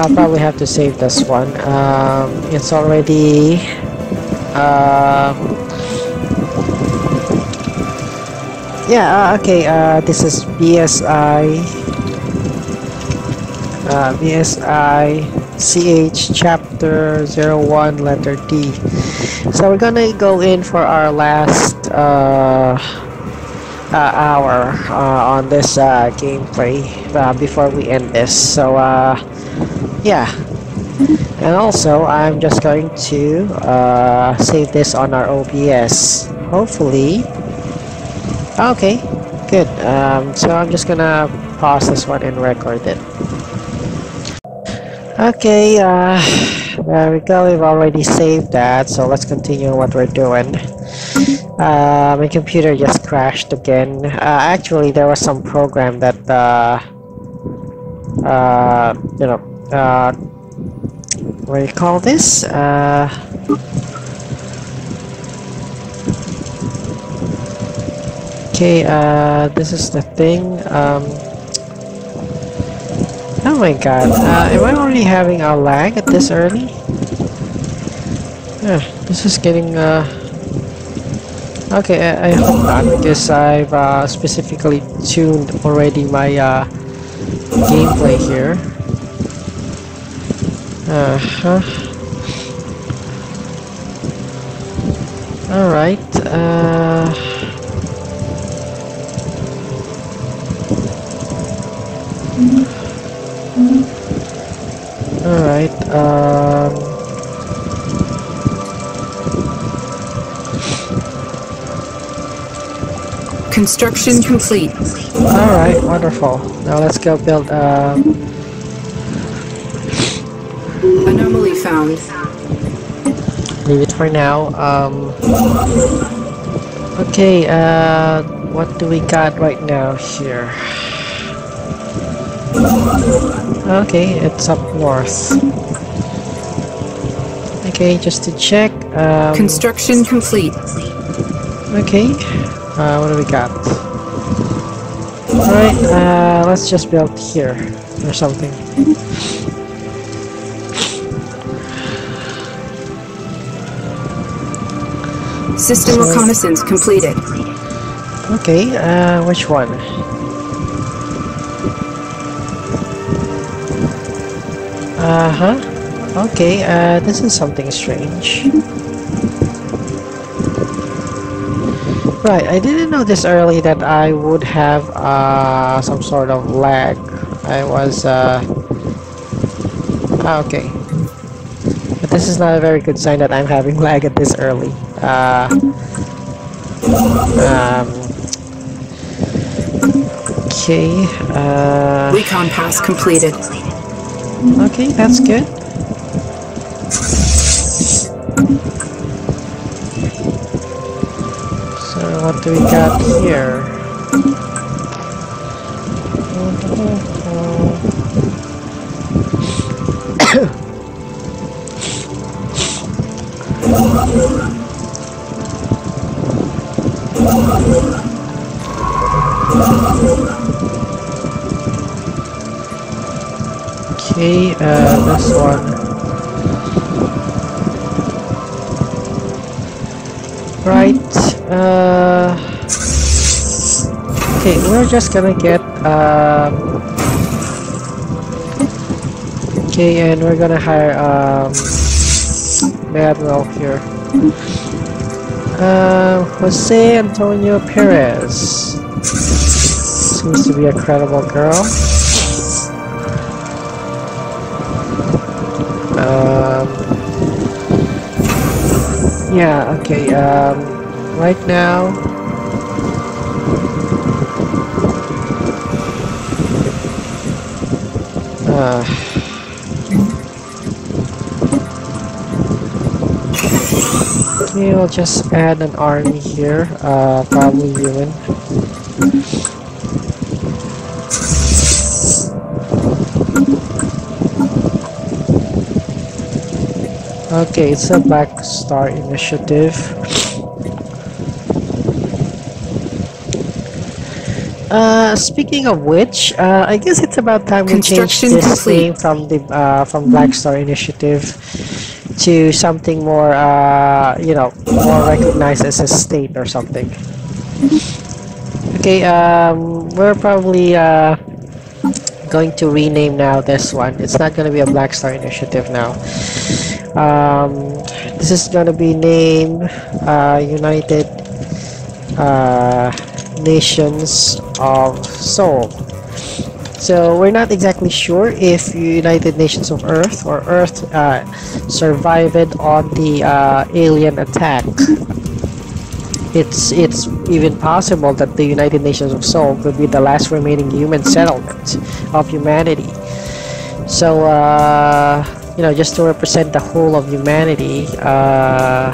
Speaker 1: I'll probably have to save this one. Um, it's already Um, yeah, uh, okay, uh, this is BSI. Uh, BSI CH chapter 01 letter D. So we're gonna go in for our last uh, uh, hour uh, on this uh, gameplay uh, before we end this. So yeah, and also I'm just going to uh, save this on our OBS. Hopefully, okay, good. Um, so I'm just gonna pause this one and record it. Okay, uh, there we go. We've already saved that, so let's continue what we're doing. Uh, my computer just crashed again. Uh, actually, there was some program that, uh, uh, you know, uh, what do you call this? Uh, okay, uh, this is the thing. Um, oh my god, uh, am I already having a lag at this early? Yeah, this is getting, uh... Okay, I, I hope not, because I've uh, specifically tuned already my uh, gameplay here. Uh-huh. Alright, uh... Alright, um...
Speaker 3: Construction complete.
Speaker 1: Alright, wonderful. Now let's go build, uh...
Speaker 3: Anomaly found.
Speaker 1: leave it for now. Um, okay, uh, what do we got right now here? Okay, it's up north. Okay, just to check. Um,
Speaker 3: Construction complete.
Speaker 1: okay, uh, what do we got? Alright, uh, let's just build here or something.
Speaker 3: System reconnaissance completed.
Speaker 1: Okay, uh, which one? Uh-huh. Okay, uh, this is something strange. Right, I didn't know this early that I would have, uh, some sort of lag. I was, uh... ah, okay. But this is not a very good sign that I'm having <laughs> lag at this early. Uh... Um... Okay, uh...
Speaker 3: Recon pass completed.
Speaker 1: Okay, that's good. What do we got here? Okay, uh, this one. Just gonna get, um... Okay, and we're gonna hire, um... Admiral here. Uh, Jose Antonio Perez. Seems to be a credible girl. Um, yeah, okay, um, right now, we'll just add an army here, uh, probably human. Okay, it's a Black Star initiative. Uh, speaking of which, uh, I guess it's about time we change this
Speaker 3: complete.
Speaker 1: name from the uh, from Black Star Initiative to something more, uh, you know, more recognized as a state or something. Okay, um, we're probably uh, going to rename now this one. It's not going to be a Black Star Initiative now. Um, this is going to be named uh, United uh, Nations of Sol. So we're not exactly sure if United Nations of Earth or Earth uh, survived on the uh, alien attack. It's it's even possible that the United Nations of Sol could be the last remaining human settlement of humanity. So uh, you know, just to represent the whole of humanity, uh,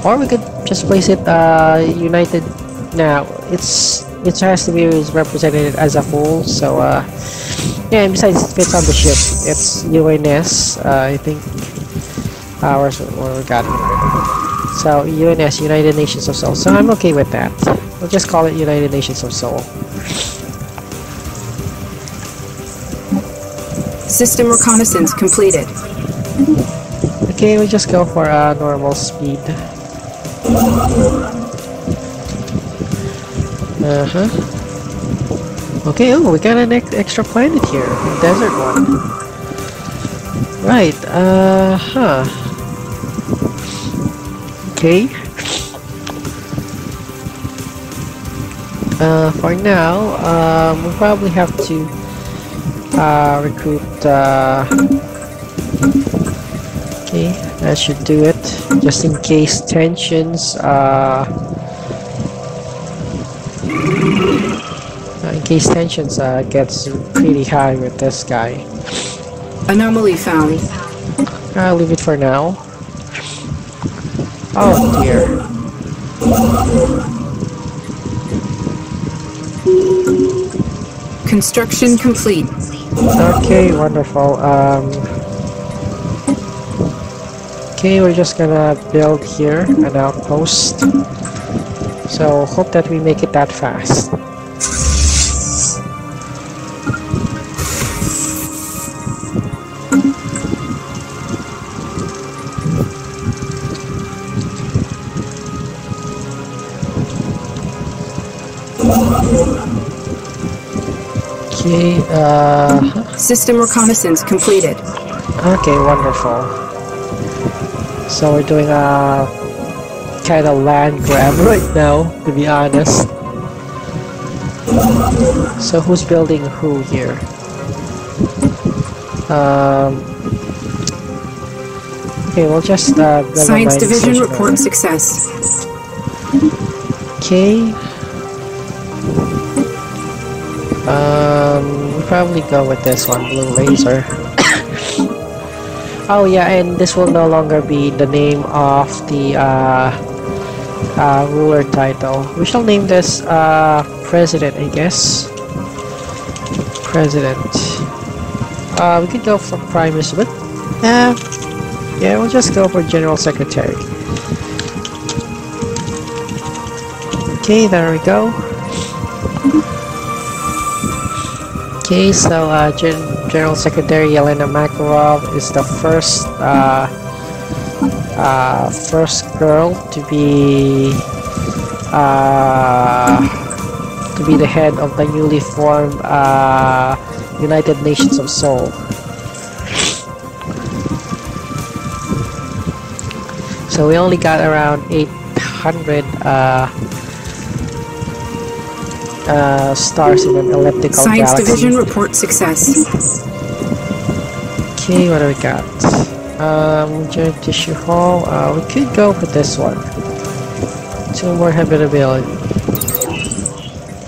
Speaker 1: or we could just place it uh, United. Now it's it has to be represented as a whole. So uh, yeah, and besides it fits on the ship. It's UNS. Uh, I think. ours where we got it? So UNS, United Nations of Sol. So I'm okay with that. We'll just call it United Nations of Sol.
Speaker 3: System reconnaissance completed.
Speaker 1: Okay, we just go for a uh, normal speed. Uh-huh. Okay, oh, we got an ex extra planet here. Desert one. Right, uh-huh. Okay. Uh, for now, um, we'll probably have to uh, recruit uh, okay that should do it just in case tensions uh, case tensions uh, gets pretty high with this guy
Speaker 3: Anomaly found.
Speaker 1: I'll leave it for now oh dear
Speaker 3: Construction complete.
Speaker 1: Okay, wonderful. Um, okay, we're just gonna build here an outpost. So hope that we make it that fast. Okay, uh,
Speaker 3: System reconnaissance completed.
Speaker 1: okay, wonderful. So we're doing a kind of land grab right now, to be honest. So who's building who here? Um, okay, we'll just uh,
Speaker 3: Science division report success.
Speaker 1: Okay. Um, we'll probably go with this one, blue laser. <coughs> oh yeah, and this will no longer be the name of the uh, uh, ruler title. We shall name this uh, president, I guess. President. Uh, we could go for prime minister, but uh, yeah, we'll just go for general secretary. Okay, there we go. Okay, so uh, Gen General Secretary Yelena Makarov is the first uh, uh, first girl to be uh, to be the head of the newly formed uh, United Nations of Sol. So we only got around 800 uh, stars in an elliptical
Speaker 3: Science
Speaker 1: galaxy.
Speaker 3: division report success.
Speaker 1: Okay, what do we got? Um, giant tissue hall. Uh, we could go with this one. Two more habitability.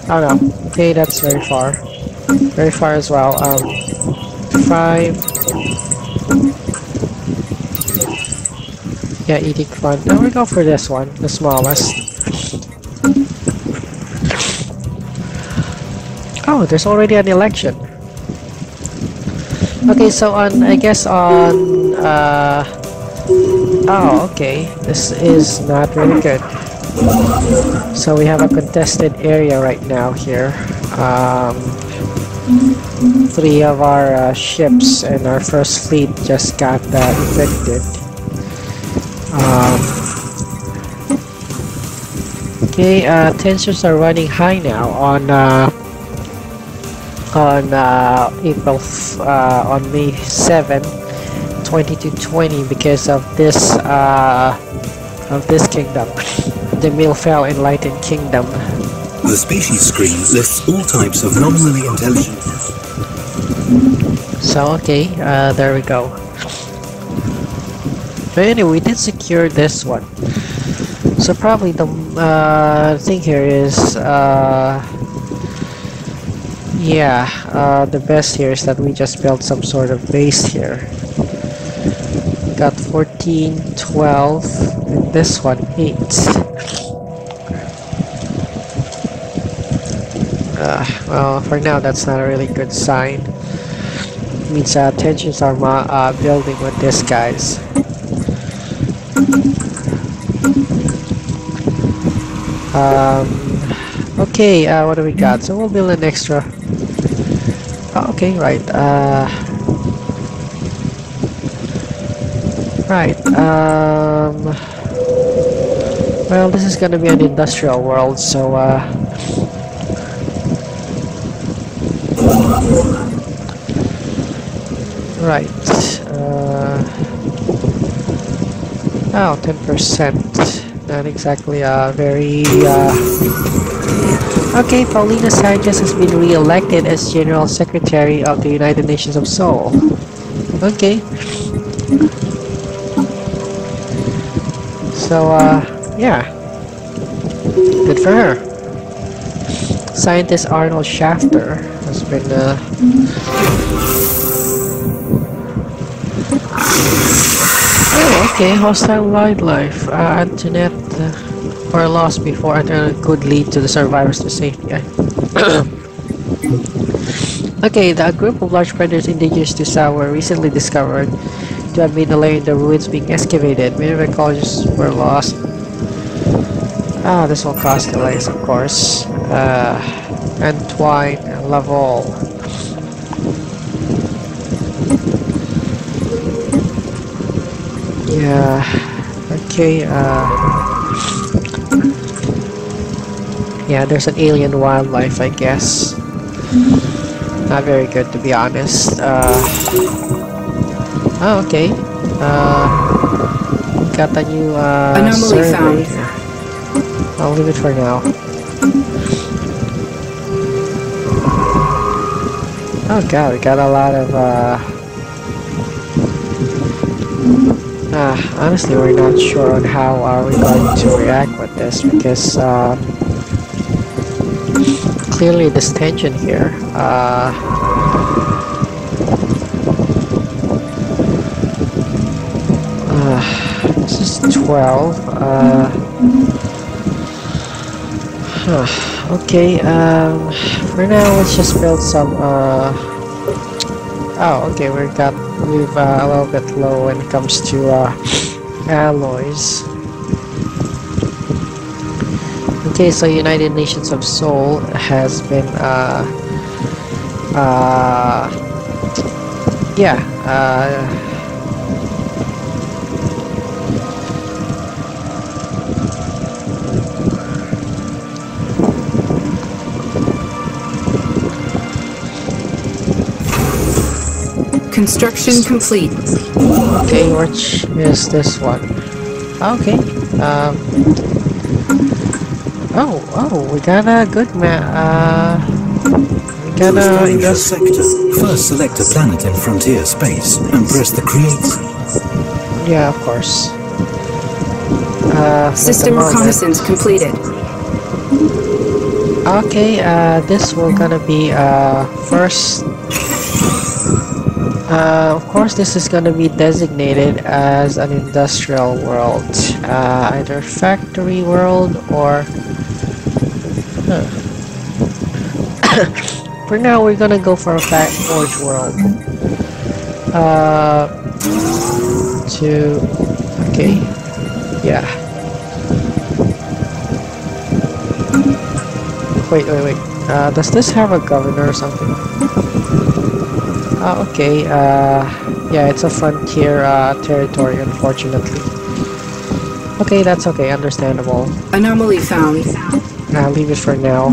Speaker 1: Oh no. Okay, that's very far. Very far as well. Um, five. Yeah, eating fun. Now we go for this one, the smallest. Oh, there's already an election. Okay, so on, I guess on, uh, oh, okay, this is not really good. So we have a contested area right now here. Um, three of our uh, ships and our first fleet just got uh, evicted. Um, okay, uh, tensions are running high now on uh, on uh, April f- uh, on May 7, 2020 because of this uh, of this kingdom, the Milfel Enlightened Kingdom.
Speaker 2: The species screen lists all types of nominally intelligent.
Speaker 1: So okay, uh, there we go. But anyway, we did secure this one. So probably the uh, thing here is, uh, yeah, uh, the best here is that we just built some sort of base here. Got 14, 12, and this one 8. Uh, well, for now, that's not a really good sign means uh, tensions are uh, building with this guys. Um, okay, uh, what do we got? So we'll build an extra. Oh, okay, right. Uh, right. Um, well, this is gonna be an industrial world, so uh, Right. Uh, oh, 10%. Not exactly uh, very... Uh... Okay, Paulina Sanchez has been re-elected as General Secretary of the United Nations of Sol. Okay. So, uh, yeah. Good for her. Scientist Arnold Shafter has been, uh, Oh, okay. Hostile wildlife. Uh, Antoinette uh, were lost before Antoinette could lead to the survivors to safety. <coughs> okay, the group of large predators indigenous to Sao were recently discovered to have been delayed in the ruins being excavated. Many of ecologists were lost. Ah, this will cause delays, of course. Uh, Antoine Laval. Yeah. Okay. Uh. Yeah, there's an alien wildlife, I guess. Not very good, to be honest. Uh. Oh, okay. Uh. Got a new uh.
Speaker 3: Anomaly
Speaker 1: survey.
Speaker 3: found.
Speaker 1: I'll leave it for now. Oh god, we got a lot of uh. Ah, honestly, we're not sure on how are we going to react with this because uh, clearly there's tension here. Uh, uh, this is 12. Uh, huh, okay, um, for now, let's just build some. Uh, oh, okay, we got we've uh, a little bit low when it comes to uh, alloys. Okay, so United Nations of Sol has been, uh, uh, yeah, uh,
Speaker 3: Construction complete.
Speaker 1: okay, which is this one? Okay, um, oh, oh, we got a good map, uh, we got a
Speaker 2: Storage sector. First select a planet in frontier space and press the create.
Speaker 1: yeah, of course. Uh,
Speaker 3: System reconnaissance completed.
Speaker 1: Okay, uh, this will gonna be uh first. Uh, of course, this is gonna be designated as an industrial world, uh, either factory world or. <coughs> For now, we're gonna go for a fact forge world. Uh, to okay, yeah. Wait, wait, wait. Uh, does this have a governor or something? Oh, okay. Uh, yeah, it's a frontier uh, territory, unfortunately. Okay, that's okay. Understandable.
Speaker 3: Anomaly found.
Speaker 1: I'll leave it for now.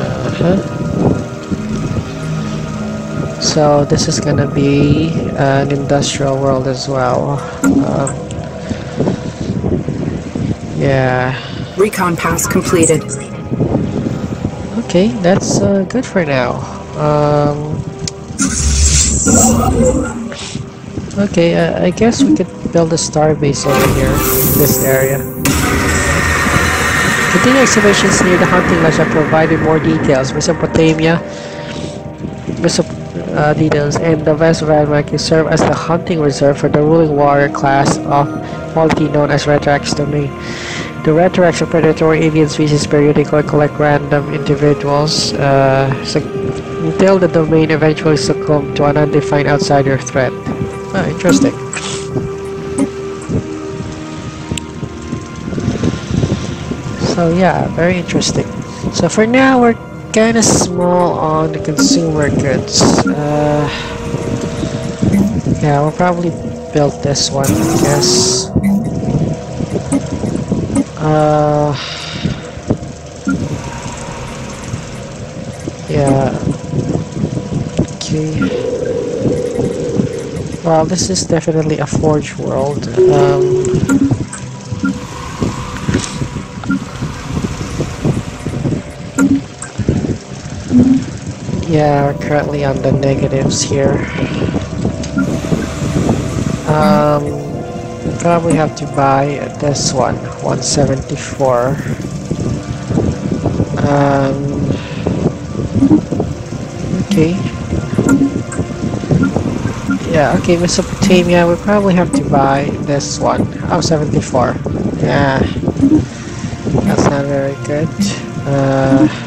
Speaker 1: Uh-huh. So this is gonna be an industrial world as well. Um, yeah.
Speaker 3: Recon pass completed.
Speaker 1: Okay, that's uh, good for now. Um, okay, uh, I guess we could build a star base over here in this area. Continue excavations near the hunting lodge have provided more details. Mesopotamia, Mesop uh, details, and the West Vadmak serve as the hunting reserve for the ruling warrior class of polity known as Retrax domain. The Retrax are predatory avian species periodically collect random individuals uh, until the domain eventually succumb to an undefined outsider threat. Ah, interesting. So yeah, very interesting. So for now, we're kind of small on the consumer goods. Uh, yeah, we'll probably build this one, I guess. Uh, yeah. Okay. Well, this is definitely a forge world. Um, yeah, we're currently on the negatives here. Um, probably have to buy this one, 174. Um, okay. Yeah, okay, Mesopotamia, we probably have to buy this one. Oh, 74. Yeah. That's not very good. Uh,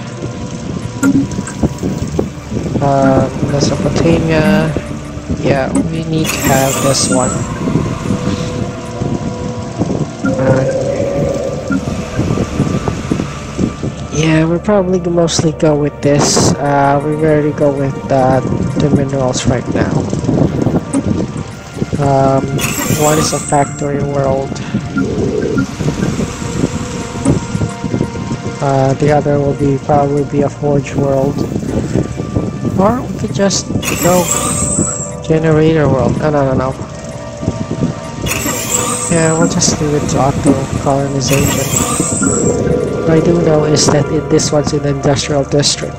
Speaker 1: uh, Mesopotamia. Yeah, we need to have this one. Uh, yeah, we're probably mostly go with this. Uh, we rarely go with uh, the minerals right now. Um, one is a factory world. Uh, the other will be probably be a forge world. Or we could just go generator world. No, no, no, no. Yeah, we'll just leave it to auto colonization. What I do know is that it, this one's in the industrial district.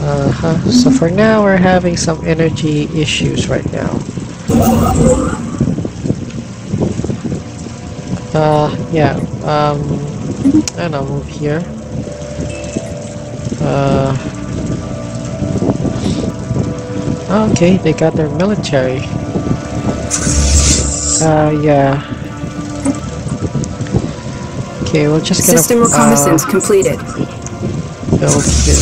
Speaker 1: Uh-huh. So for now, we're having some energy issues right now. Uh, yeah, um, and I'll move here. Uh, okay, they got their military. Uh, yeah. Okay, we're just gonna
Speaker 3: System reconnaissance
Speaker 1: uh,
Speaker 3: completed.
Speaker 1: build here.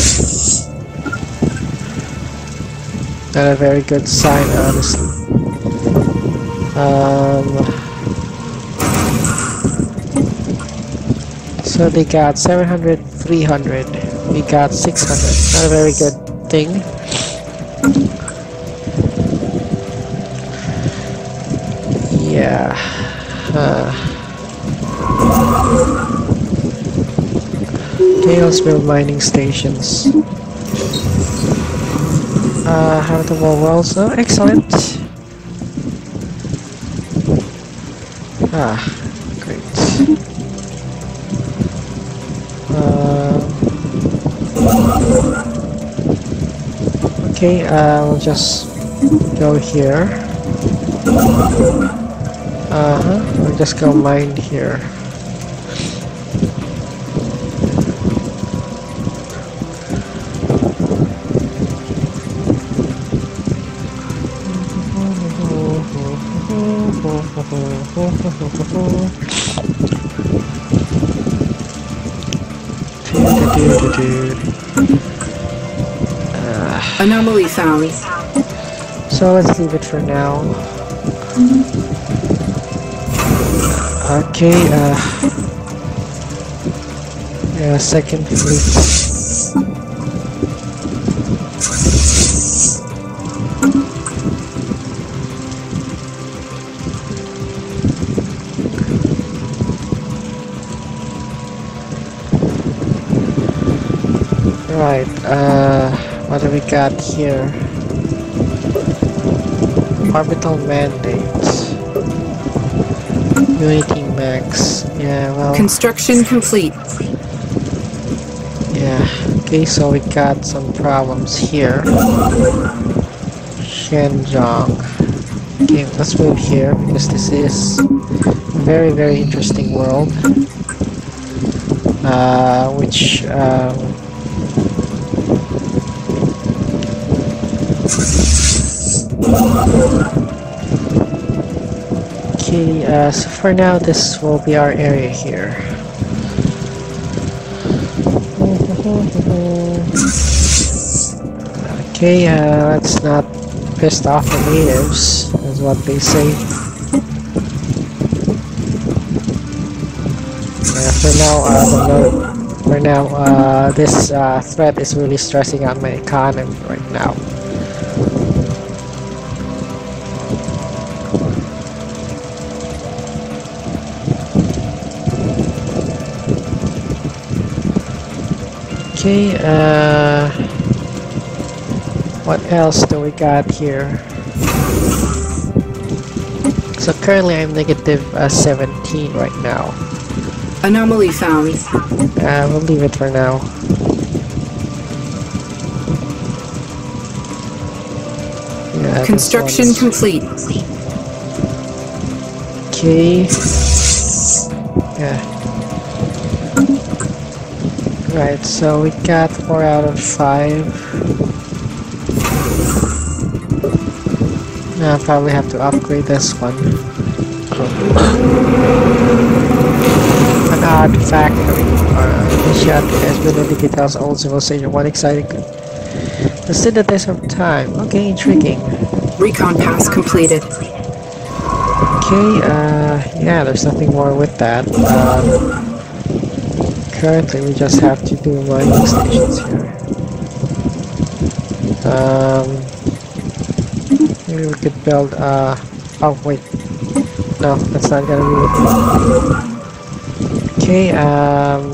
Speaker 1: Not a very good sign, honestly. Um, so they got 700, 300. We got 600. Not a very good thing. Yeah. Uh, build mining stations. Uh, habitable worlds. Oh, excellent. Ah, great. Uh, okay, we'll just go here. Uh huh. We'll just go mine here. So let's leave it for now. Okay, uh... Yeah, second fleet. Right, uh, what do we got here? Orbital mandates. Unity max. Yeah, well,
Speaker 3: Construction complete.
Speaker 1: yeah. Okay, so we got some problems here. Shenzhong. Okay, let's move here because this is a very, very interesting world. Uh, which, um, Okay, uh, so for now this will be our area here. Okay, uh, let's not piss off the natives, is what they say. Uh, for now, uh, for now, uh, this uh, threat is really stressing out my economy right now. Okay, uh... What else do we got here? So currently I'm negative uh, 17 right now.
Speaker 3: Anomaly found.
Speaker 1: Uh, we'll leave it for now. Yeah,
Speaker 3: Construction complete.
Speaker 1: Okay. Right, so we got 4 out of 5. Now I'll probably have to upgrade this one. An odd factory. Uh, Asia has been in the details old civilization. One exciting. Let's see the test of time. Okay, intriguing.
Speaker 3: Recon pass completed.
Speaker 1: Okay, uh, yeah, there's nothing more with that. Um, currently, we just have to do mining stations here. Um, maybe we could build, uh, oh, wait. No, that's not gonna be. Okay, um,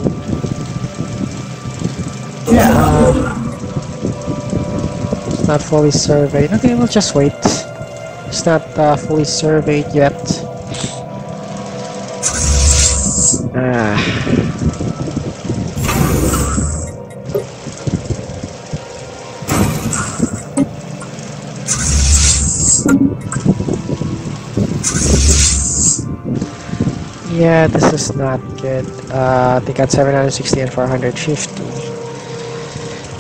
Speaker 1: yeah, uh, it's not fully surveyed. Okay, we'll just wait. It's not uh, fully surveyed yet. Yeah, this is not good. Uh, they got 760 and 450.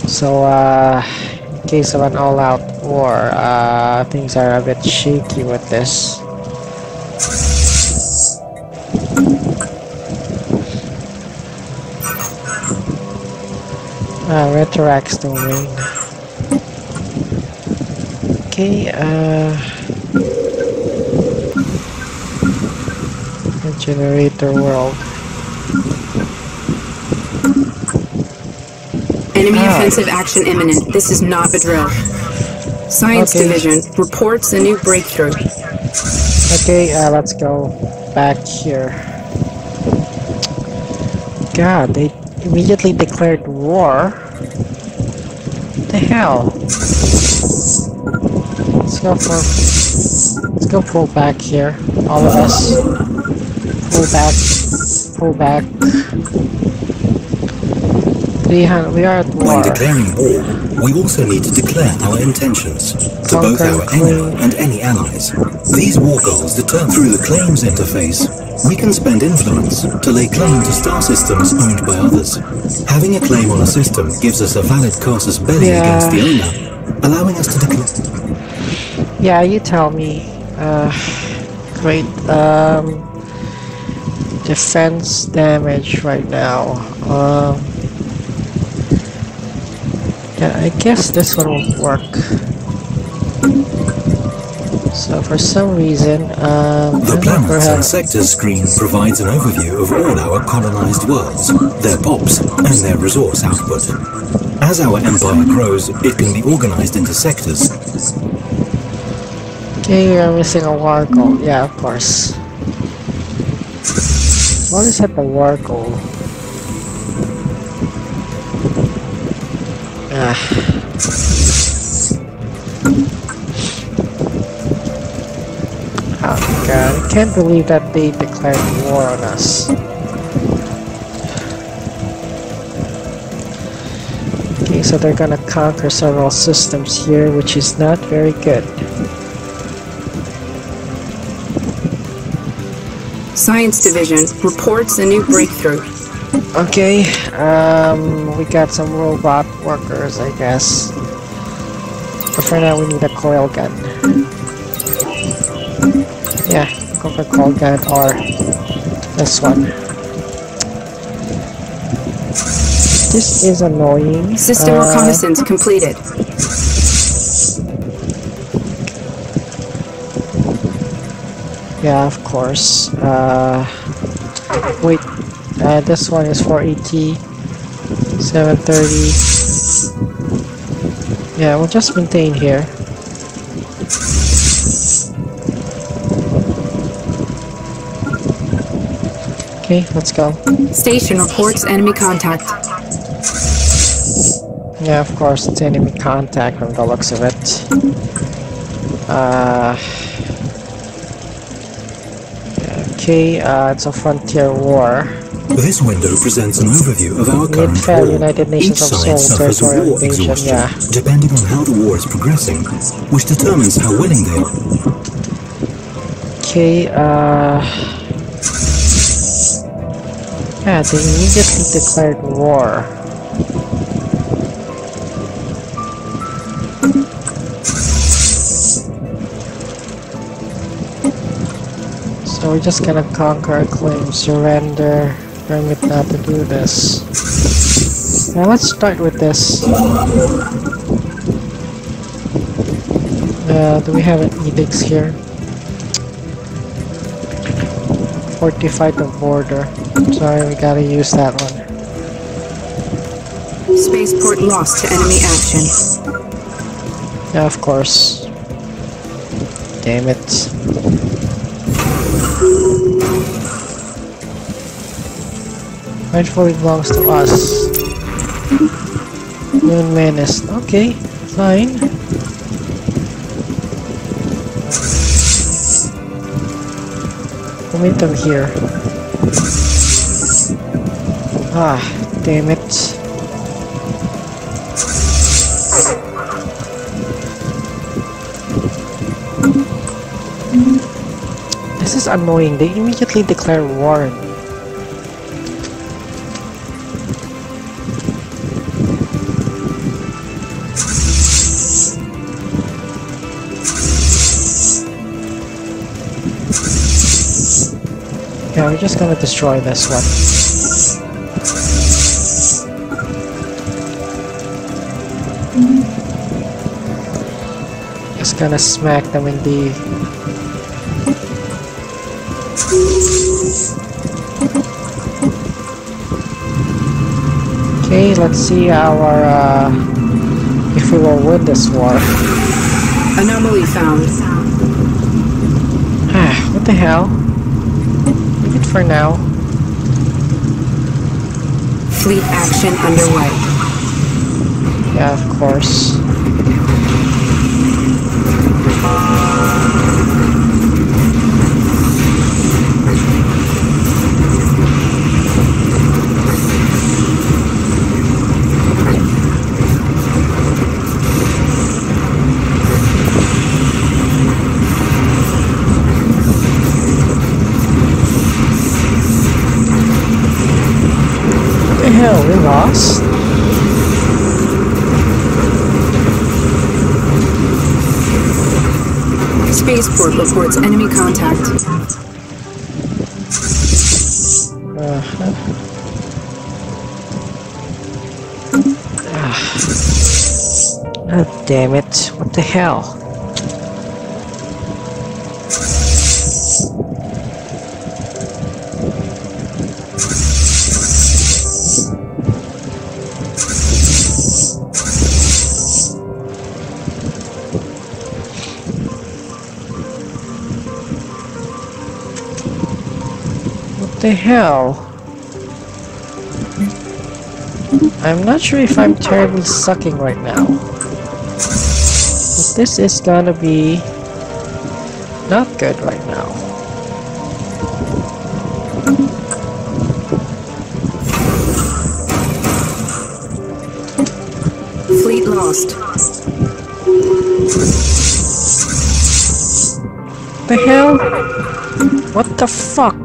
Speaker 1: So, uh, in case of an all-out war, uh, things are a bit shaky with this. Uh, Retrorax domain. Okay, uh... the Generator world.
Speaker 3: Enemy
Speaker 1: Ah.
Speaker 3: offensive action imminent. This is not a drill. Science
Speaker 1: Okay.
Speaker 3: Division reports a new breakthrough.
Speaker 1: Okay, uh, let's go back here. God, they immediately declared war. What the hell? Let's go for. Let's go pull back here. All of us. Pull back. Pull back. 300. We are at war.
Speaker 2: When declaring war, we also need to declare our intentions to both
Speaker 1: Conquer,
Speaker 2: our enemy and any allies. These war goals determined through the claims interface. We can spend influence to lay claim to star systems owned by others. Having a claim on a system gives us a valid casus belli
Speaker 1: Yeah.
Speaker 2: against the owner, allowing us to declare.
Speaker 1: Yeah, you tell me. Uh, <sighs> great. Um, defense damage right now. Um, yeah, I guess this one will work. So for some reason, um,
Speaker 2: The planets and sectors screen provides an overview of all our colonized worlds, their POPs, and their resource output. As our empire grows, it can be organized into sectors.
Speaker 1: Okay, are missing a war goal. Yeah, of course. Is at the war goal? Ah. Oh god, I can't believe that they declared war on us. Okay, so they're gonna conquer several systems here, which is not very good.
Speaker 3: Science Division reports a new breakthrough.
Speaker 1: Okay, um, we got some robot workers, I guess. But for now, we need a coil gun. Yeah, go for coil gun or this one. This is annoying.
Speaker 3: System
Speaker 1: Uh,
Speaker 3: reconnaissance completed.
Speaker 1: Yeah, of course. Uh, wait, uh, this one is 480, 730. Yeah, we'll just maintain here. Okay, let's go.
Speaker 3: Station reports enemy contact.
Speaker 1: Yeah, of course, it's enemy contact from the looks of it. Uh, okay, uh, it's a frontier war.
Speaker 2: This window presents an overview of our current war.
Speaker 1: United Nations
Speaker 2: Each
Speaker 1: of
Speaker 2: side suffers a war
Speaker 1: invasion,
Speaker 2: exhaustion,
Speaker 1: yeah.
Speaker 2: depending on how the war is progressing, which determines how willing they are.
Speaker 1: Okay, uh... Yeah, they immediately declared war. So we're just gonna conquer a claim, surrender, permit not to do this. Now let's start with this. Uh, do we have an edicts here? Fortify the border. Sorry, we gotta use that one.
Speaker 3: Spaceport lost to enemy action.
Speaker 1: Yeah, of course. Damn it. Rightfully belongs to us. Moon Menace. Okay, fine. Them here. Ah, damn it. This is annoying. They immediately declare war. Just gonna destroy this one. Just gonna smack them in the Okay, let's see our uh, if we will win this war.
Speaker 3: Anomaly found.
Speaker 1: Ah, what the hell? For now.
Speaker 3: Fleet action underway.
Speaker 1: Yeah, of course. What the hell? We lost?
Speaker 3: Spaceport reports enemy contact.
Speaker 1: Ah, damn it. What the hell? The hell? I'm not sure if I'm terribly sucking right now. But this is gonna be not good right now.
Speaker 3: Fleet lost.
Speaker 1: The hell? What the fuck?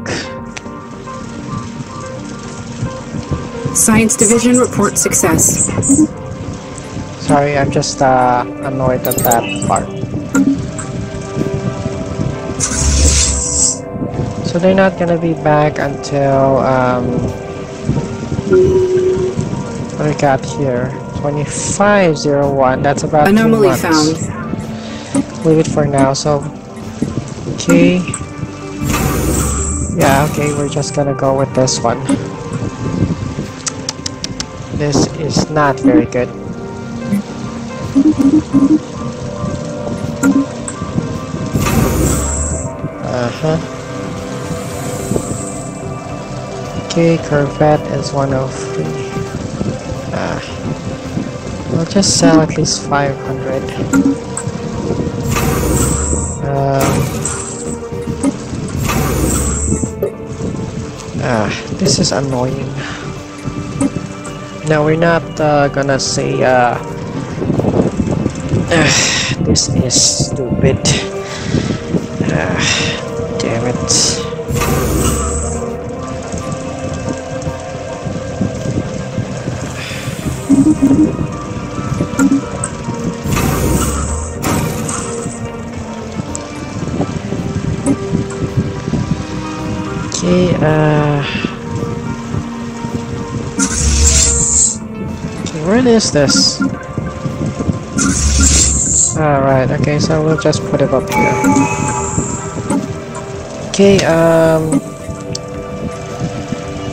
Speaker 3: Science Division report success.
Speaker 1: Sorry, I'm just uh, annoyed at that part. So they're not gonna be back until um, what do we got here? 2501. That's about two
Speaker 3: Anomaly
Speaker 1: months.
Speaker 3: found.
Speaker 1: Leave it for now. So okay, yeah, okay. We're just gonna go with this one. This is not very good. Uh-huh. Okay, Corvette is 103. Ah. We'll just sell at least 500. Um, ah, this is annoying. No, we're not uh, gonna say, uh, <sighs> this is stupid. Ah, <sighs> is this? Alright, okay, so we'll just put it up here. Okay, um...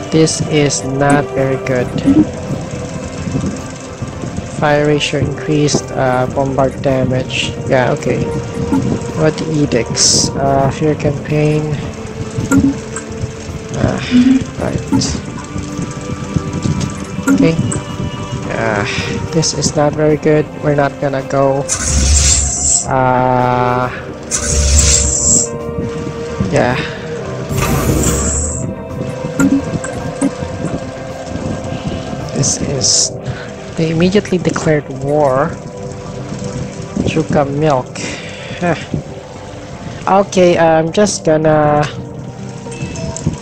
Speaker 1: This is not very good. Fire ratio increased, uh, bombard damage. Yeah, okay. What edicts? Uh, fear campaign. Ah, right. This is not very good. We're not gonna go. Uh, yeah. This is. They immediately declared war. Chuka milk. okay, I'm just gonna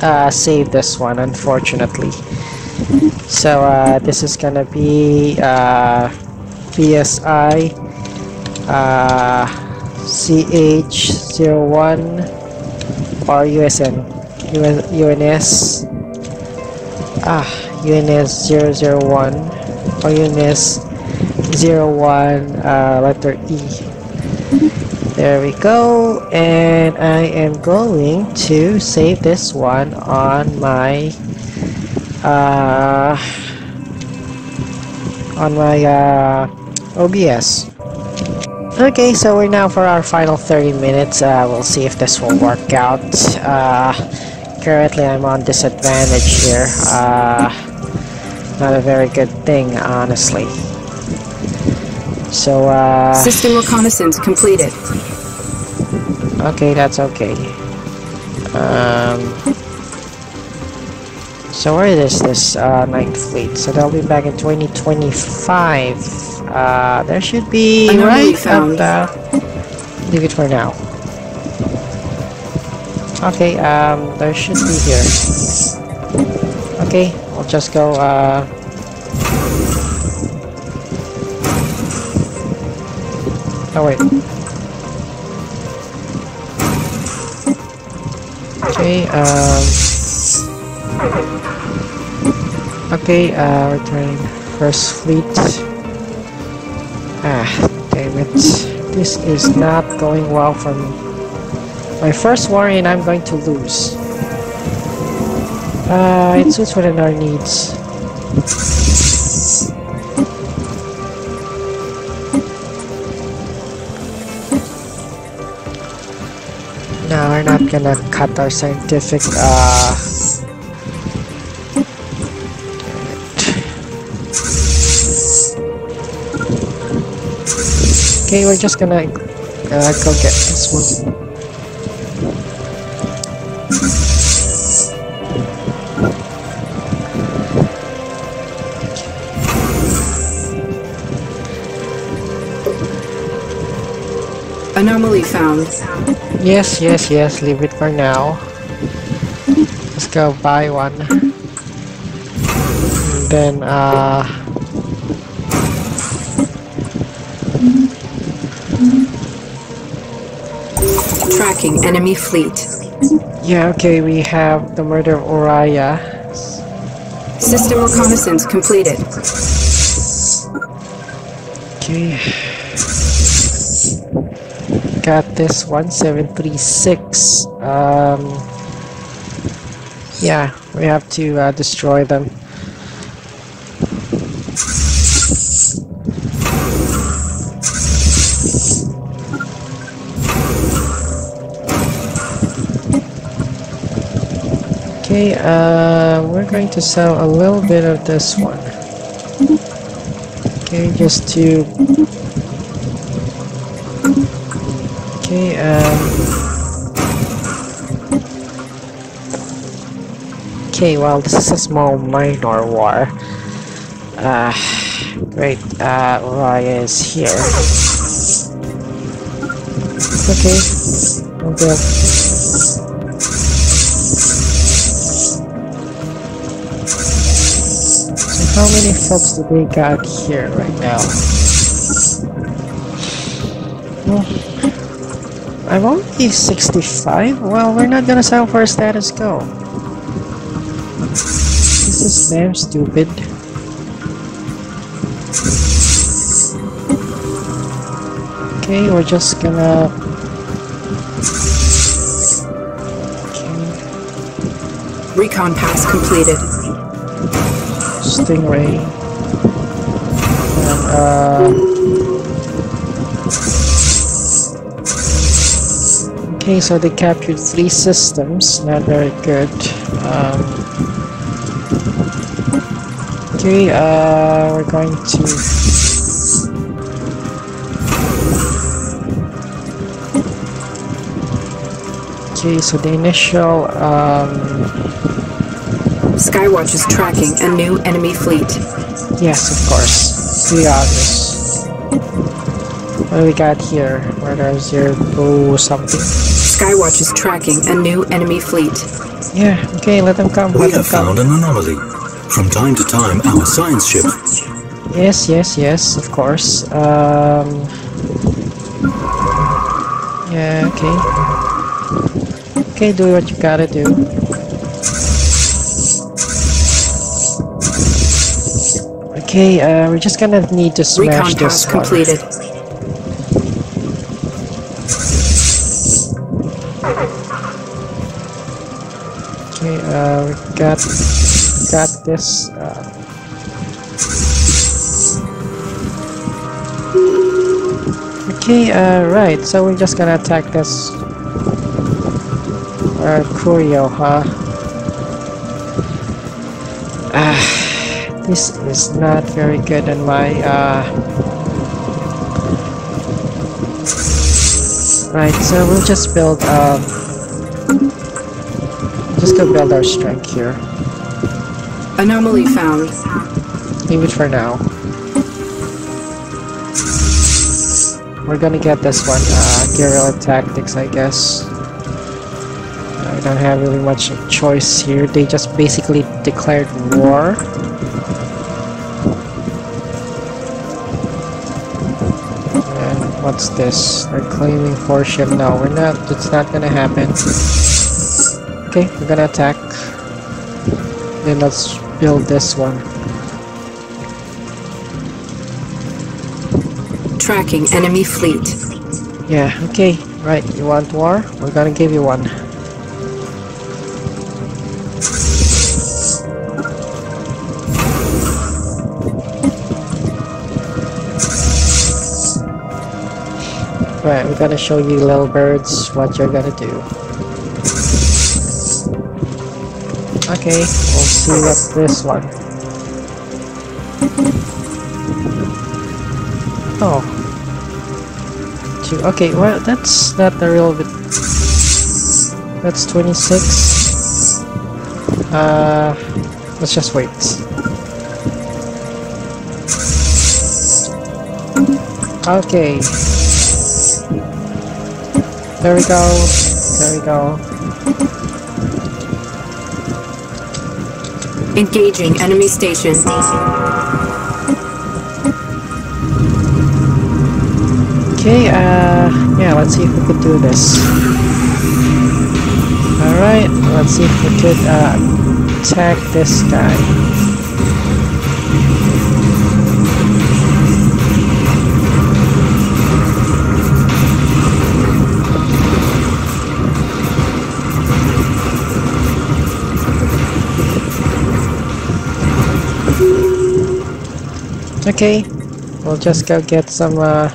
Speaker 1: uh, save this one, unfortunately. So uh, this is gonna be uh, PSI uh, CH01 or USN UN, UNS ah UNS 001 or UNS 01 uh, letter E. There we go and I am going to save this one on my uh, on my uh, OBS okay so we're now for our final 30 minutes. Uh, we'll see if this will work out. Uh, currently I'm on disadvantage here. Uh, not a very good thing honestly. So uh,
Speaker 3: System reconnaissance completed.
Speaker 1: Okay, that's okay. Um, so where is this uh, Ninth Fleet? So they'll be back in 2025. Uh, there should be right at the... Leave it for now. Okay, um, there should be here. Okay, we'll just go, uh... Oh wait. Okay, um... Okay, uh, returning first fleet. Ah, damn it. This is not going well for me. My first warrior and I'm going to lose. Uh, it suits within our needs. No, we're not gonna cut our scientific, uh, Okay, we're just gonna uh, go get this one.
Speaker 3: Anomaly found.
Speaker 1: Yes, yes, yes, leave it for now. Let's go buy one. And then, uh...
Speaker 3: Tracking enemy fleet.
Speaker 1: Yeah, okay, we have the murder of Uriah.
Speaker 3: System reconnaissance completed.
Speaker 1: Okay. Got this one, 736. Um... Yeah, we have to uh, destroy them. Okay, uh, we're going to sell a little bit of this one. Okay, just to... Okay, um... Okay, well, this is a small minor war. Uh, great, uh, Raya is here. Okay, okay. How many folks do they got here right now? Well, I'm only 65? Well, we're not gonna sell for a status quo. This is damn stupid. Okay, we're just gonna... Okay,
Speaker 3: Recon pass completed.
Speaker 1: Stingray. And, uh... Okay, so they captured three systems, not very good. Um, okay, uh, we're going to... Okay, so the initial, um,
Speaker 3: Skywatch is tracking a new enemy fleet.
Speaker 1: Yes, of course. Three others. What do we got here? Where there's your oh something?
Speaker 3: Skywatch is tracking a new enemy fleet.
Speaker 1: Yeah, okay, let them come,
Speaker 2: We
Speaker 1: let them
Speaker 2: have found an anomaly. From time to time, our science ship
Speaker 1: Yes, yes, yes, of course. Um Yeah, okay. Okay, do what you gotta do. Okay, uh, we're just gonna need to smash
Speaker 3: Recon
Speaker 1: this one.
Speaker 3: completed.
Speaker 1: Okay, uh, we got got this. Uh, okay, uh, right. So we're just gonna attack this. Uh, Kurio, huh? Ah, this is not very good in my uh. Right, so we'll just build um. Just go build our strength here.
Speaker 3: Anomaly found.
Speaker 1: Leave it for now. We're gonna get this one, uh, guerrilla tactics, I guess. I don't have really much choice here. They just basically declared war. What's this? They're claiming four ship. No, we're not. It's not gonna happen. Okay, we're gonna attack. Then let's build this one.
Speaker 3: Tracking enemy fleet.
Speaker 1: Yeah, okay. Right, you want war? We're gonna give you one. Right, we're gonna show you little birds what you're gonna do. Okay, we'll see what this one. Oh. two. Okay, well, that's not a real bit. That's 26. Uh, let's just wait. Okay. There we go. There we go.
Speaker 3: Engaging enemy station.
Speaker 1: Okay, uh, yeah, let's see if we could do this. Alright, let's see if we could, uh, attack this guy. Okay, we'll just go get some, uh,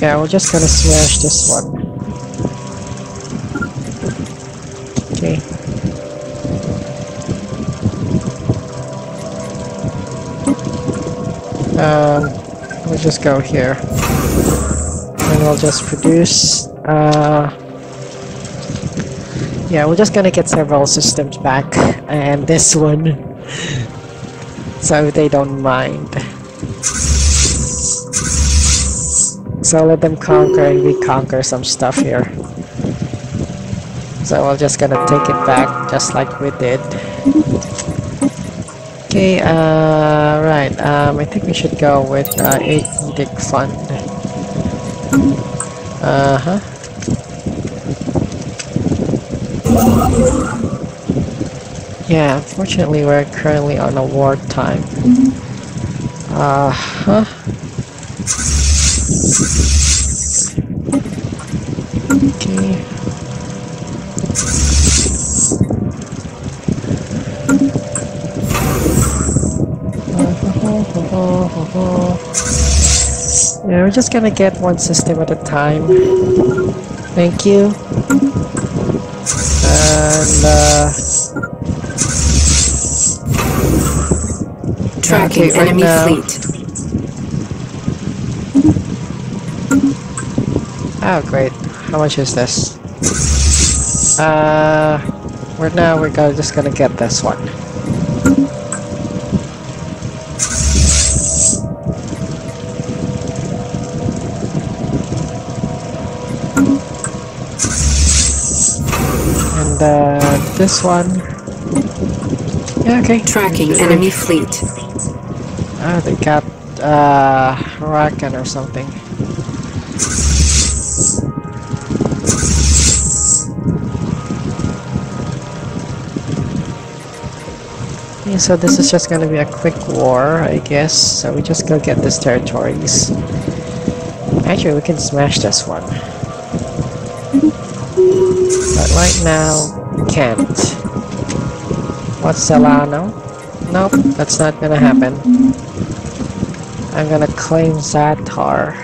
Speaker 1: yeah, we're just gonna smash this one. Okay. Um, we'll just go here. And we'll just produce, uh, yeah, we're just gonna get several systems back, and this one, so they don't mind. So let them conquer and we conquer some stuff here. So we're just gonna take it back just like we did. Okay, uh, right, um, I think we should go with uh, 8 Edict Fund. Uh-huh. Yeah, unfortunately we're currently on a war time. Uh-huh. Okay. Yeah, we're just gonna get one system at a time. Thank you. And, uh...
Speaker 3: Tracking
Speaker 1: right
Speaker 3: enemy
Speaker 1: now-
Speaker 3: fleet.
Speaker 1: Oh, great. How much is this? Uh, we're now we're gonna, just gonna get this one. And uh, this one. Yeah, okay.
Speaker 3: Tracking enemy fleet.
Speaker 1: Ah, they got uh, Rakan or something. Yeah, so this is just gonna be a quick war, I guess. So we just go get these territories. Actually, we can smash this one. But right now, we can't. What's Solano? Nope, that's not gonna happen. I'm gonna claim Zatar.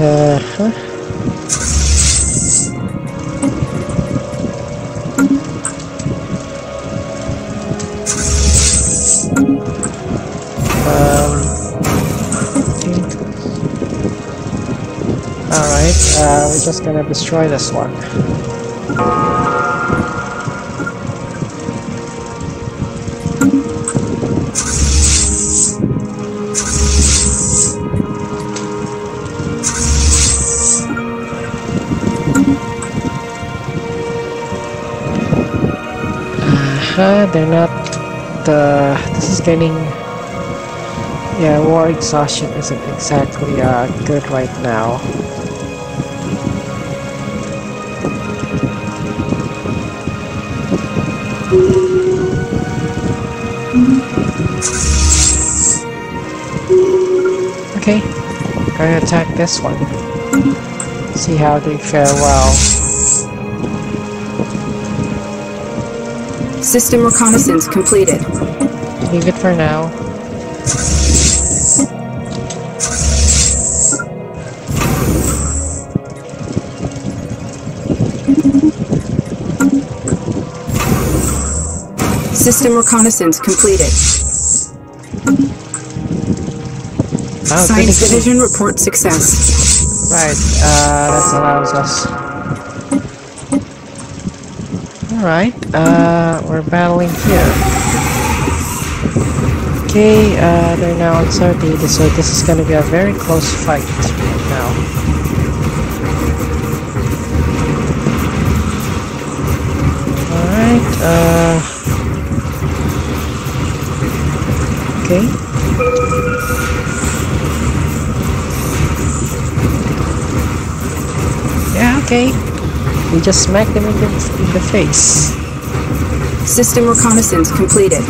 Speaker 1: Uh Alright, uh, we're just gonna destroy this one. Uh, they're not the this is getting yeah war exhaustion isn't exactly uh good right now gonna attack this one see how they fare well
Speaker 3: System reconnaissance completed.
Speaker 1: leave it for now
Speaker 3: System reconnaissance completed.
Speaker 1: Oh,
Speaker 3: Science. Division report success.
Speaker 1: Right, uh, that allows us. Alright, uh, we're battling here. Okay, uh, they're now on 30, so this is gonna be a very close fight right now. Alright, uh... Okay. Okay. We just smacked them in the, in the face.
Speaker 3: System reconnaissance completed.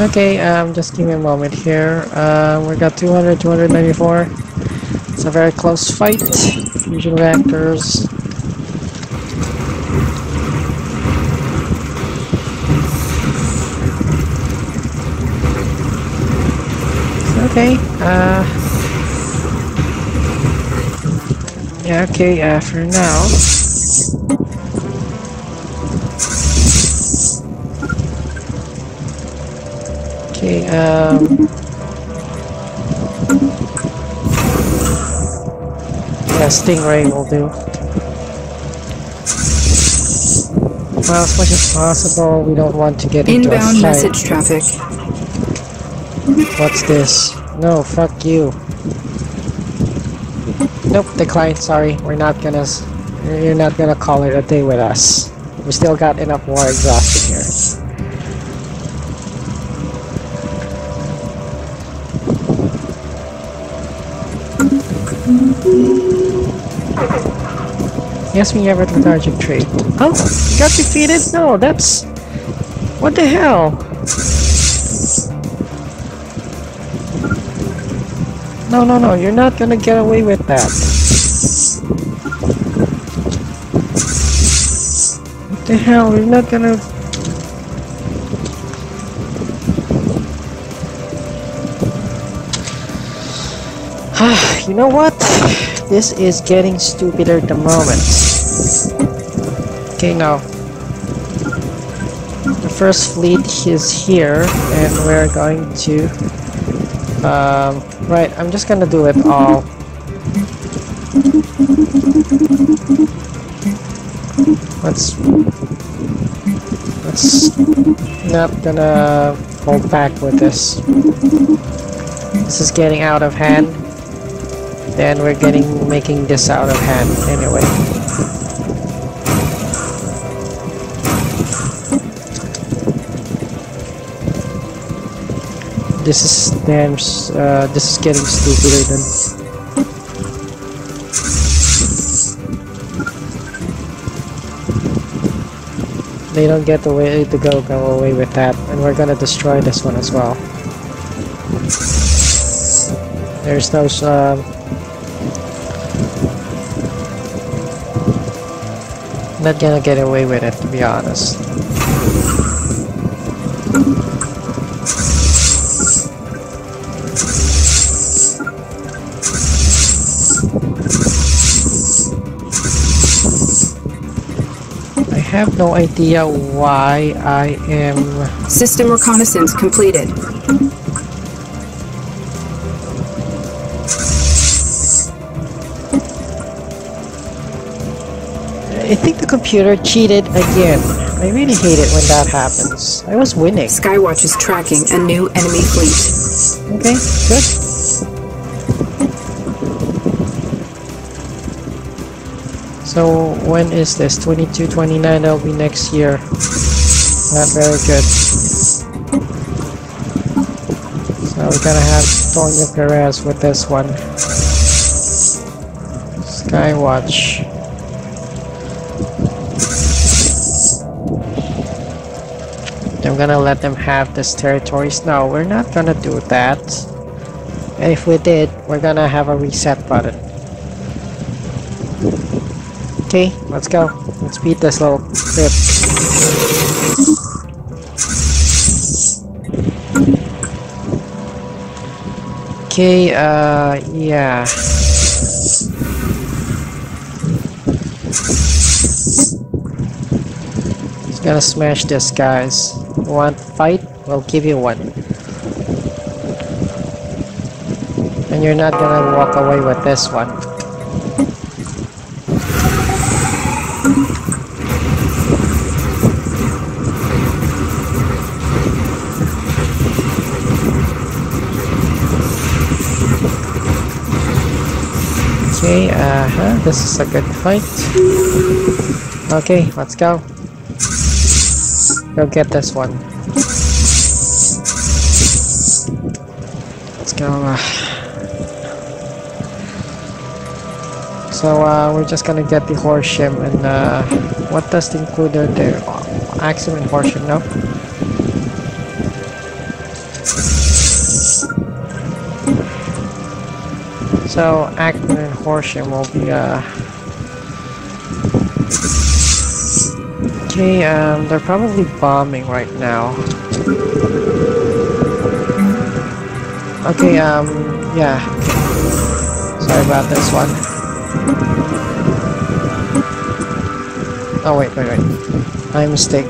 Speaker 1: Okay, um, just give me a moment here. Uh, we got 200, 294. It's a very close fight. Fusion reactors. Okay, uh... Yeah, okay, uh, for now. Okay, um... Yeah, Stingray will do. Well, as much as possible, we don't want to get into a
Speaker 3: Inbound
Speaker 1: fight.
Speaker 3: message traffic.
Speaker 1: What's this? No, fuck you. Nope, decline, sorry. We're not gonna... You're not gonna call it a day with us. We still got enough war exhaustion here. Yes, we have a lethargic trait. Oh, got defeated? No, that's... What the hell? No, no, no, you're not gonna get away with that. What the hell? You're not gonna... <sighs> you know what? This is getting stupider at the moment. Okay, now. The first fleet is here, and we're going to... Um, right, I'm just gonna do it all. Let's... Let's... Not gonna hold back with this. This is getting out of hand. Then we're getting making this out of hand anyway. This is damn. Uh, this is getting stupider than. They don't get away to go go away with that, and we're gonna destroy this one as well. There's no um, not gonna get away with it to be honest. Have no idea why I am
Speaker 3: System reconnaissance completed.
Speaker 1: I think the computer cheated again. I really hate it when that happens. I was winning.
Speaker 3: Skywatch is tracking a new enemy fleet.
Speaker 1: Okay, good. So when is this? 22, 29, that'll be next year. Not very good. So we're gonna have Tonya Perez with this one. Skywatch. I'm gonna let them have this territories. No, we're not gonna do that. And if we did, we're gonna have a reset button. Okay, let's go. Let's beat this little bitch. Okay, uh, yeah. He's gonna smash this, guys. Want fight? We'll give you one. And you're not gonna walk away with this one. Okay, uh-huh, this is a good fight. Okay, let's go. Go get this one. Let's go. Uh, so uh, we're just gonna get the Horsham and uh, what does the includer there? Axiom and Horsham, no? So Ackman Horsham will be uh Okay, um they're probably bombing right now. Okay, um yeah. Sorry about this one. Oh wait, wait, wait. My mistake.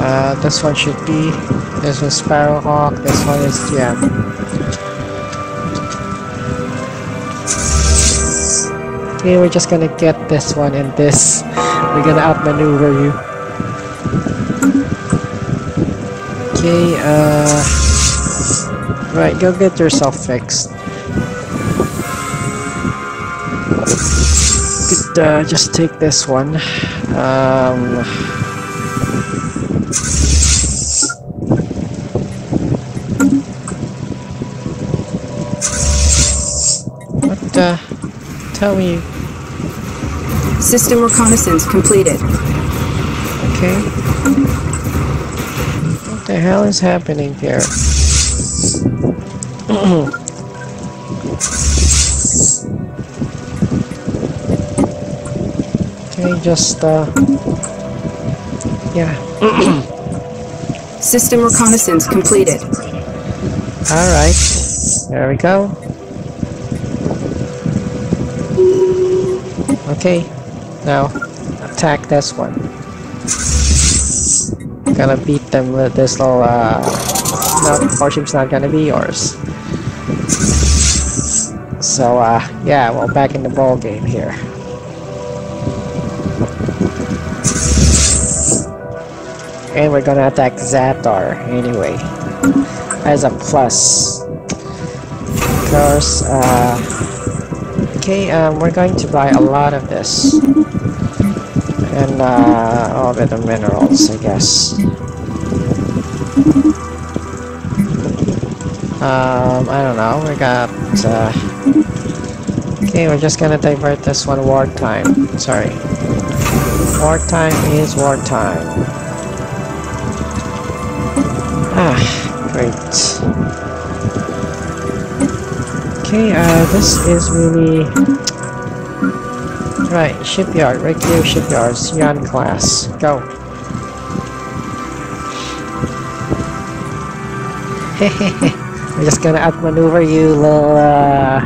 Speaker 1: Uh this one should be this was Sparrowhawk, this one is yeah. We're just gonna get this one and this. We're gonna outmaneuver you. Okay, uh... Right, go get yourself fixed. Could, uh, just take this one. Um... What, uh... Tell me
Speaker 3: System reconnaissance completed.
Speaker 1: Okay. What the hell is happening here? <clears throat> okay, just uh yeah.
Speaker 3: System reconnaissance completed.
Speaker 1: Alright. There we go. Okay. Now attack this one. Gonna beat them with this little uh no Warship's not gonna be yours. So uh yeah, well back in the ball game here. And we're gonna attack Zatar anyway. As a plus. Because uh Okay, um, we're going to buy a lot of this. And, uh, all the other minerals, I guess. Um, I don't know, we got, uh... Okay, we're just gonna divert this one wartime. Sorry. Wartime is wartime. Ah, great. Okay, uh, this is really... Right, shipyard, Reikio shipyard, Sion class, go. <laughs> I'm just gonna outmaneuver you, little, uh...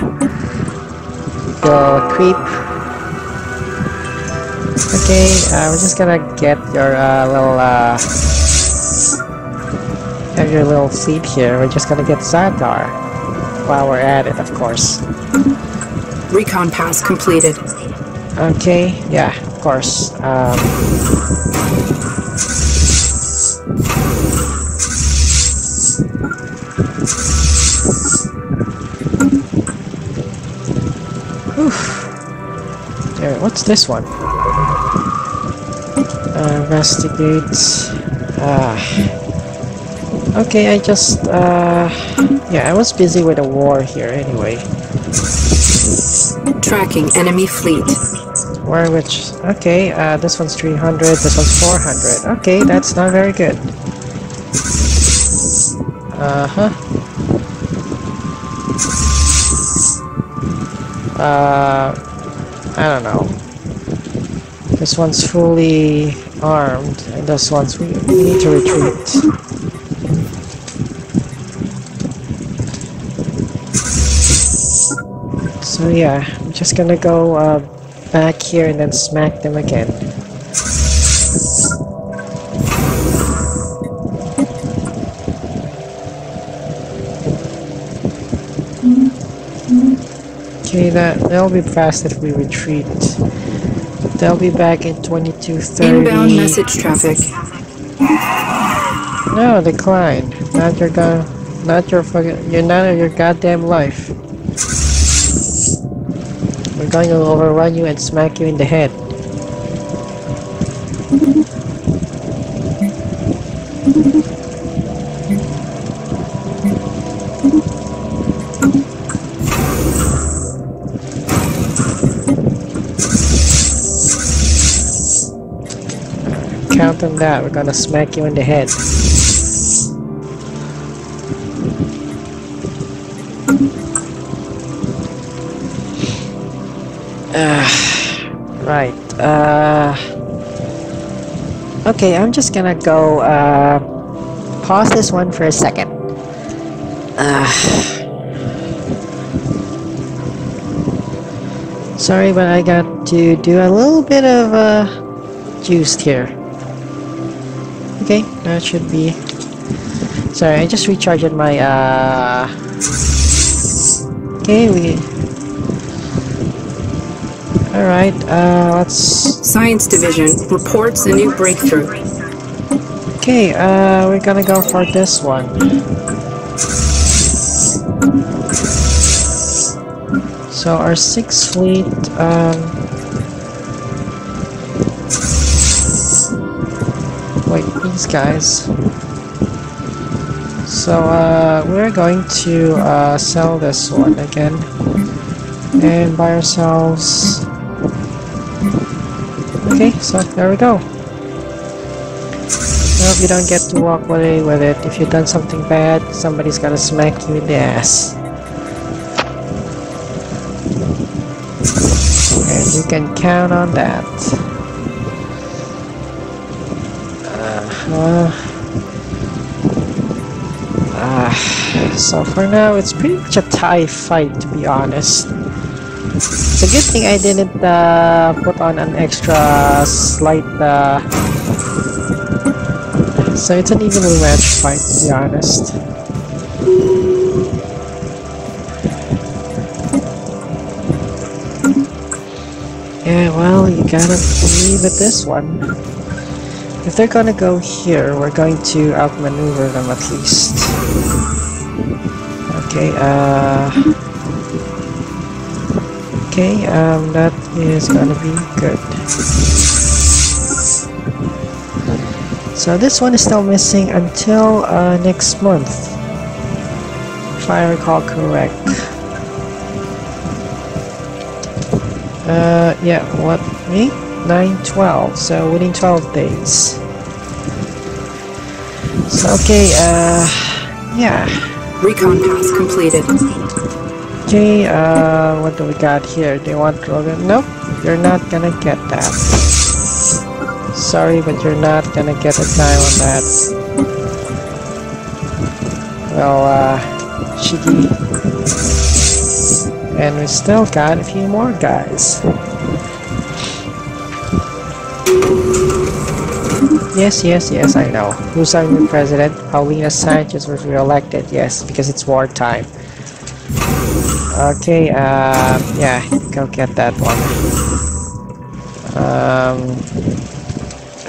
Speaker 1: Little creep. Okay, uh, we're just gonna get your, uh, little, uh... Have your little fleet here, we're just gonna get Zatar while we're at it, of course.
Speaker 3: Recon pass completed.
Speaker 1: Okay, yeah, of course. Um, oof. There, what's this one? Uh, investigate. Ah. Okay, I just, uh, yeah, I was busy with a war here anyway.
Speaker 3: Tracking enemy fleet.
Speaker 1: Where which, okay, uh, this one's 300, this one's 400. Okay, that's not very good. Uh-huh. Uh, I don't know. This one's fully armed, and this one's, we, we need to retreat. So yeah, I'm just gonna go uh, back here and then smack them again. Okay, that they'll be fast if we retreat. They'll be back in 2230.
Speaker 3: Inbound message traffic.
Speaker 1: No, decline. Not your god. Not your fucking. You're not of your goddamn life. We're going to overrun you and smack you in the head. Count on that. We're gonna smack you in the head. Okay, I'm just gonna go. Uh, pause this one for a second. Uh. Sorry, but I got to do a little bit of uh, juiced here. Okay, that should be. Sorry, I just recharged my. Uh. Okay, we. Alright, uh, let's
Speaker 3: Science Division reports a new breakthrough.
Speaker 1: Okay, uh, we're gonna go for this one. So our six fleet, um... Wait, these guys. So, uh, we're going to, uh, sell this one again. And buy ourselves... Okay, so there we go. Well, you don't get to walk away with it. If you've done something bad, somebody's gonna smack you in the ass. And you can count on that. Uh, uh, so for now, it's pretty much a tie fight, to be honest. It's a good thing I didn't uh, put on an extra slight uh, so it's an even matched fight, to be honest. Yeah, well, you gotta believe at this one. If they're gonna go here, we're going to outmaneuver them at least. Okay, uh... Okay, um, that is gonna be good. So this one is still missing until uh, next month, if I recall correct. Uh, yeah, what, me? 9, 12, so within 12 days. So, okay, uh, yeah.
Speaker 3: Recon pass completed.
Speaker 1: Okay, uh, what do we got here? They want Rogan? Nope, you're not gonna get that. Sorry, but you're not gonna get a time on that. Well, uh. And we still got a few more guys. Yes, yes, yes, I know. Who's our new president? Paulina Sanchez was re-elected. Yes, because it's wartime. Okay, uh, yeah, go get that one. Um,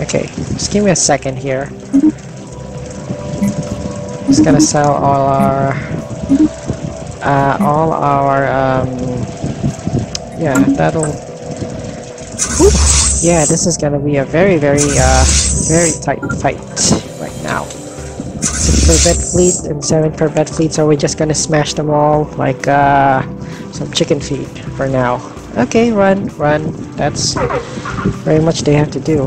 Speaker 1: okay, just give me a second here. Just gonna sell all our, uh, all our, um, yeah, that'll, yeah, this is gonna be a very, very, uh, very tight fight right now. Bed fleet and seven per bed fleet, so we're just gonna smash them all like, uh, some chicken feed for now. Okay, run, run. That's very much they have to do.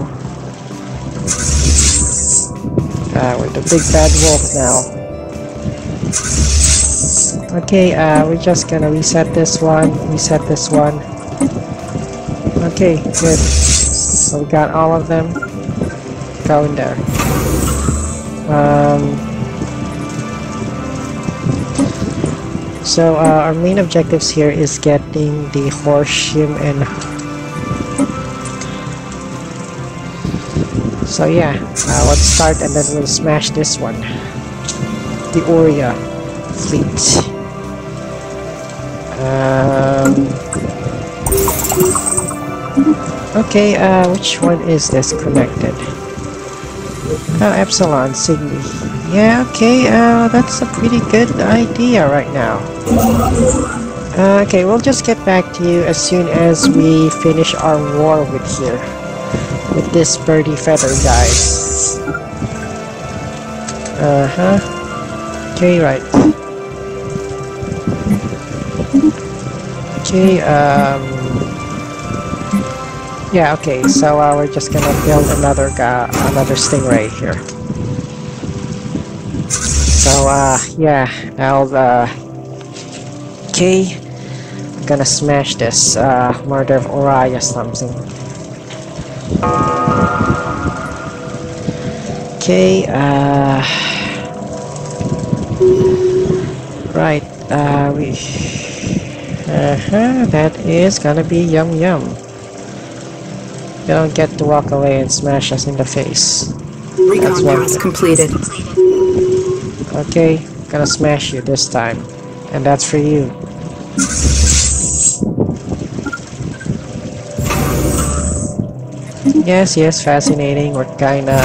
Speaker 1: Uh, we're the big bad wolf now. Okay, uh, we're just gonna reset this one, reset this one. Okay, good. So we got all of them. Go in there. Um, So uh, our main objectives here is getting the Horshim and... So yeah, uh, let's start and then we'll smash this one. The Oria fleet. Um, okay, uh, which one is this connected? Oh, Epsilon, Signy. Yeah, okay, uh, that's a pretty good idea right now. Uh, okay, we'll just get back to you as soon as we finish our war with here. With this birdie feather guys. Uh-huh. Okay, right. Okay, um... Yeah, okay, so uh, we're just gonna build another ga another stingray here. So, uh, yeah, I'll, uh... Okay, I'm gonna smash this, uh, Murder of Oriya something. Okay, uh... Right, uh, we... Uh-huh, that is gonna be yum yum. You don't get to walk away and smash us in the face.
Speaker 3: Recon
Speaker 1: That's one
Speaker 3: pass
Speaker 1: thing.
Speaker 3: completed.
Speaker 1: Okay, gonna smash you this time. And that's for you. Yes, yes, fascinating. We're kinda...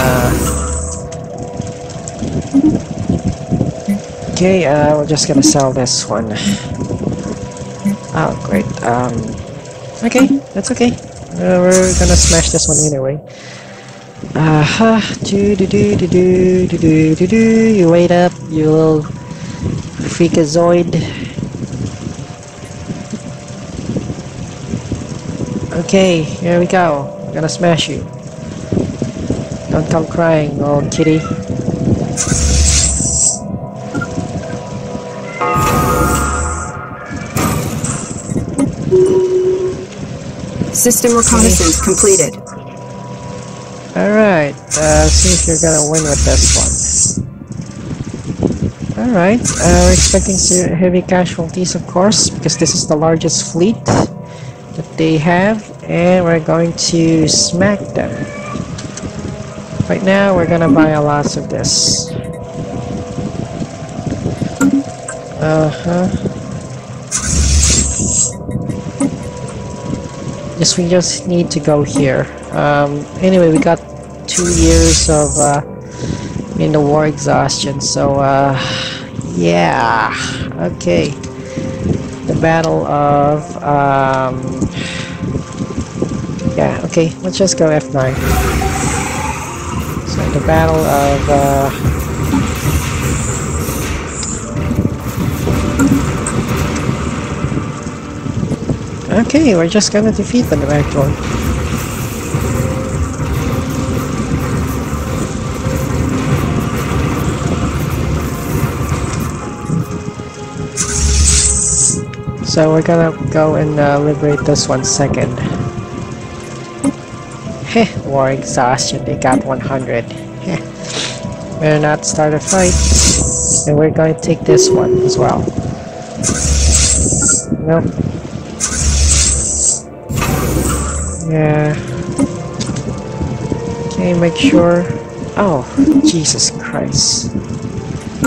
Speaker 1: Okay, uh, we're just gonna sell this one. Oh, great. Um, okay, that's okay. Uh, we're gonna smash this one anyway. Uh-huh. Do do do do do do do do do. You wait up, you little freakazoid. Okay, here we go. I'm gonna smash you. Don't come crying, old kitty.
Speaker 3: System reconnaissance completed.
Speaker 1: Alright, uh, see if you're gonna win with this one. Alright, uh, we're expecting heavy casualties, of course, because this is the largest fleet that they have, and we're going to smack them. Right now, we're gonna buy a lot of this. Uh-huh. Yes, we just need to go here. Um, anyway, we got two years of uh, in the war exhaustion, so uh, yeah. Okay, the battle of um, yeah. Okay, let's just go F9. So the battle of uh, Okay, we're just gonna defeat them actually. So we're gonna go and uh, liberate this one second. Heh, war exhaustion, they got 100. Heh. Better not start a fight. And we're going to take this one as well. Nope. Yeah. Okay, make sure. Oh, Jesus Christ.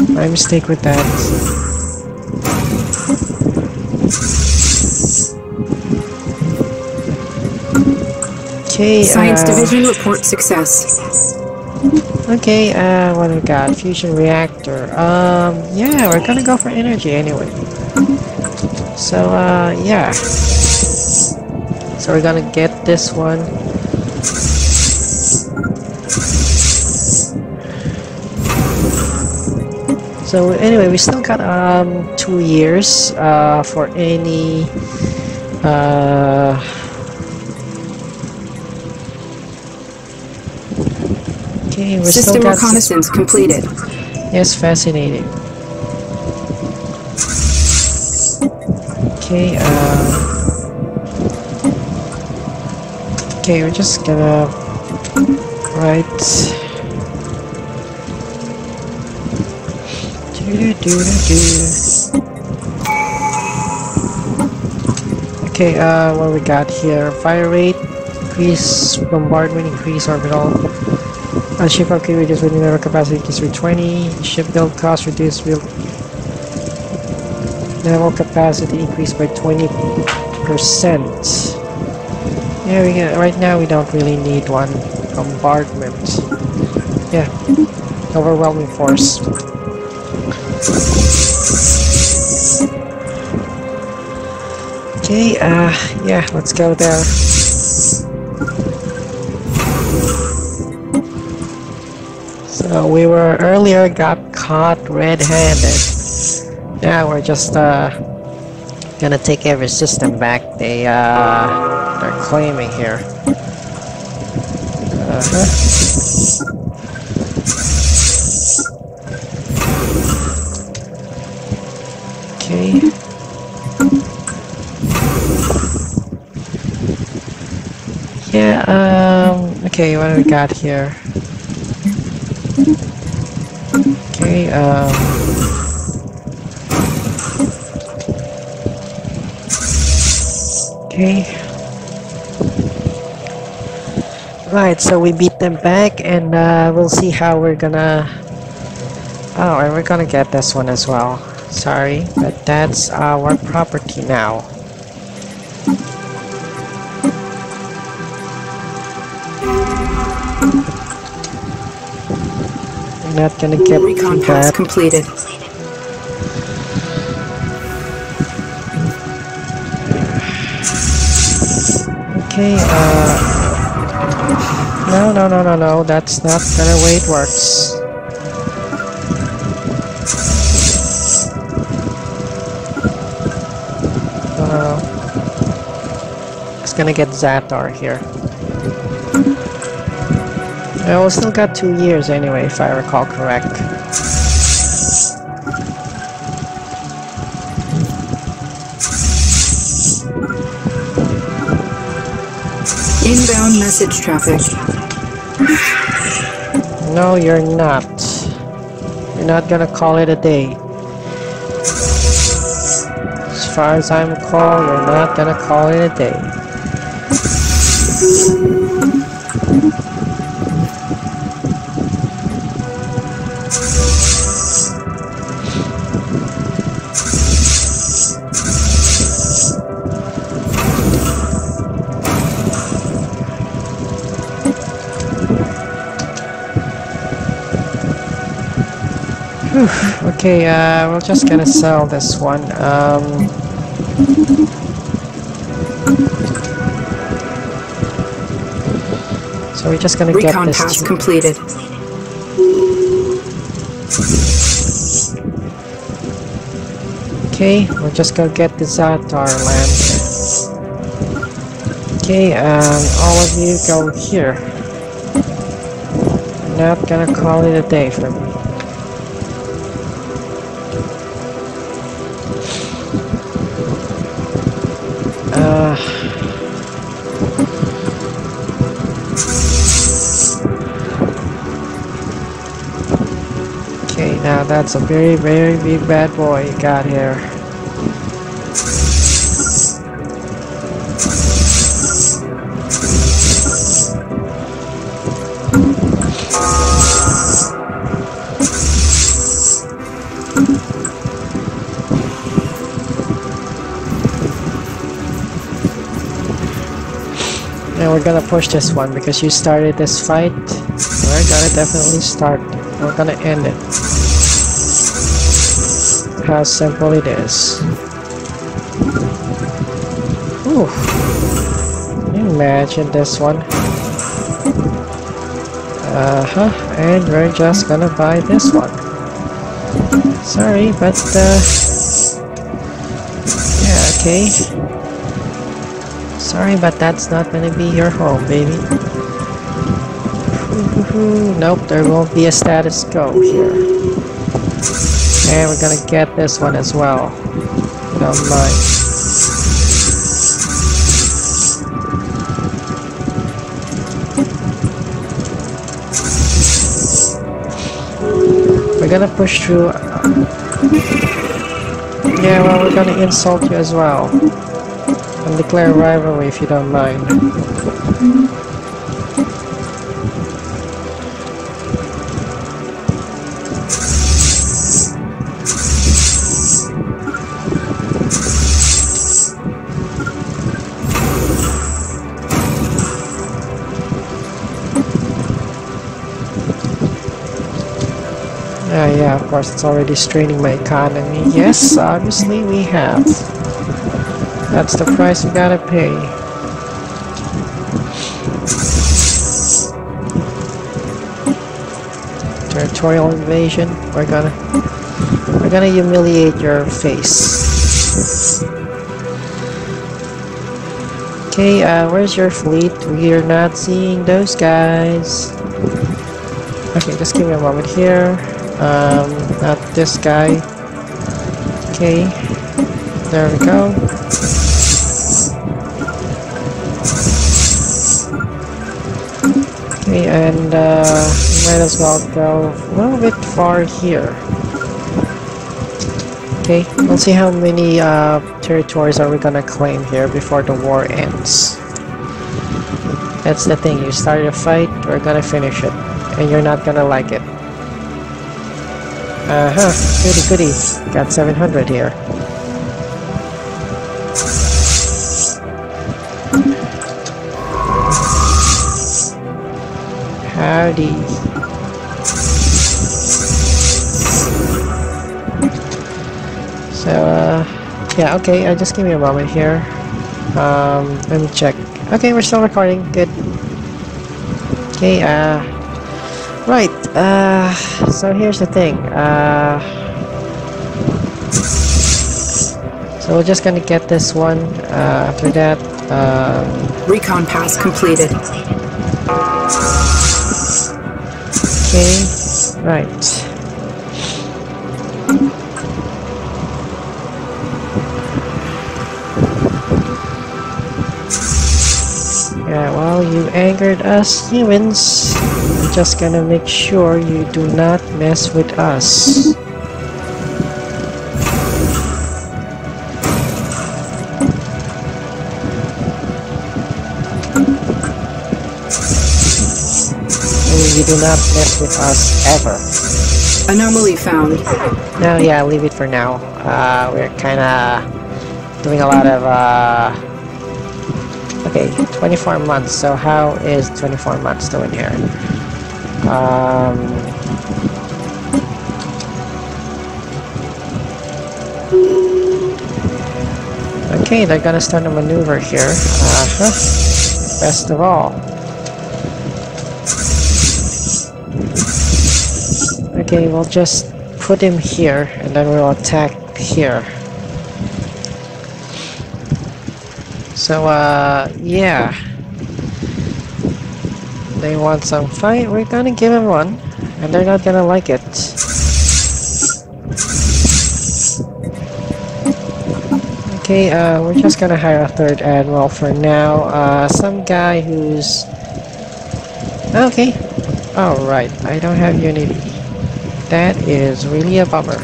Speaker 1: My mistake with that. Okay,
Speaker 3: Science
Speaker 1: uh,
Speaker 3: Division report success.
Speaker 1: Okay, uh, what do we got? Fusion reactor. Um, yeah, we're gonna go for energy anyway. So, uh, yeah. So we're gonna get this one. So anyway, we still got um two years uh for any uh Okay, we still
Speaker 3: System
Speaker 1: got
Speaker 3: reconnaissance completed.
Speaker 1: Yes, fascinating. Okay, uh... Okay, we're just gonna... Right... Do-do-do-do-do. Okay, uh, what we got here? Fire rate, increase bombardment, increase orbital. Uh, ship upgrade reduce with level capacity increase with 20. Ship build cost reduced build level capacity increased by 20 percent. Yeah, we get, right now we don't really need one bombardment. Yeah, overwhelming force. Okay, uh, yeah, let's go there. So we were earlier got caught red-handed. Now we're just uh gonna take every system back they uh they're claiming here. Uh-huh. Okay. Yeah, um okay, what do we got here? Okay, um Okay. Right, so we beat them back and uh, we'll see how we're gonna... Oh, and we're gonna get this one as well. Sorry, but that's our property now. Not gonna get
Speaker 3: Recon pass completed.
Speaker 1: Okay, uh... No, no, no, no, no, that's not gonna way it works. No, no, no. It's gonna get Zatar here. Yeah, we still got two years anyway, if I recall correct.
Speaker 3: Inbound message traffic.
Speaker 1: No, you're not. You're not gonna call it a day. As far as I recall, you're not gonna call it a day. Okay, uh, we're just gonna sell this one. Um, so we're just gonna get
Speaker 3: Recon
Speaker 1: this.
Speaker 3: pass
Speaker 1: to-
Speaker 3: completed.
Speaker 1: Okay, we're just gonna get this out to our land. Okay, um, all of you go here. Not gonna call it a day for me. That's a very, very big bad boy you got here. And we're gonna push this one because you started this fight. We're gonna definitely start. We're gonna end it. How simple it is. Ooh. Imagine this one? Uh-huh. And we're just gonna buy this one. Sorry, but uh Yeah, okay. Sorry, but that's not gonna be your home, baby. <laughs> Nope, there won't be a status quo here. And we're gonna get this one as well. Don't mind. We're gonna push through. Uh, yeah, well, we're gonna insult you as well and declare rivalry if you don't mind. Yeah, of course, it's already straining my economy. Yes, obviously we have. That's the price we gotta pay. Territorial invasion. We're gonna we're gonna humiliate your face. Okay, uh, where's your fleet? We're not seeing those guys. Okay, just give me a moment here. Um, not this guy. Okay, there we go. Okay, and uh, might as well go a little bit far here. Okay, we'll see how many uh, territories are we gonna claim here before the war ends. That's the thing, you start a fight, we're gonna finish it. And you're not gonna like it. Uh-huh, goody goody. Got 700 here. Howdy. So, uh, yeah, okay, uh, just give me a moment here. Um, let me check. Okay, we're still recording. Good. Okay, uh, uh, so here's the thing. Uh, so we're just gonna get this one. Uh, after that, um,
Speaker 3: Recon pass completed.
Speaker 1: Okay, right. Yeah, well, you angered us humans. Just gonna make sure you do not mess with us. You do not mess with us ever.
Speaker 3: Anomaly found.
Speaker 1: No, yeah, leave it for now. Uh, we're kind of doing a lot of, uh... Okay, 24 months. So how is 24 months doing here? Um... Okay, they're gonna start a maneuver here. Uh-huh. Best of all. Okay, we'll just put him here, and then we'll attack here. So, uh, yeah. They want some fight, we're gonna give them one, and they're not gonna like it. Okay, uh, we're just gonna hire a third admiral for now. Uh, some guy who's... Okay. Alright, I don't have Unity. That is really a bummer.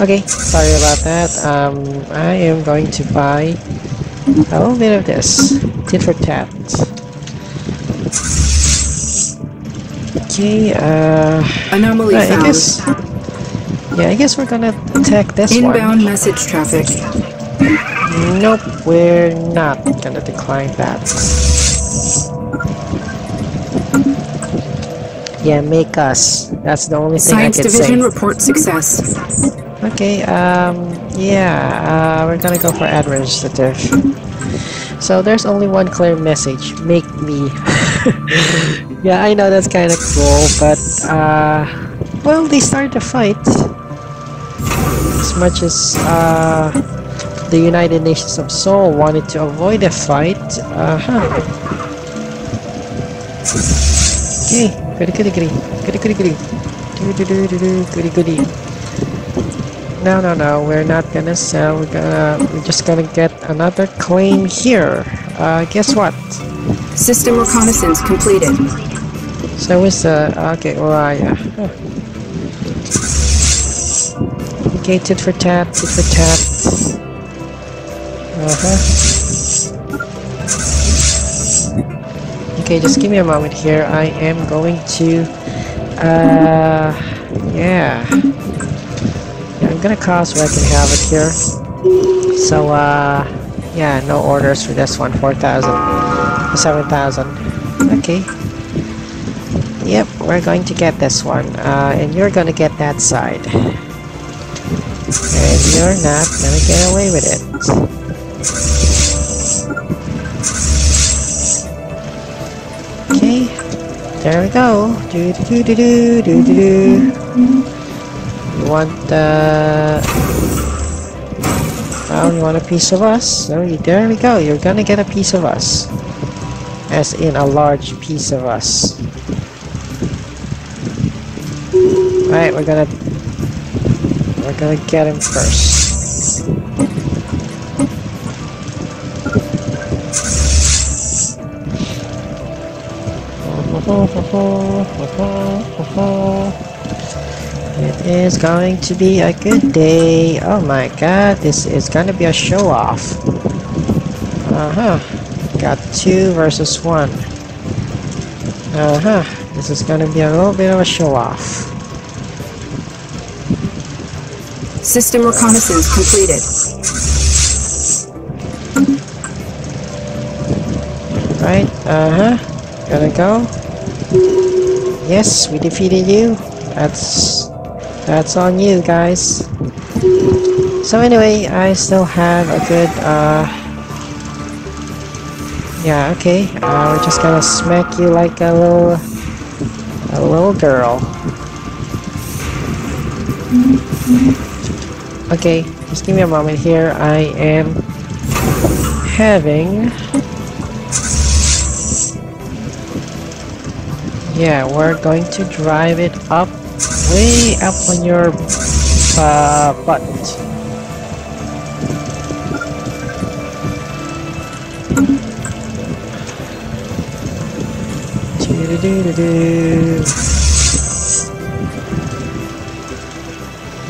Speaker 1: Okay, sorry about that. Um, I am going to buy a little bit of this. Tit for tat. Okay, uh...
Speaker 3: Anomaly
Speaker 1: right, I
Speaker 3: found.
Speaker 1: guess... Yeah, I guess we're gonna attack this
Speaker 3: Inbound message traffic.
Speaker 1: Nope, we're not gonna decline that. Yeah, make us. That's the only thing
Speaker 3: Science
Speaker 1: I can
Speaker 3: division
Speaker 1: say.
Speaker 3: report success.
Speaker 1: Okay, um, yeah, uh, we're gonna go for administrative. So there's only one clear message, make me. <laughs> yeah, I know that's kind of cool, but, uh, well, they started the fight. As much as, uh, the United Nations of Sol wanted to avoid a fight, uh-huh. Okay, goody goody goody, goody goody goody, do do do do, goody goody. No, no, no, we're not gonna sell. We're gonna, we're just gonna get another claim here. Uh, guess what?
Speaker 3: System reconnaissance completed.
Speaker 1: So is uh, okay, Uriah. Huh. Okay, tit for tat, tit for tat. Uh huh. Okay, just give me a moment here. I am going to, uh, yeah. Yeah, I'm gonna cause wreck and havoc here. So, uh, yeah, no orders for this one. 4,000. 7,000. Okay. Yep, we're going to get this one. Uh, and you're gonna get that side. And you're not gonna get away with it. Okay, there we go. Do do do do do do do. You want the? Oh, you want a piece of us? So you, there we go. You're gonna get a piece of us, as in a large piece of us. Right, we're gonna we're gonna get him first. It is going to be a good day. Oh my god, this is gonna be a show off. Uh huh. Got two versus one. Uh huh. This is gonna be a little bit of a show off.
Speaker 3: System reconnaissance completed.
Speaker 1: Right? Uh huh. Gotta go. Yes, we defeated you. That's that's on you guys. So anyway, I still have a good uh Yeah, okay. Uh, we're just gonna smack you like a little a little girl. Okay, just give me a moment here. I am having Yeah, we're going to drive it up, way up on your uh, butt. Doo-doo-doo-doo-doo.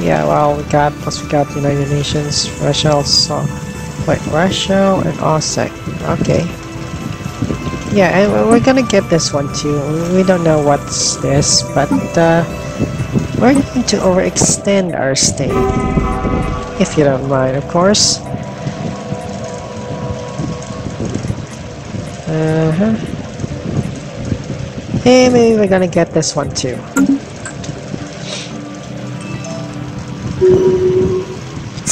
Speaker 1: Yeah, well, we got, plus we got United Nations, Russia also, wait, Russia and OSEC, okay. Yeah, and we- we're gonna get this one too. We don't know what's this, but uh, we're going to overextend our stay. If you don't mind, of course. Uh-huh. Hey, maybe we're gonna get this one too.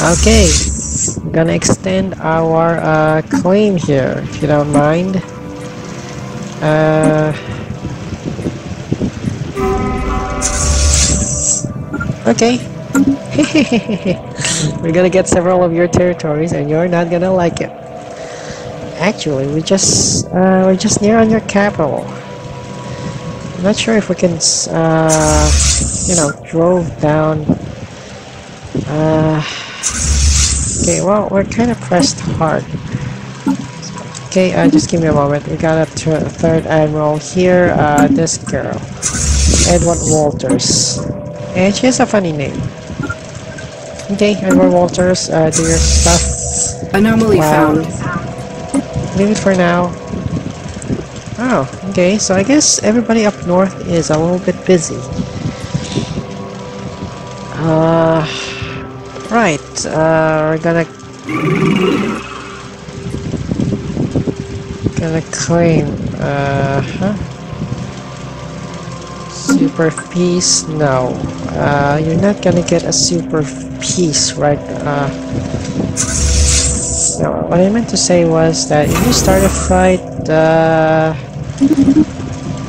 Speaker 1: Okay, gonna extend our uh, claim here, if you don't mind. Uh, okay. <laughs> We're gonna get several of your territories, and you're not gonna like it. Actually, we just uh, we're just near on your capital. I'm not sure if we can, uh, you know, drove down. Uh, okay, well, we're kind of pressed hard. Okay, uh, just give me a moment. We got up to a th third admiral here. Uh, this girl, Edward Walters, and she has a funny name. Okay, Edward Walters, uh, do your stuff.
Speaker 3: Anomaly
Speaker 1: Wow.
Speaker 3: found.
Speaker 1: Leave it for now. Oh, okay. So I guess everybody up north is a little bit busy. Uh, right. Uh, we're gonna gonna claim. Uh huh. Super piece? No. Uh, you're not gonna get a super piece, right? Uh. No, what I meant to say was that if you start a fight, uh,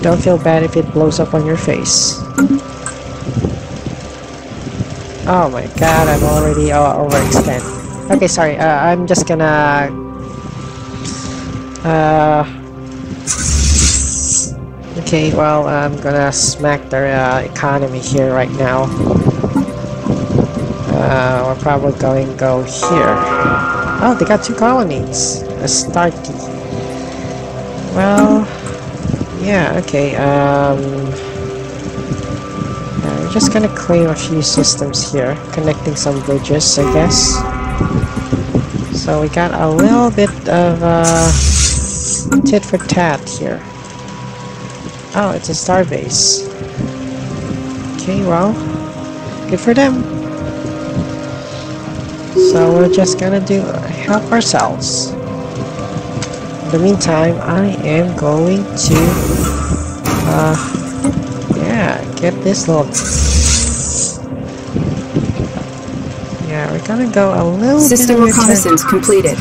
Speaker 1: don't feel bad if it blows up on your face. Oh my god, I'm already uh, overextend. Okay, sorry, uh, I'm just gonna... Uh... Okay, well, I'm gonna smack their uh, economy here right now. Uh, we're probably going to go here. Oh, they got two colonies. A Starkey. Well, yeah, okay, um... just gonna claim a few systems here, connecting some bridges, I guess. So we got a little bit of, uh... tit for tat here. Oh, it's a starbase. Okay, well, good for them. So we're just gonna do help ourselves. In the meantime, I am going to uh, yeah, get this little. We're gonna go a little
Speaker 3: System
Speaker 1: bit of a
Speaker 3: reconnaissance completed.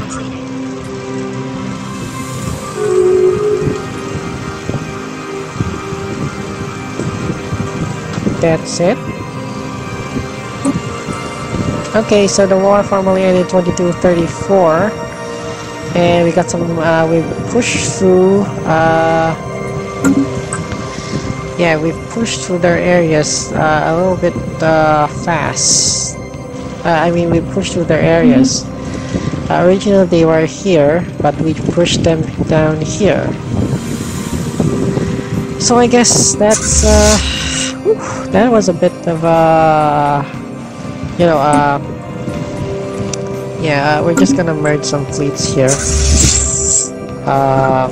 Speaker 1: That's it. Okay, so the war formally ended 2234. And we got some, uh, we pushed through, uh, yeah, we pushed through their areas uh, a little bit uh, fast. Uh, I mean, we pushed through their areas. Uh, originally they were here, but we pushed them down here. So I guess that's, uh, whew, that was a bit of a, you know, uh, yeah, uh, we're just gonna merge some fleets here. Uh,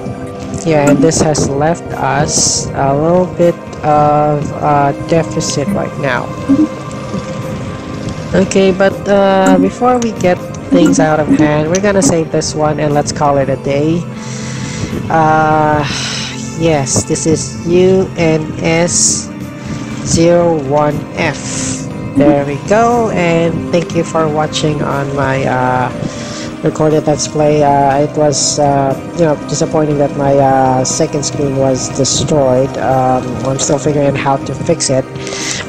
Speaker 1: yeah, and this has left us a little bit of a deficit right now. Okay, but uh, before we get things out of hand, we're gonna save this one and let's call it a day. Uh, yes, this is UNS 01F. There we go, and thank you for watching on my uh, recorded let's play. Uh, it was uh, you know disappointing that my uh, second screen was destroyed. Um, I'm still figuring out how to fix it,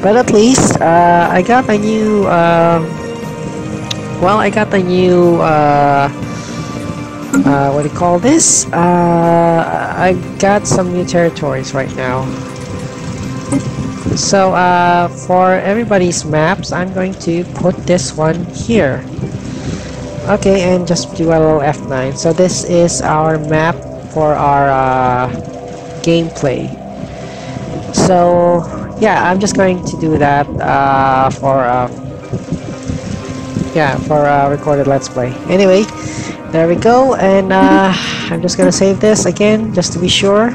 Speaker 1: but at least uh, I got a new. Um, well, I got a new. Uh, uh, what do you call this? Uh, I got some new territories right now. So uh, for everybody's maps, I'm going to put this one here. Okay, and just do a little F9. So this is our map for our uh, gameplay. So yeah, I'm just going to do that uh, for uh, yeah for uh, recorded Let's Play. Anyway, there we go, and uh, <laughs> I'm just gonna save this again just to be sure.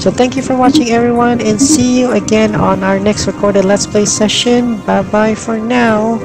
Speaker 1: So thank you for watching everyone and see you again on our next recorded Let's Play session. Bye bye for now.